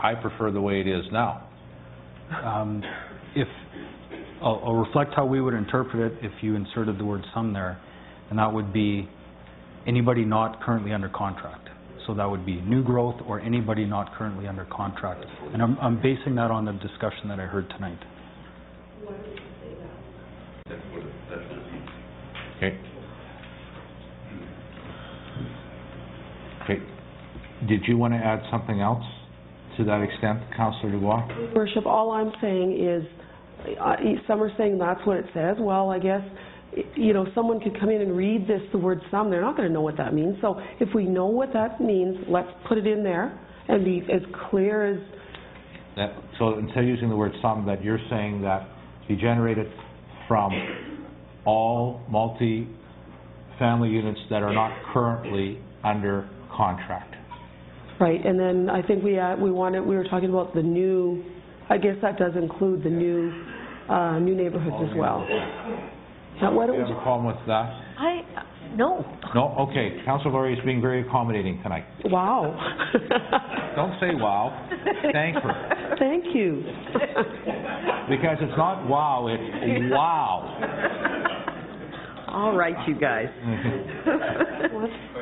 I prefer the way it is now. Um, If, I'll I'll reflect how we would interpret it if you inserted the word "some" there, and that would be anybody not currently under contract. So that would be new growth or anybody not currently under contract. And I'm I'm basing that on the discussion that I heard tonight. Okay. Okay. Did you want to add something else to that extent, Councillor Dubois? Worship, all I'm saying is, uh, some are saying that's what it says. Well, I guess, y- you know, someone could come in and read this, the word "some," they're not going to know what that means. So if we know what that means, let's put it in there and be as clear as, That, so instead of using the word "some," that you're saying that be generated from all multi-family units that are not currently under contract. right, and then I think we, uh, we wanted, we were talking about the new, I guess that does include the new, uh, new neighborhoods as well. Now, why Do don't you we have a problem with that? I, no. No? Okay. Councillor Lorje is being very accommodating tonight. Wow. Don't say wow. Thank her. Thank you. Because it's not wow, it's wow. All right, you guys.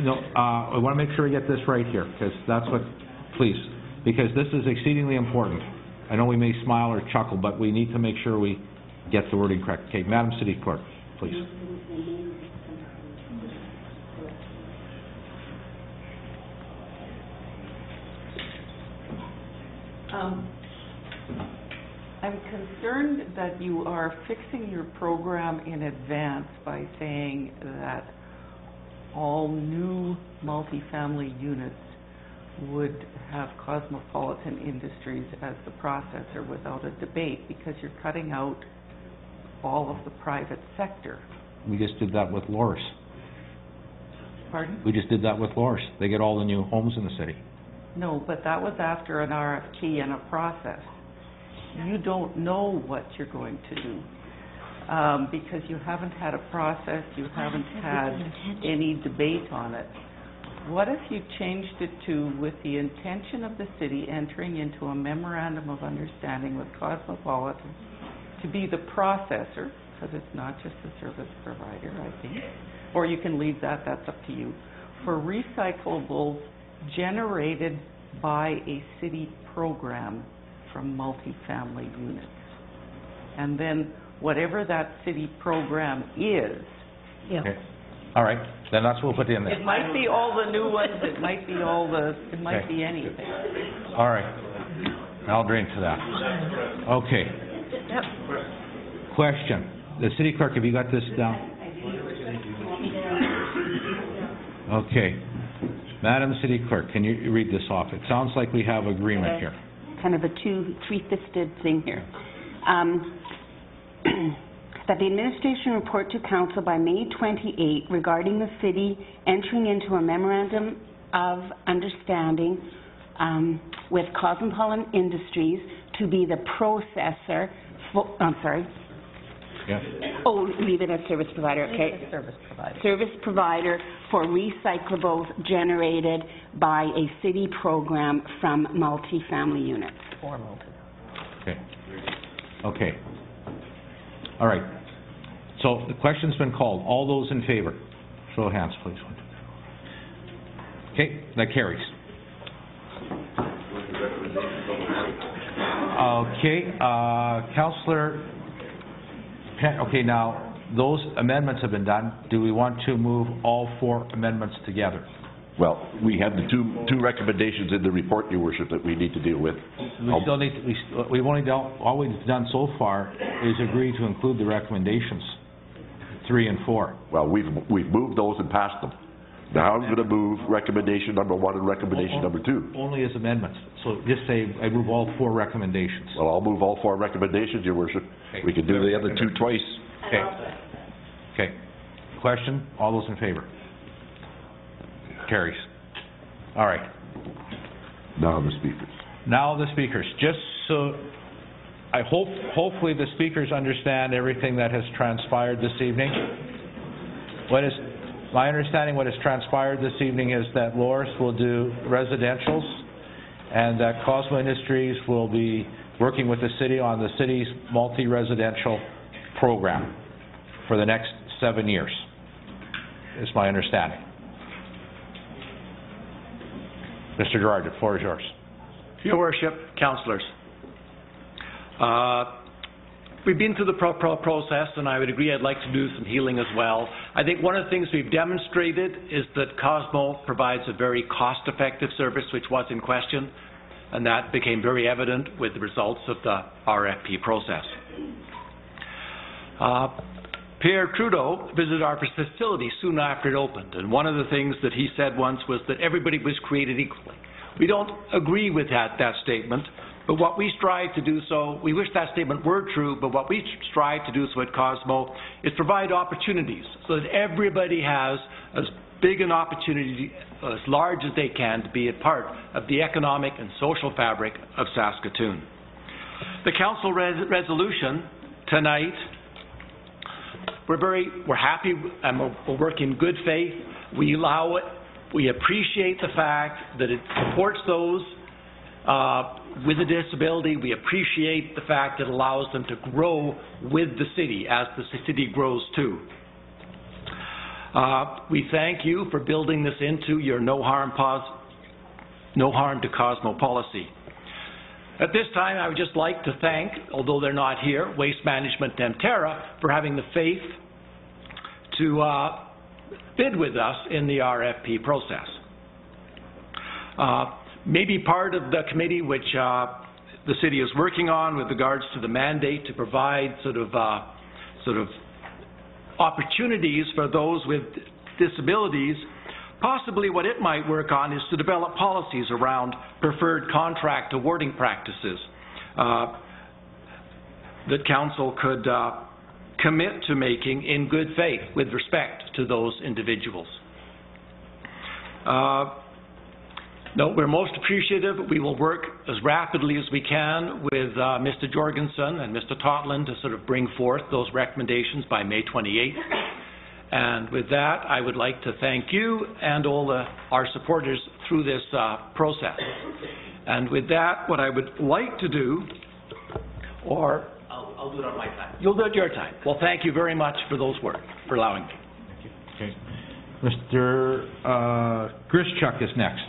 No, uh, I want to make sure we get this right here, because that's what, please, because this is exceedingly important. I know we may smile or chuckle, but we need to make sure we get the wording correct. Okay, Madam City Clerk, please. Um, I'm concerned that you are fixing your program in advance by saying that all new multifamily units would have Cosmopolitan Industries as the processor without a debate, because you're cutting out all of the private sector. We just did that with Loraas. Pardon? We just did that with Loraas. They get all the new homes in the city. No, but that was after an RFP and a process. You don't know what you're going to do, um, because you haven't had a process, you haven't had any debate on it. What if you changed it to, with the intention of the city entering into a memorandum of understanding with Cosmopolitan to be the processor, because it's not just the service provider, I think, or you can leave that, that's up to you, for recyclables generated by a city program from multifamily units. And then whatever that city program is, Yeah. Okay. All right, then that's what we'll put in there. it might be all the new ones, it might be all the, it might Okay. be anything. All right. I'll drink to that. Okay. Question. The city clerk, have you got this down? Okay. Madam City Clerk, can you read this off? It sounds like we have agreement here. kind of a two, three-fisted thing here. Um, That the administration report to council by May 28 regarding the city entering into a memorandum of understanding um, with Cosmopolitan Industries to be the processor, for- I'm sorry, Yeah. oh, leave it as service provider, okay? Service provider. Service provider for recyclables generated by a city program from multifamily units. For multi. Okay. Okay. All right. So the question's been called. All those in favor? Show of hands, please. Okay, that carries. Okay, uh, Counselor, Pe- okay, now, those amendments have been done. Do we want to move all four amendments together? Well, we have the two, two recommendations in the report, your worship, that we need to deal with. We still need, to- we, st- we've only dealt, all we've done so far is agree to include the recommendations, three and four. Well, we've, we've moved those and passed them. Now I'm gonna move recommendation number one and recommendation number two. Only as amendments, so just say, I move all four recommendations. Well, I'll move all four recommendations, your worship. We can do the other two twice. Okay. Okay. Question? All those in favor? Carries. All right. Now the speakers. Now the speakers, just so, I hope, hopefully the speakers understand everything that has transpired this evening. What is, my understanding, what has transpired this evening is that Loraas will do residentials, and that Cosmo Industries will be working with the city on the city's multi-residential program for the next seven years, is my understanding. Mr. Gerard, the floor is yours. Your worship, councillors, uh, we've been through the pro- pro- process, and I would agree I'd like to do some healing as well. I think one of the things we've demonstrated is that Cosmo provides a very cost-effective service, which was in question, and that became very evident with the results of the RFP process. Uh, Pierre Trudeau visited our facility soon after it opened, and one of the things that he said once was that everybody was created equally. We don't agree with that, that statement, but what we strive to do so, we wish that statement were true, but what we strive to do so at Cosmo is provide opportunities so that everybody has as big an opportunity, as large as they can, to be a part of the economic and social fabric of Saskatoon. The council res- resolution tonight we're very, we're happy and we're, we're working in good faith. We allow it, we appreciate the fact that it supports those uh, with a disability. We appreciate the fact it allows them to grow with the city as the city grows too. Uh, we thank you for building this into your no harm no harm to Cosmo policy. At this time, I would just like to thank, although they're not here, Waste Management Emterra for having the faith to uh, bid with us in the RFP process. Uh, Maybe part of the committee which uh, the city is working on with regards to the mandate to provide sort of, uh, sort of opportunities for those with disabilities, possibly what it might work on is to develop policies around preferred contract awarding practices uh, that council could uh, commit to making in good faith with respect to those individuals. Uh, No, we're most appreciative. We will work as rapidly as we can with uh, Mr. Jorgensen and Mr. Totland to sort of bring forth those recommendations by May 28th. And with that, I would like to thank you and all the, our supporters through this uh, process. And with that, what I would like to do, or I'll, I'll do it on my time. you'll do it your time. Well, thank you very much for those words, for allowing me. Okay. Mr. uh, Grischuk is next.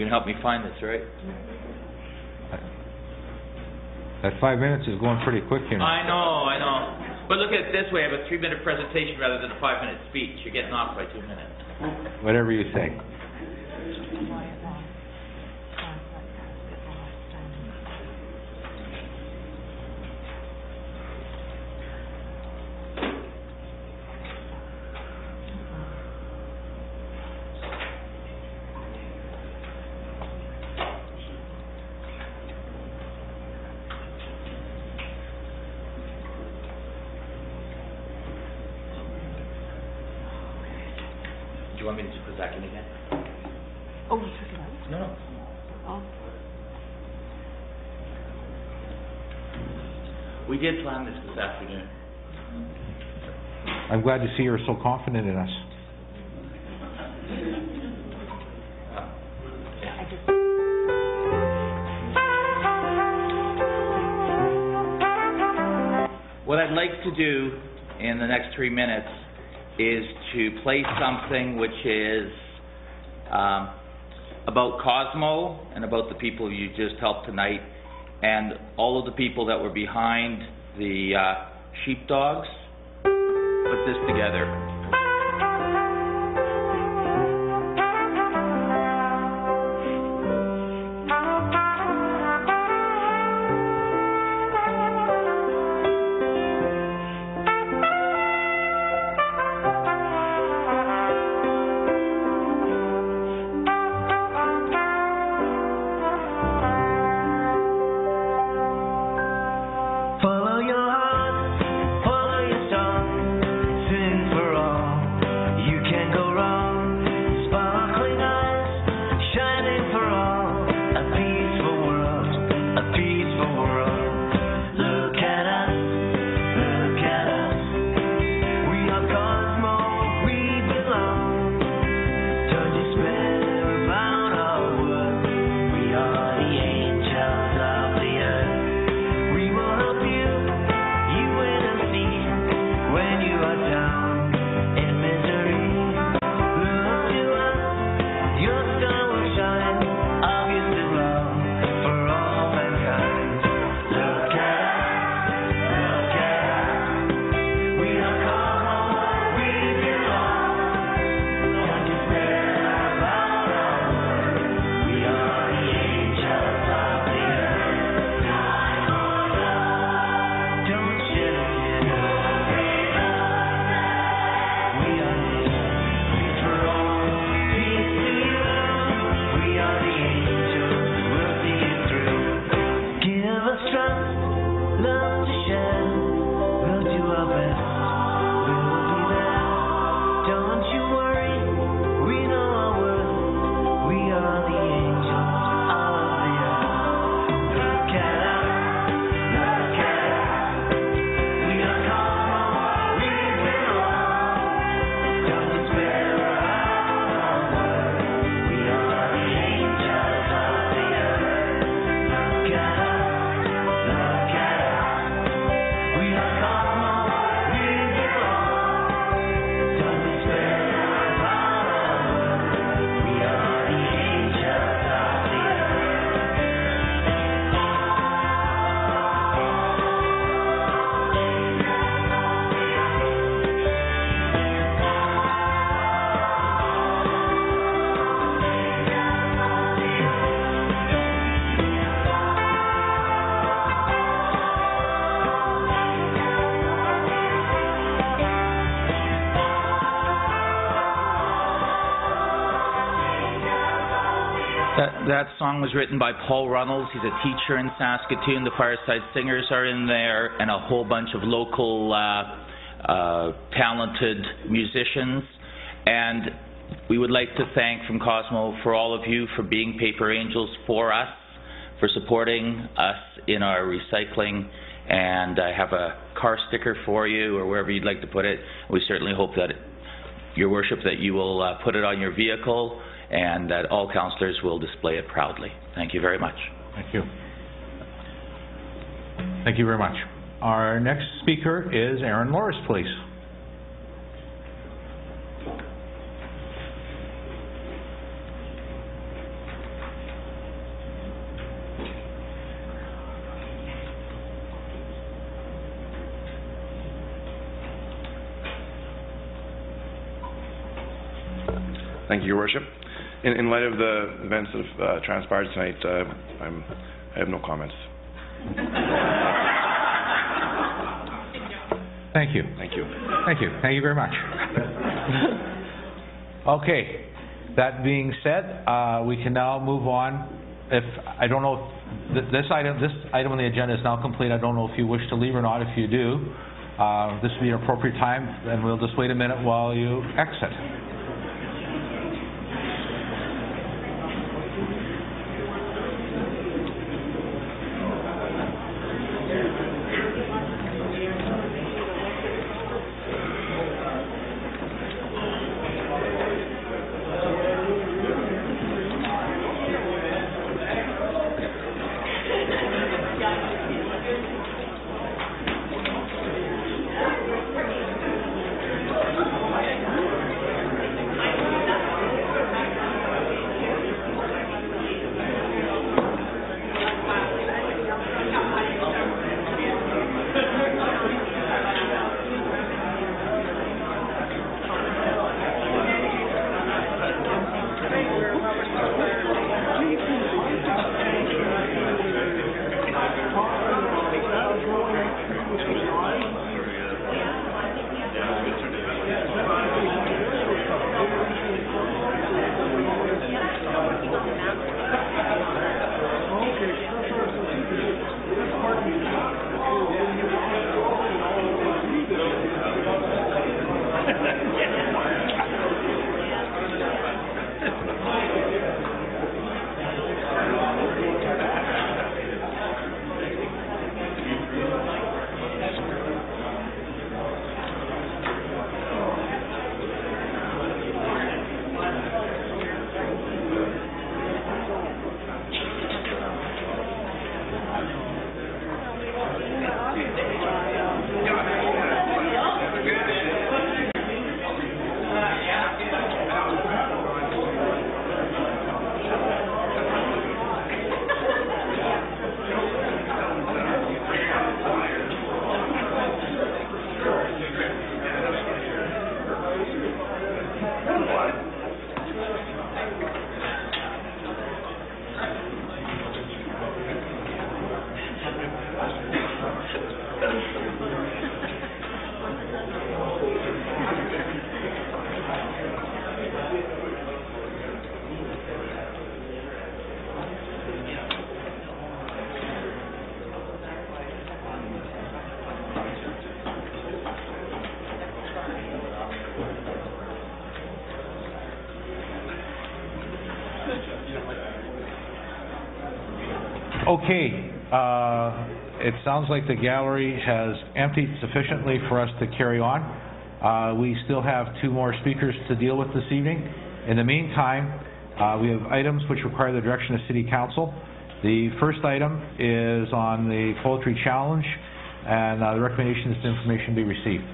You're gonna help me find this, right? That five minutes is going pretty quick here. I know, I know. But look at it this way, I have a three-minute presentation rather than a five-minute speech. You're getting off by two minutes. Whatever you say. Do you want me to just put Zach in again? Oh, you took it out? No, no. Oh. We did plan this this afternoon. I'm glad to see you're so confident in us. What I'd like to do in the next three minutes is to play something which is um, about Cosmo and about the people you just helped tonight, and all of the people that were behind the uh, sheepdogs. Put this together. That, song was written by Paul Runnels. He's a teacher in Saskatoon. The Fireside Singers are in there, and a whole bunch of local uh, uh, talented musicians. And we would like to thank from Cosmo for all of you for being paper angels for us, for supporting us in our recycling. And I have a car sticker for you, or wherever you'd like to put it. We certainly hope that, Your Worship, that you will uh, put it on your vehicle and that all councillors will display it proudly. Thank you very much. Thank you. Thank you very much. Our next speaker is Aaron Morris, please. Thank you, Your Worship. In, in light of the events that have uh, transpired tonight, uh, I'm, I have no comments. Thank you. Thank you. Thank you. Thank you very much. Okay, that being said, uh, we can now move on. If, I don't know, if th- this item, this item on the agenda is now complete. I don't know if you wish to leave or not. If you do, uh, this would be an appropriate time, and we'll just wait a minute while you exit. Sounds like the gallery has emptied sufficiently for us to carry on. Uh, We still have two more speakers to deal with this evening. In the meantime, uh, we have items which require the direction of City Council. The first item is on the poetry challenge, and uh, the recommendation is that information be received.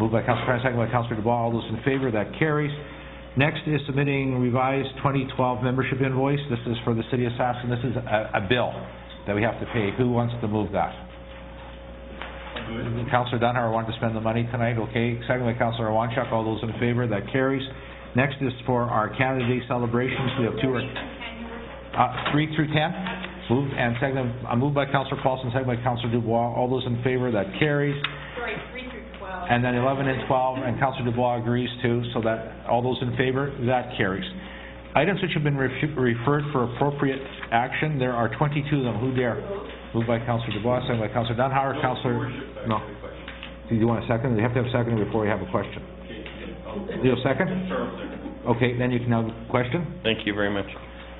Moved by Councilor Cran, second by Councilor Dubois. All those in favor, that carries. Next is submitting revised 2012 membership invoice. This is for the city of Saskatoon. This is a, a bill that we have to pay. Who wants to move that? Councilor Donauer wanted to spend the money tonight, okay. Second by Councilor Iwanchuk. All those in favor, that carries. Next is for our Canada Day celebrations. We have two, uh, three through 10. Moved and second, uh, moved by Councilor Paulsen, second by Councilor Dubois. All those in favor, that carries. Sorry, three through twelve. And then 11 and 12, and Councilor Dubois agrees too, so that, all those in favor, that carries. Items which have been refu- referred for appropriate action, there are 22 of them. Who dare? Moved by Councilor Dubois, second by Councilor Donauer. Councilor, no. Do you want a second? You have to have a second before you have a question. Do you have a second? Okay, then you can have a question. Thank you very much.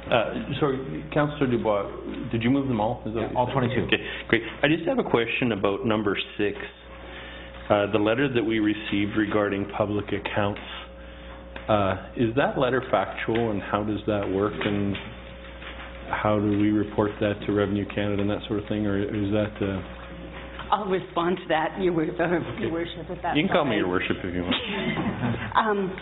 Uh, Sorry, Councillor Dubois, did you move them all? Is that- all 22. Okay, great. I just have a question about number six. Uh, The letter that we received regarding public accounts, uh, is that letter factual and how does that work? And how do we report that to Revenue Canada and that sort of thing, or is that, uh, I'll respond to that, Your wor- Your Worship, if that's you can call me your worship if you want. Um,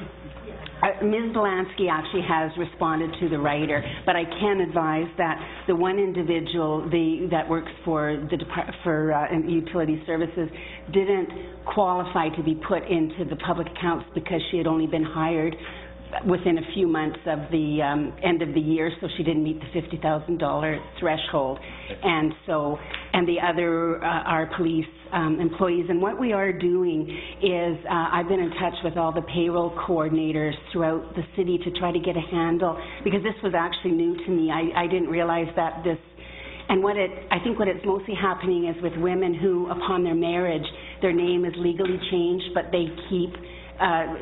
uh, Ms. Belansky actually has responded to the writer, but I can advise that the one individual, the, that works for the Depart, for, uh, Utility Services, didn't qualify to be put into the public accounts because she had only been hired within a few months of the um, end of the year, so she didn't meet the $50,000 threshold. And so, and the other uh, are police um, employees. And what we are doing is, uh, I've been in touch with all the payroll coordinators throughout the city to try to get a handle, because this was actually new to me. I, I didn't realize that this and what it, I think what it's mostly happening is with women who, upon their marriage, their name is legally changed, but they keep, uh,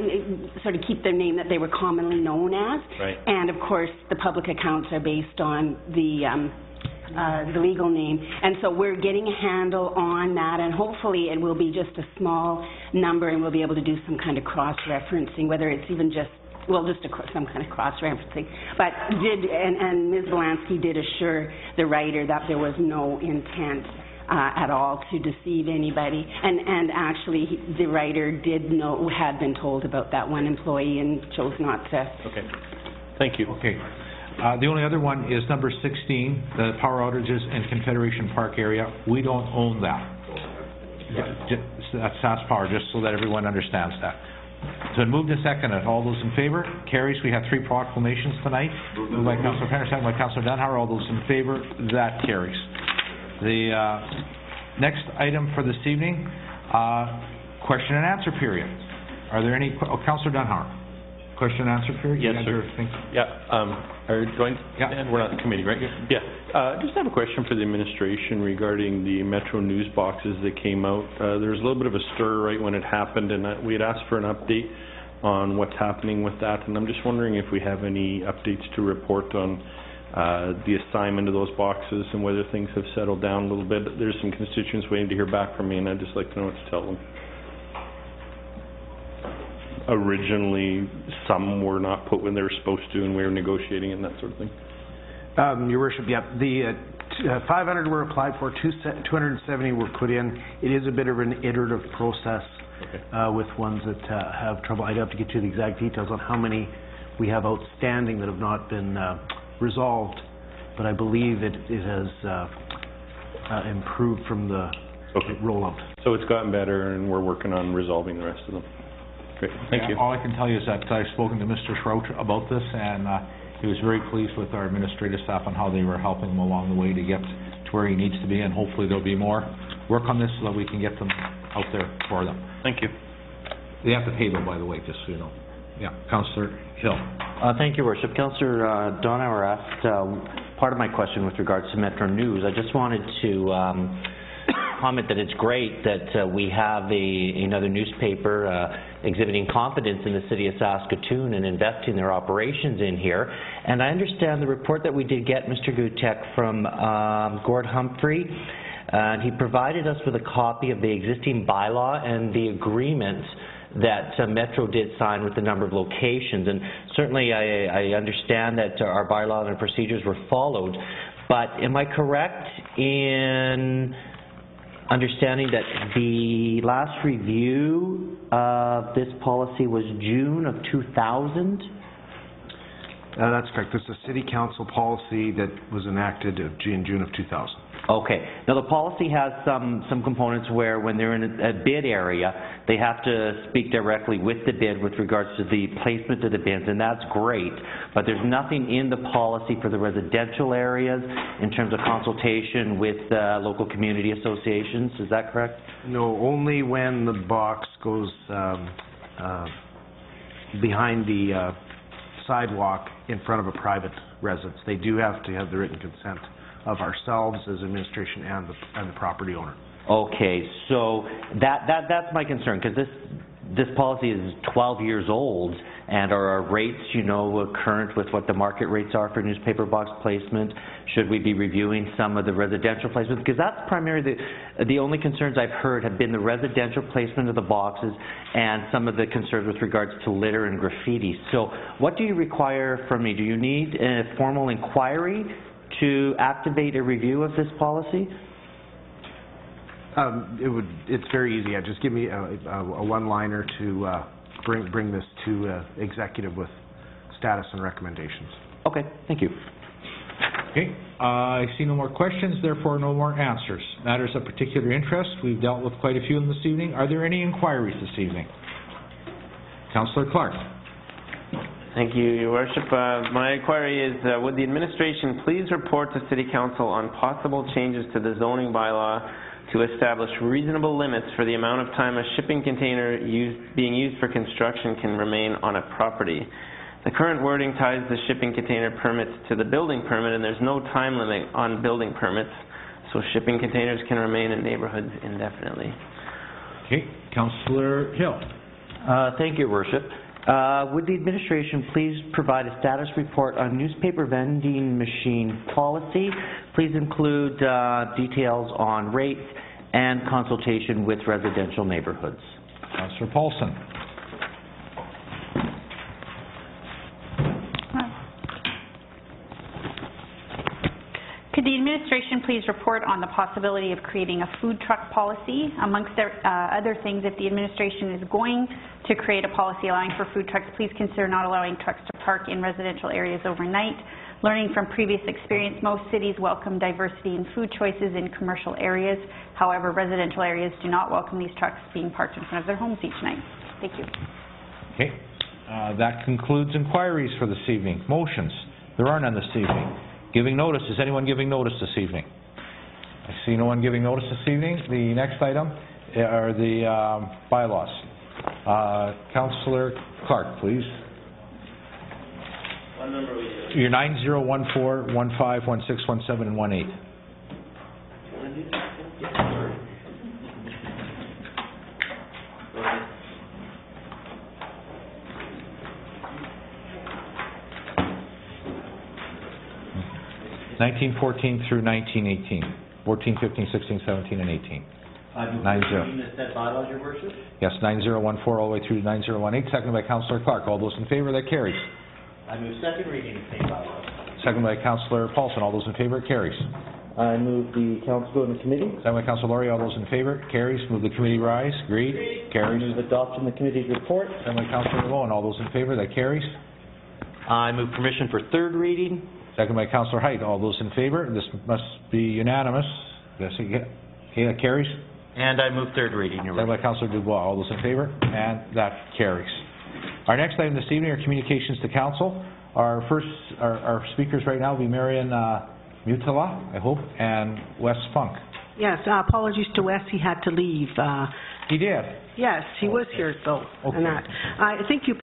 sort of keep their name that they were commonly known as. Right. And of course, the public accounts are based on the, um, uh, the legal name. And so we're getting a handle on that, and hopefully it will be just a small number, and we'll be able to do some kind of cross-referencing, whether it's even just, well, just a, cro- some kind of cross-referencing. But did, and, and Ms. Belansky did assure the writer that there was no intent uh, at all to deceive anybody. And, and actually, he- the writer did know, had been told about that one employee and chose not to Okay, thank you. Okay. Uh, The only other one is number 16, the power outages in Confederation Park area. We don't own that. Ju- That's SAS Power, just so that everyone understands that. So it moved and seconded. All those in favor? Carries. We have three proclamations tonight. Moved by Councilor Penner, seconded by Councilor Donauer. All those in favor? That carries. The uh, next item for this evening, uh, question and answer period. Are there any, que- oh, Councilor Donauer. Question and answer period? You Yes, had sir. your thing? Yeah, um, are you joined? Yeah. We're not in committee, right? Yeah. Uh, just have a question for the administration regarding the Metro News boxes that came out. Uh, there was a little bit of a stir right when it happened, and uh, we had asked for an update on what's happening with that, and I'm just wondering if we have any updates to report on uh, the assignment of those boxes and whether things have settled down a little bit. There's some constituents waiting to hear back from me, and I'd just like to know what to tell them. Originally, some were not put when they were supposed to, and we were negotiating and that sort of thing. Um, Your worship, yep, the uh, t- uh, 500 were applied for, two se- 270 were put in. It is a bit of an iterative process uh, with ones that uh, have trouble. I'd have to get you the exact details on how many we have outstanding that have not been uh, resolved, but I believe it it has uh, uh, improved from the rollout. So it's gotten better, and we're working on resolving the rest of them. Great, thank you. All I can tell you is that I've spoken to Mr. Schroet about this, and uh, he was very pleased with our administrative staff and how they were helping him along the way to get to where he needs to be, and hopefully there'll be more work on this so that we can get them out there for them. Thank you. They have to pay though, by the way, just so you know. Yeah, Councillor Hill. Uh, Thank you, Worship. Councillor uh, Donauer asked uh, part of my question with regards to Metro News. I just wanted to um, comment that it's great that uh, we have a- another newspaper uh, exhibiting confidence in the city of Saskatoon and investing their operations in here. And I understand the report that we did get, Mr. Gutek, from um, Gord Humphrey, and he provided us with a copy of the existing bylaw and the agreement that uh, Metro did sign with a number of locations. And certainly, I, I understand that uh, our bylaw and procedures were followed. But am I correct in understanding that the last review of this policy was June of 2000? Uh, That's correct. This is a city council policy that was enacted of in June of 2000. Okay. Now, the policy has some, some components where when they're in a a bid area, they have to speak directly with the bid with regards to the placement of the bids, and that's great. But there's nothing in the policy for the residential areas in terms of consultation with uh, local community associations. Is that correct? No, only when the box goes um, uh, behind the uh, sidewalk in front of a private residence. They do have to have the written consent of ourselves as administration and the, and the property owner. Okay, so that, that, that's my concern, because this, this policy is 12 years old, and are our rates, you know, uh, current with what the market rates are for newspaper box placement? Should we be reviewing some of the residential placement? Because that's primarily the, the only concerns I've heard have been the residential placement of the boxes and some of the concerns with regards to litter and graffiti. So what do you require from me? Do you need a formal inquiry to activate a review of this policy? Um, it would, it's very easy, yeah, just give me a, a a one-liner to, uh, bring, bring this to, uh, executive with status and recommendations. Okay, thank you. Okay, uh, I see no more questions, therefore no more answers. Matters of particular interest, we've dealt with quite a few in this evening. Are there any inquiries this evening? Councillor Clark. Thank you, Your Worship. Uh, My inquiry is, uh, would the administration please report to City Council on possible changes to the zoning bylaw to establish reasonable limits for the amount of time a shipping container used, being used for construction can remain on a property? The current wording ties the shipping container permits to the building permit, and there's no time limit on building permits, so shipping containers can remain in neighborhoods indefinitely. Okay, Councillor Hill. Uh, Thank you, Your Worship. Uh, Would the administration please provide a status report on newspaper vending machine policy? Please include uh, details on rates and consultation with residential neighborhoods. Councillor Paulson. Could the administration please report on the possibility of creating a food truck policy? Amongst their, uh, other things, if the administration is going to create a policy allowing for food trucks, please consider not allowing trucks to park in residential areas overnight. Learning from previous experience, most cities welcome diversity in food choices in commercial areas. However, residential areas do not welcome these trucks being parked in front of their homes each night. Thank you. Okay, uh, that concludes inquiries for this evening. Motions, there are none this evening. Giving notice, is anyone giving notice this evening? I see no one giving notice this evening. The next item are the um, bylaws. Uh, Councillor Clark, please. What number are you? Your 9014, 15, 16, 17, and 18. 1914 through 1918, 14, 15, 16, 17, and 18. Uh, Nine zero. Yes, 9014 all the way through to 9018, seconded by Councilor Clark. All those in favor, that carries. I move second reading of same bylaws. Seconded by Councilor Paulsen. All those in favor, it carries. I move the council go into committee. Seconded by Councilor Lorje. All those in favor, carries. Move the committee rise. Agreed? I Carries. move adoption of the committee's report. Seconded by Councilor Loewen. All those in favor, that carries. I move permission for third reading. Second by Councillor Heidt. All those in favor? This must be unanimous. Yes, okay, okay, that carries. And I move third reading, Your Second Worship. by Councillor Dubois. All those in favor? And that carries. Our next item this evening are communications to council. Our first, our, our speakers right now will be Marion, uh, Mutala, I hope, and Wes Funk. Yes, uh, apologies to Wes, he had to leave. Uh, He did. Yes, he was here though, and that. I think you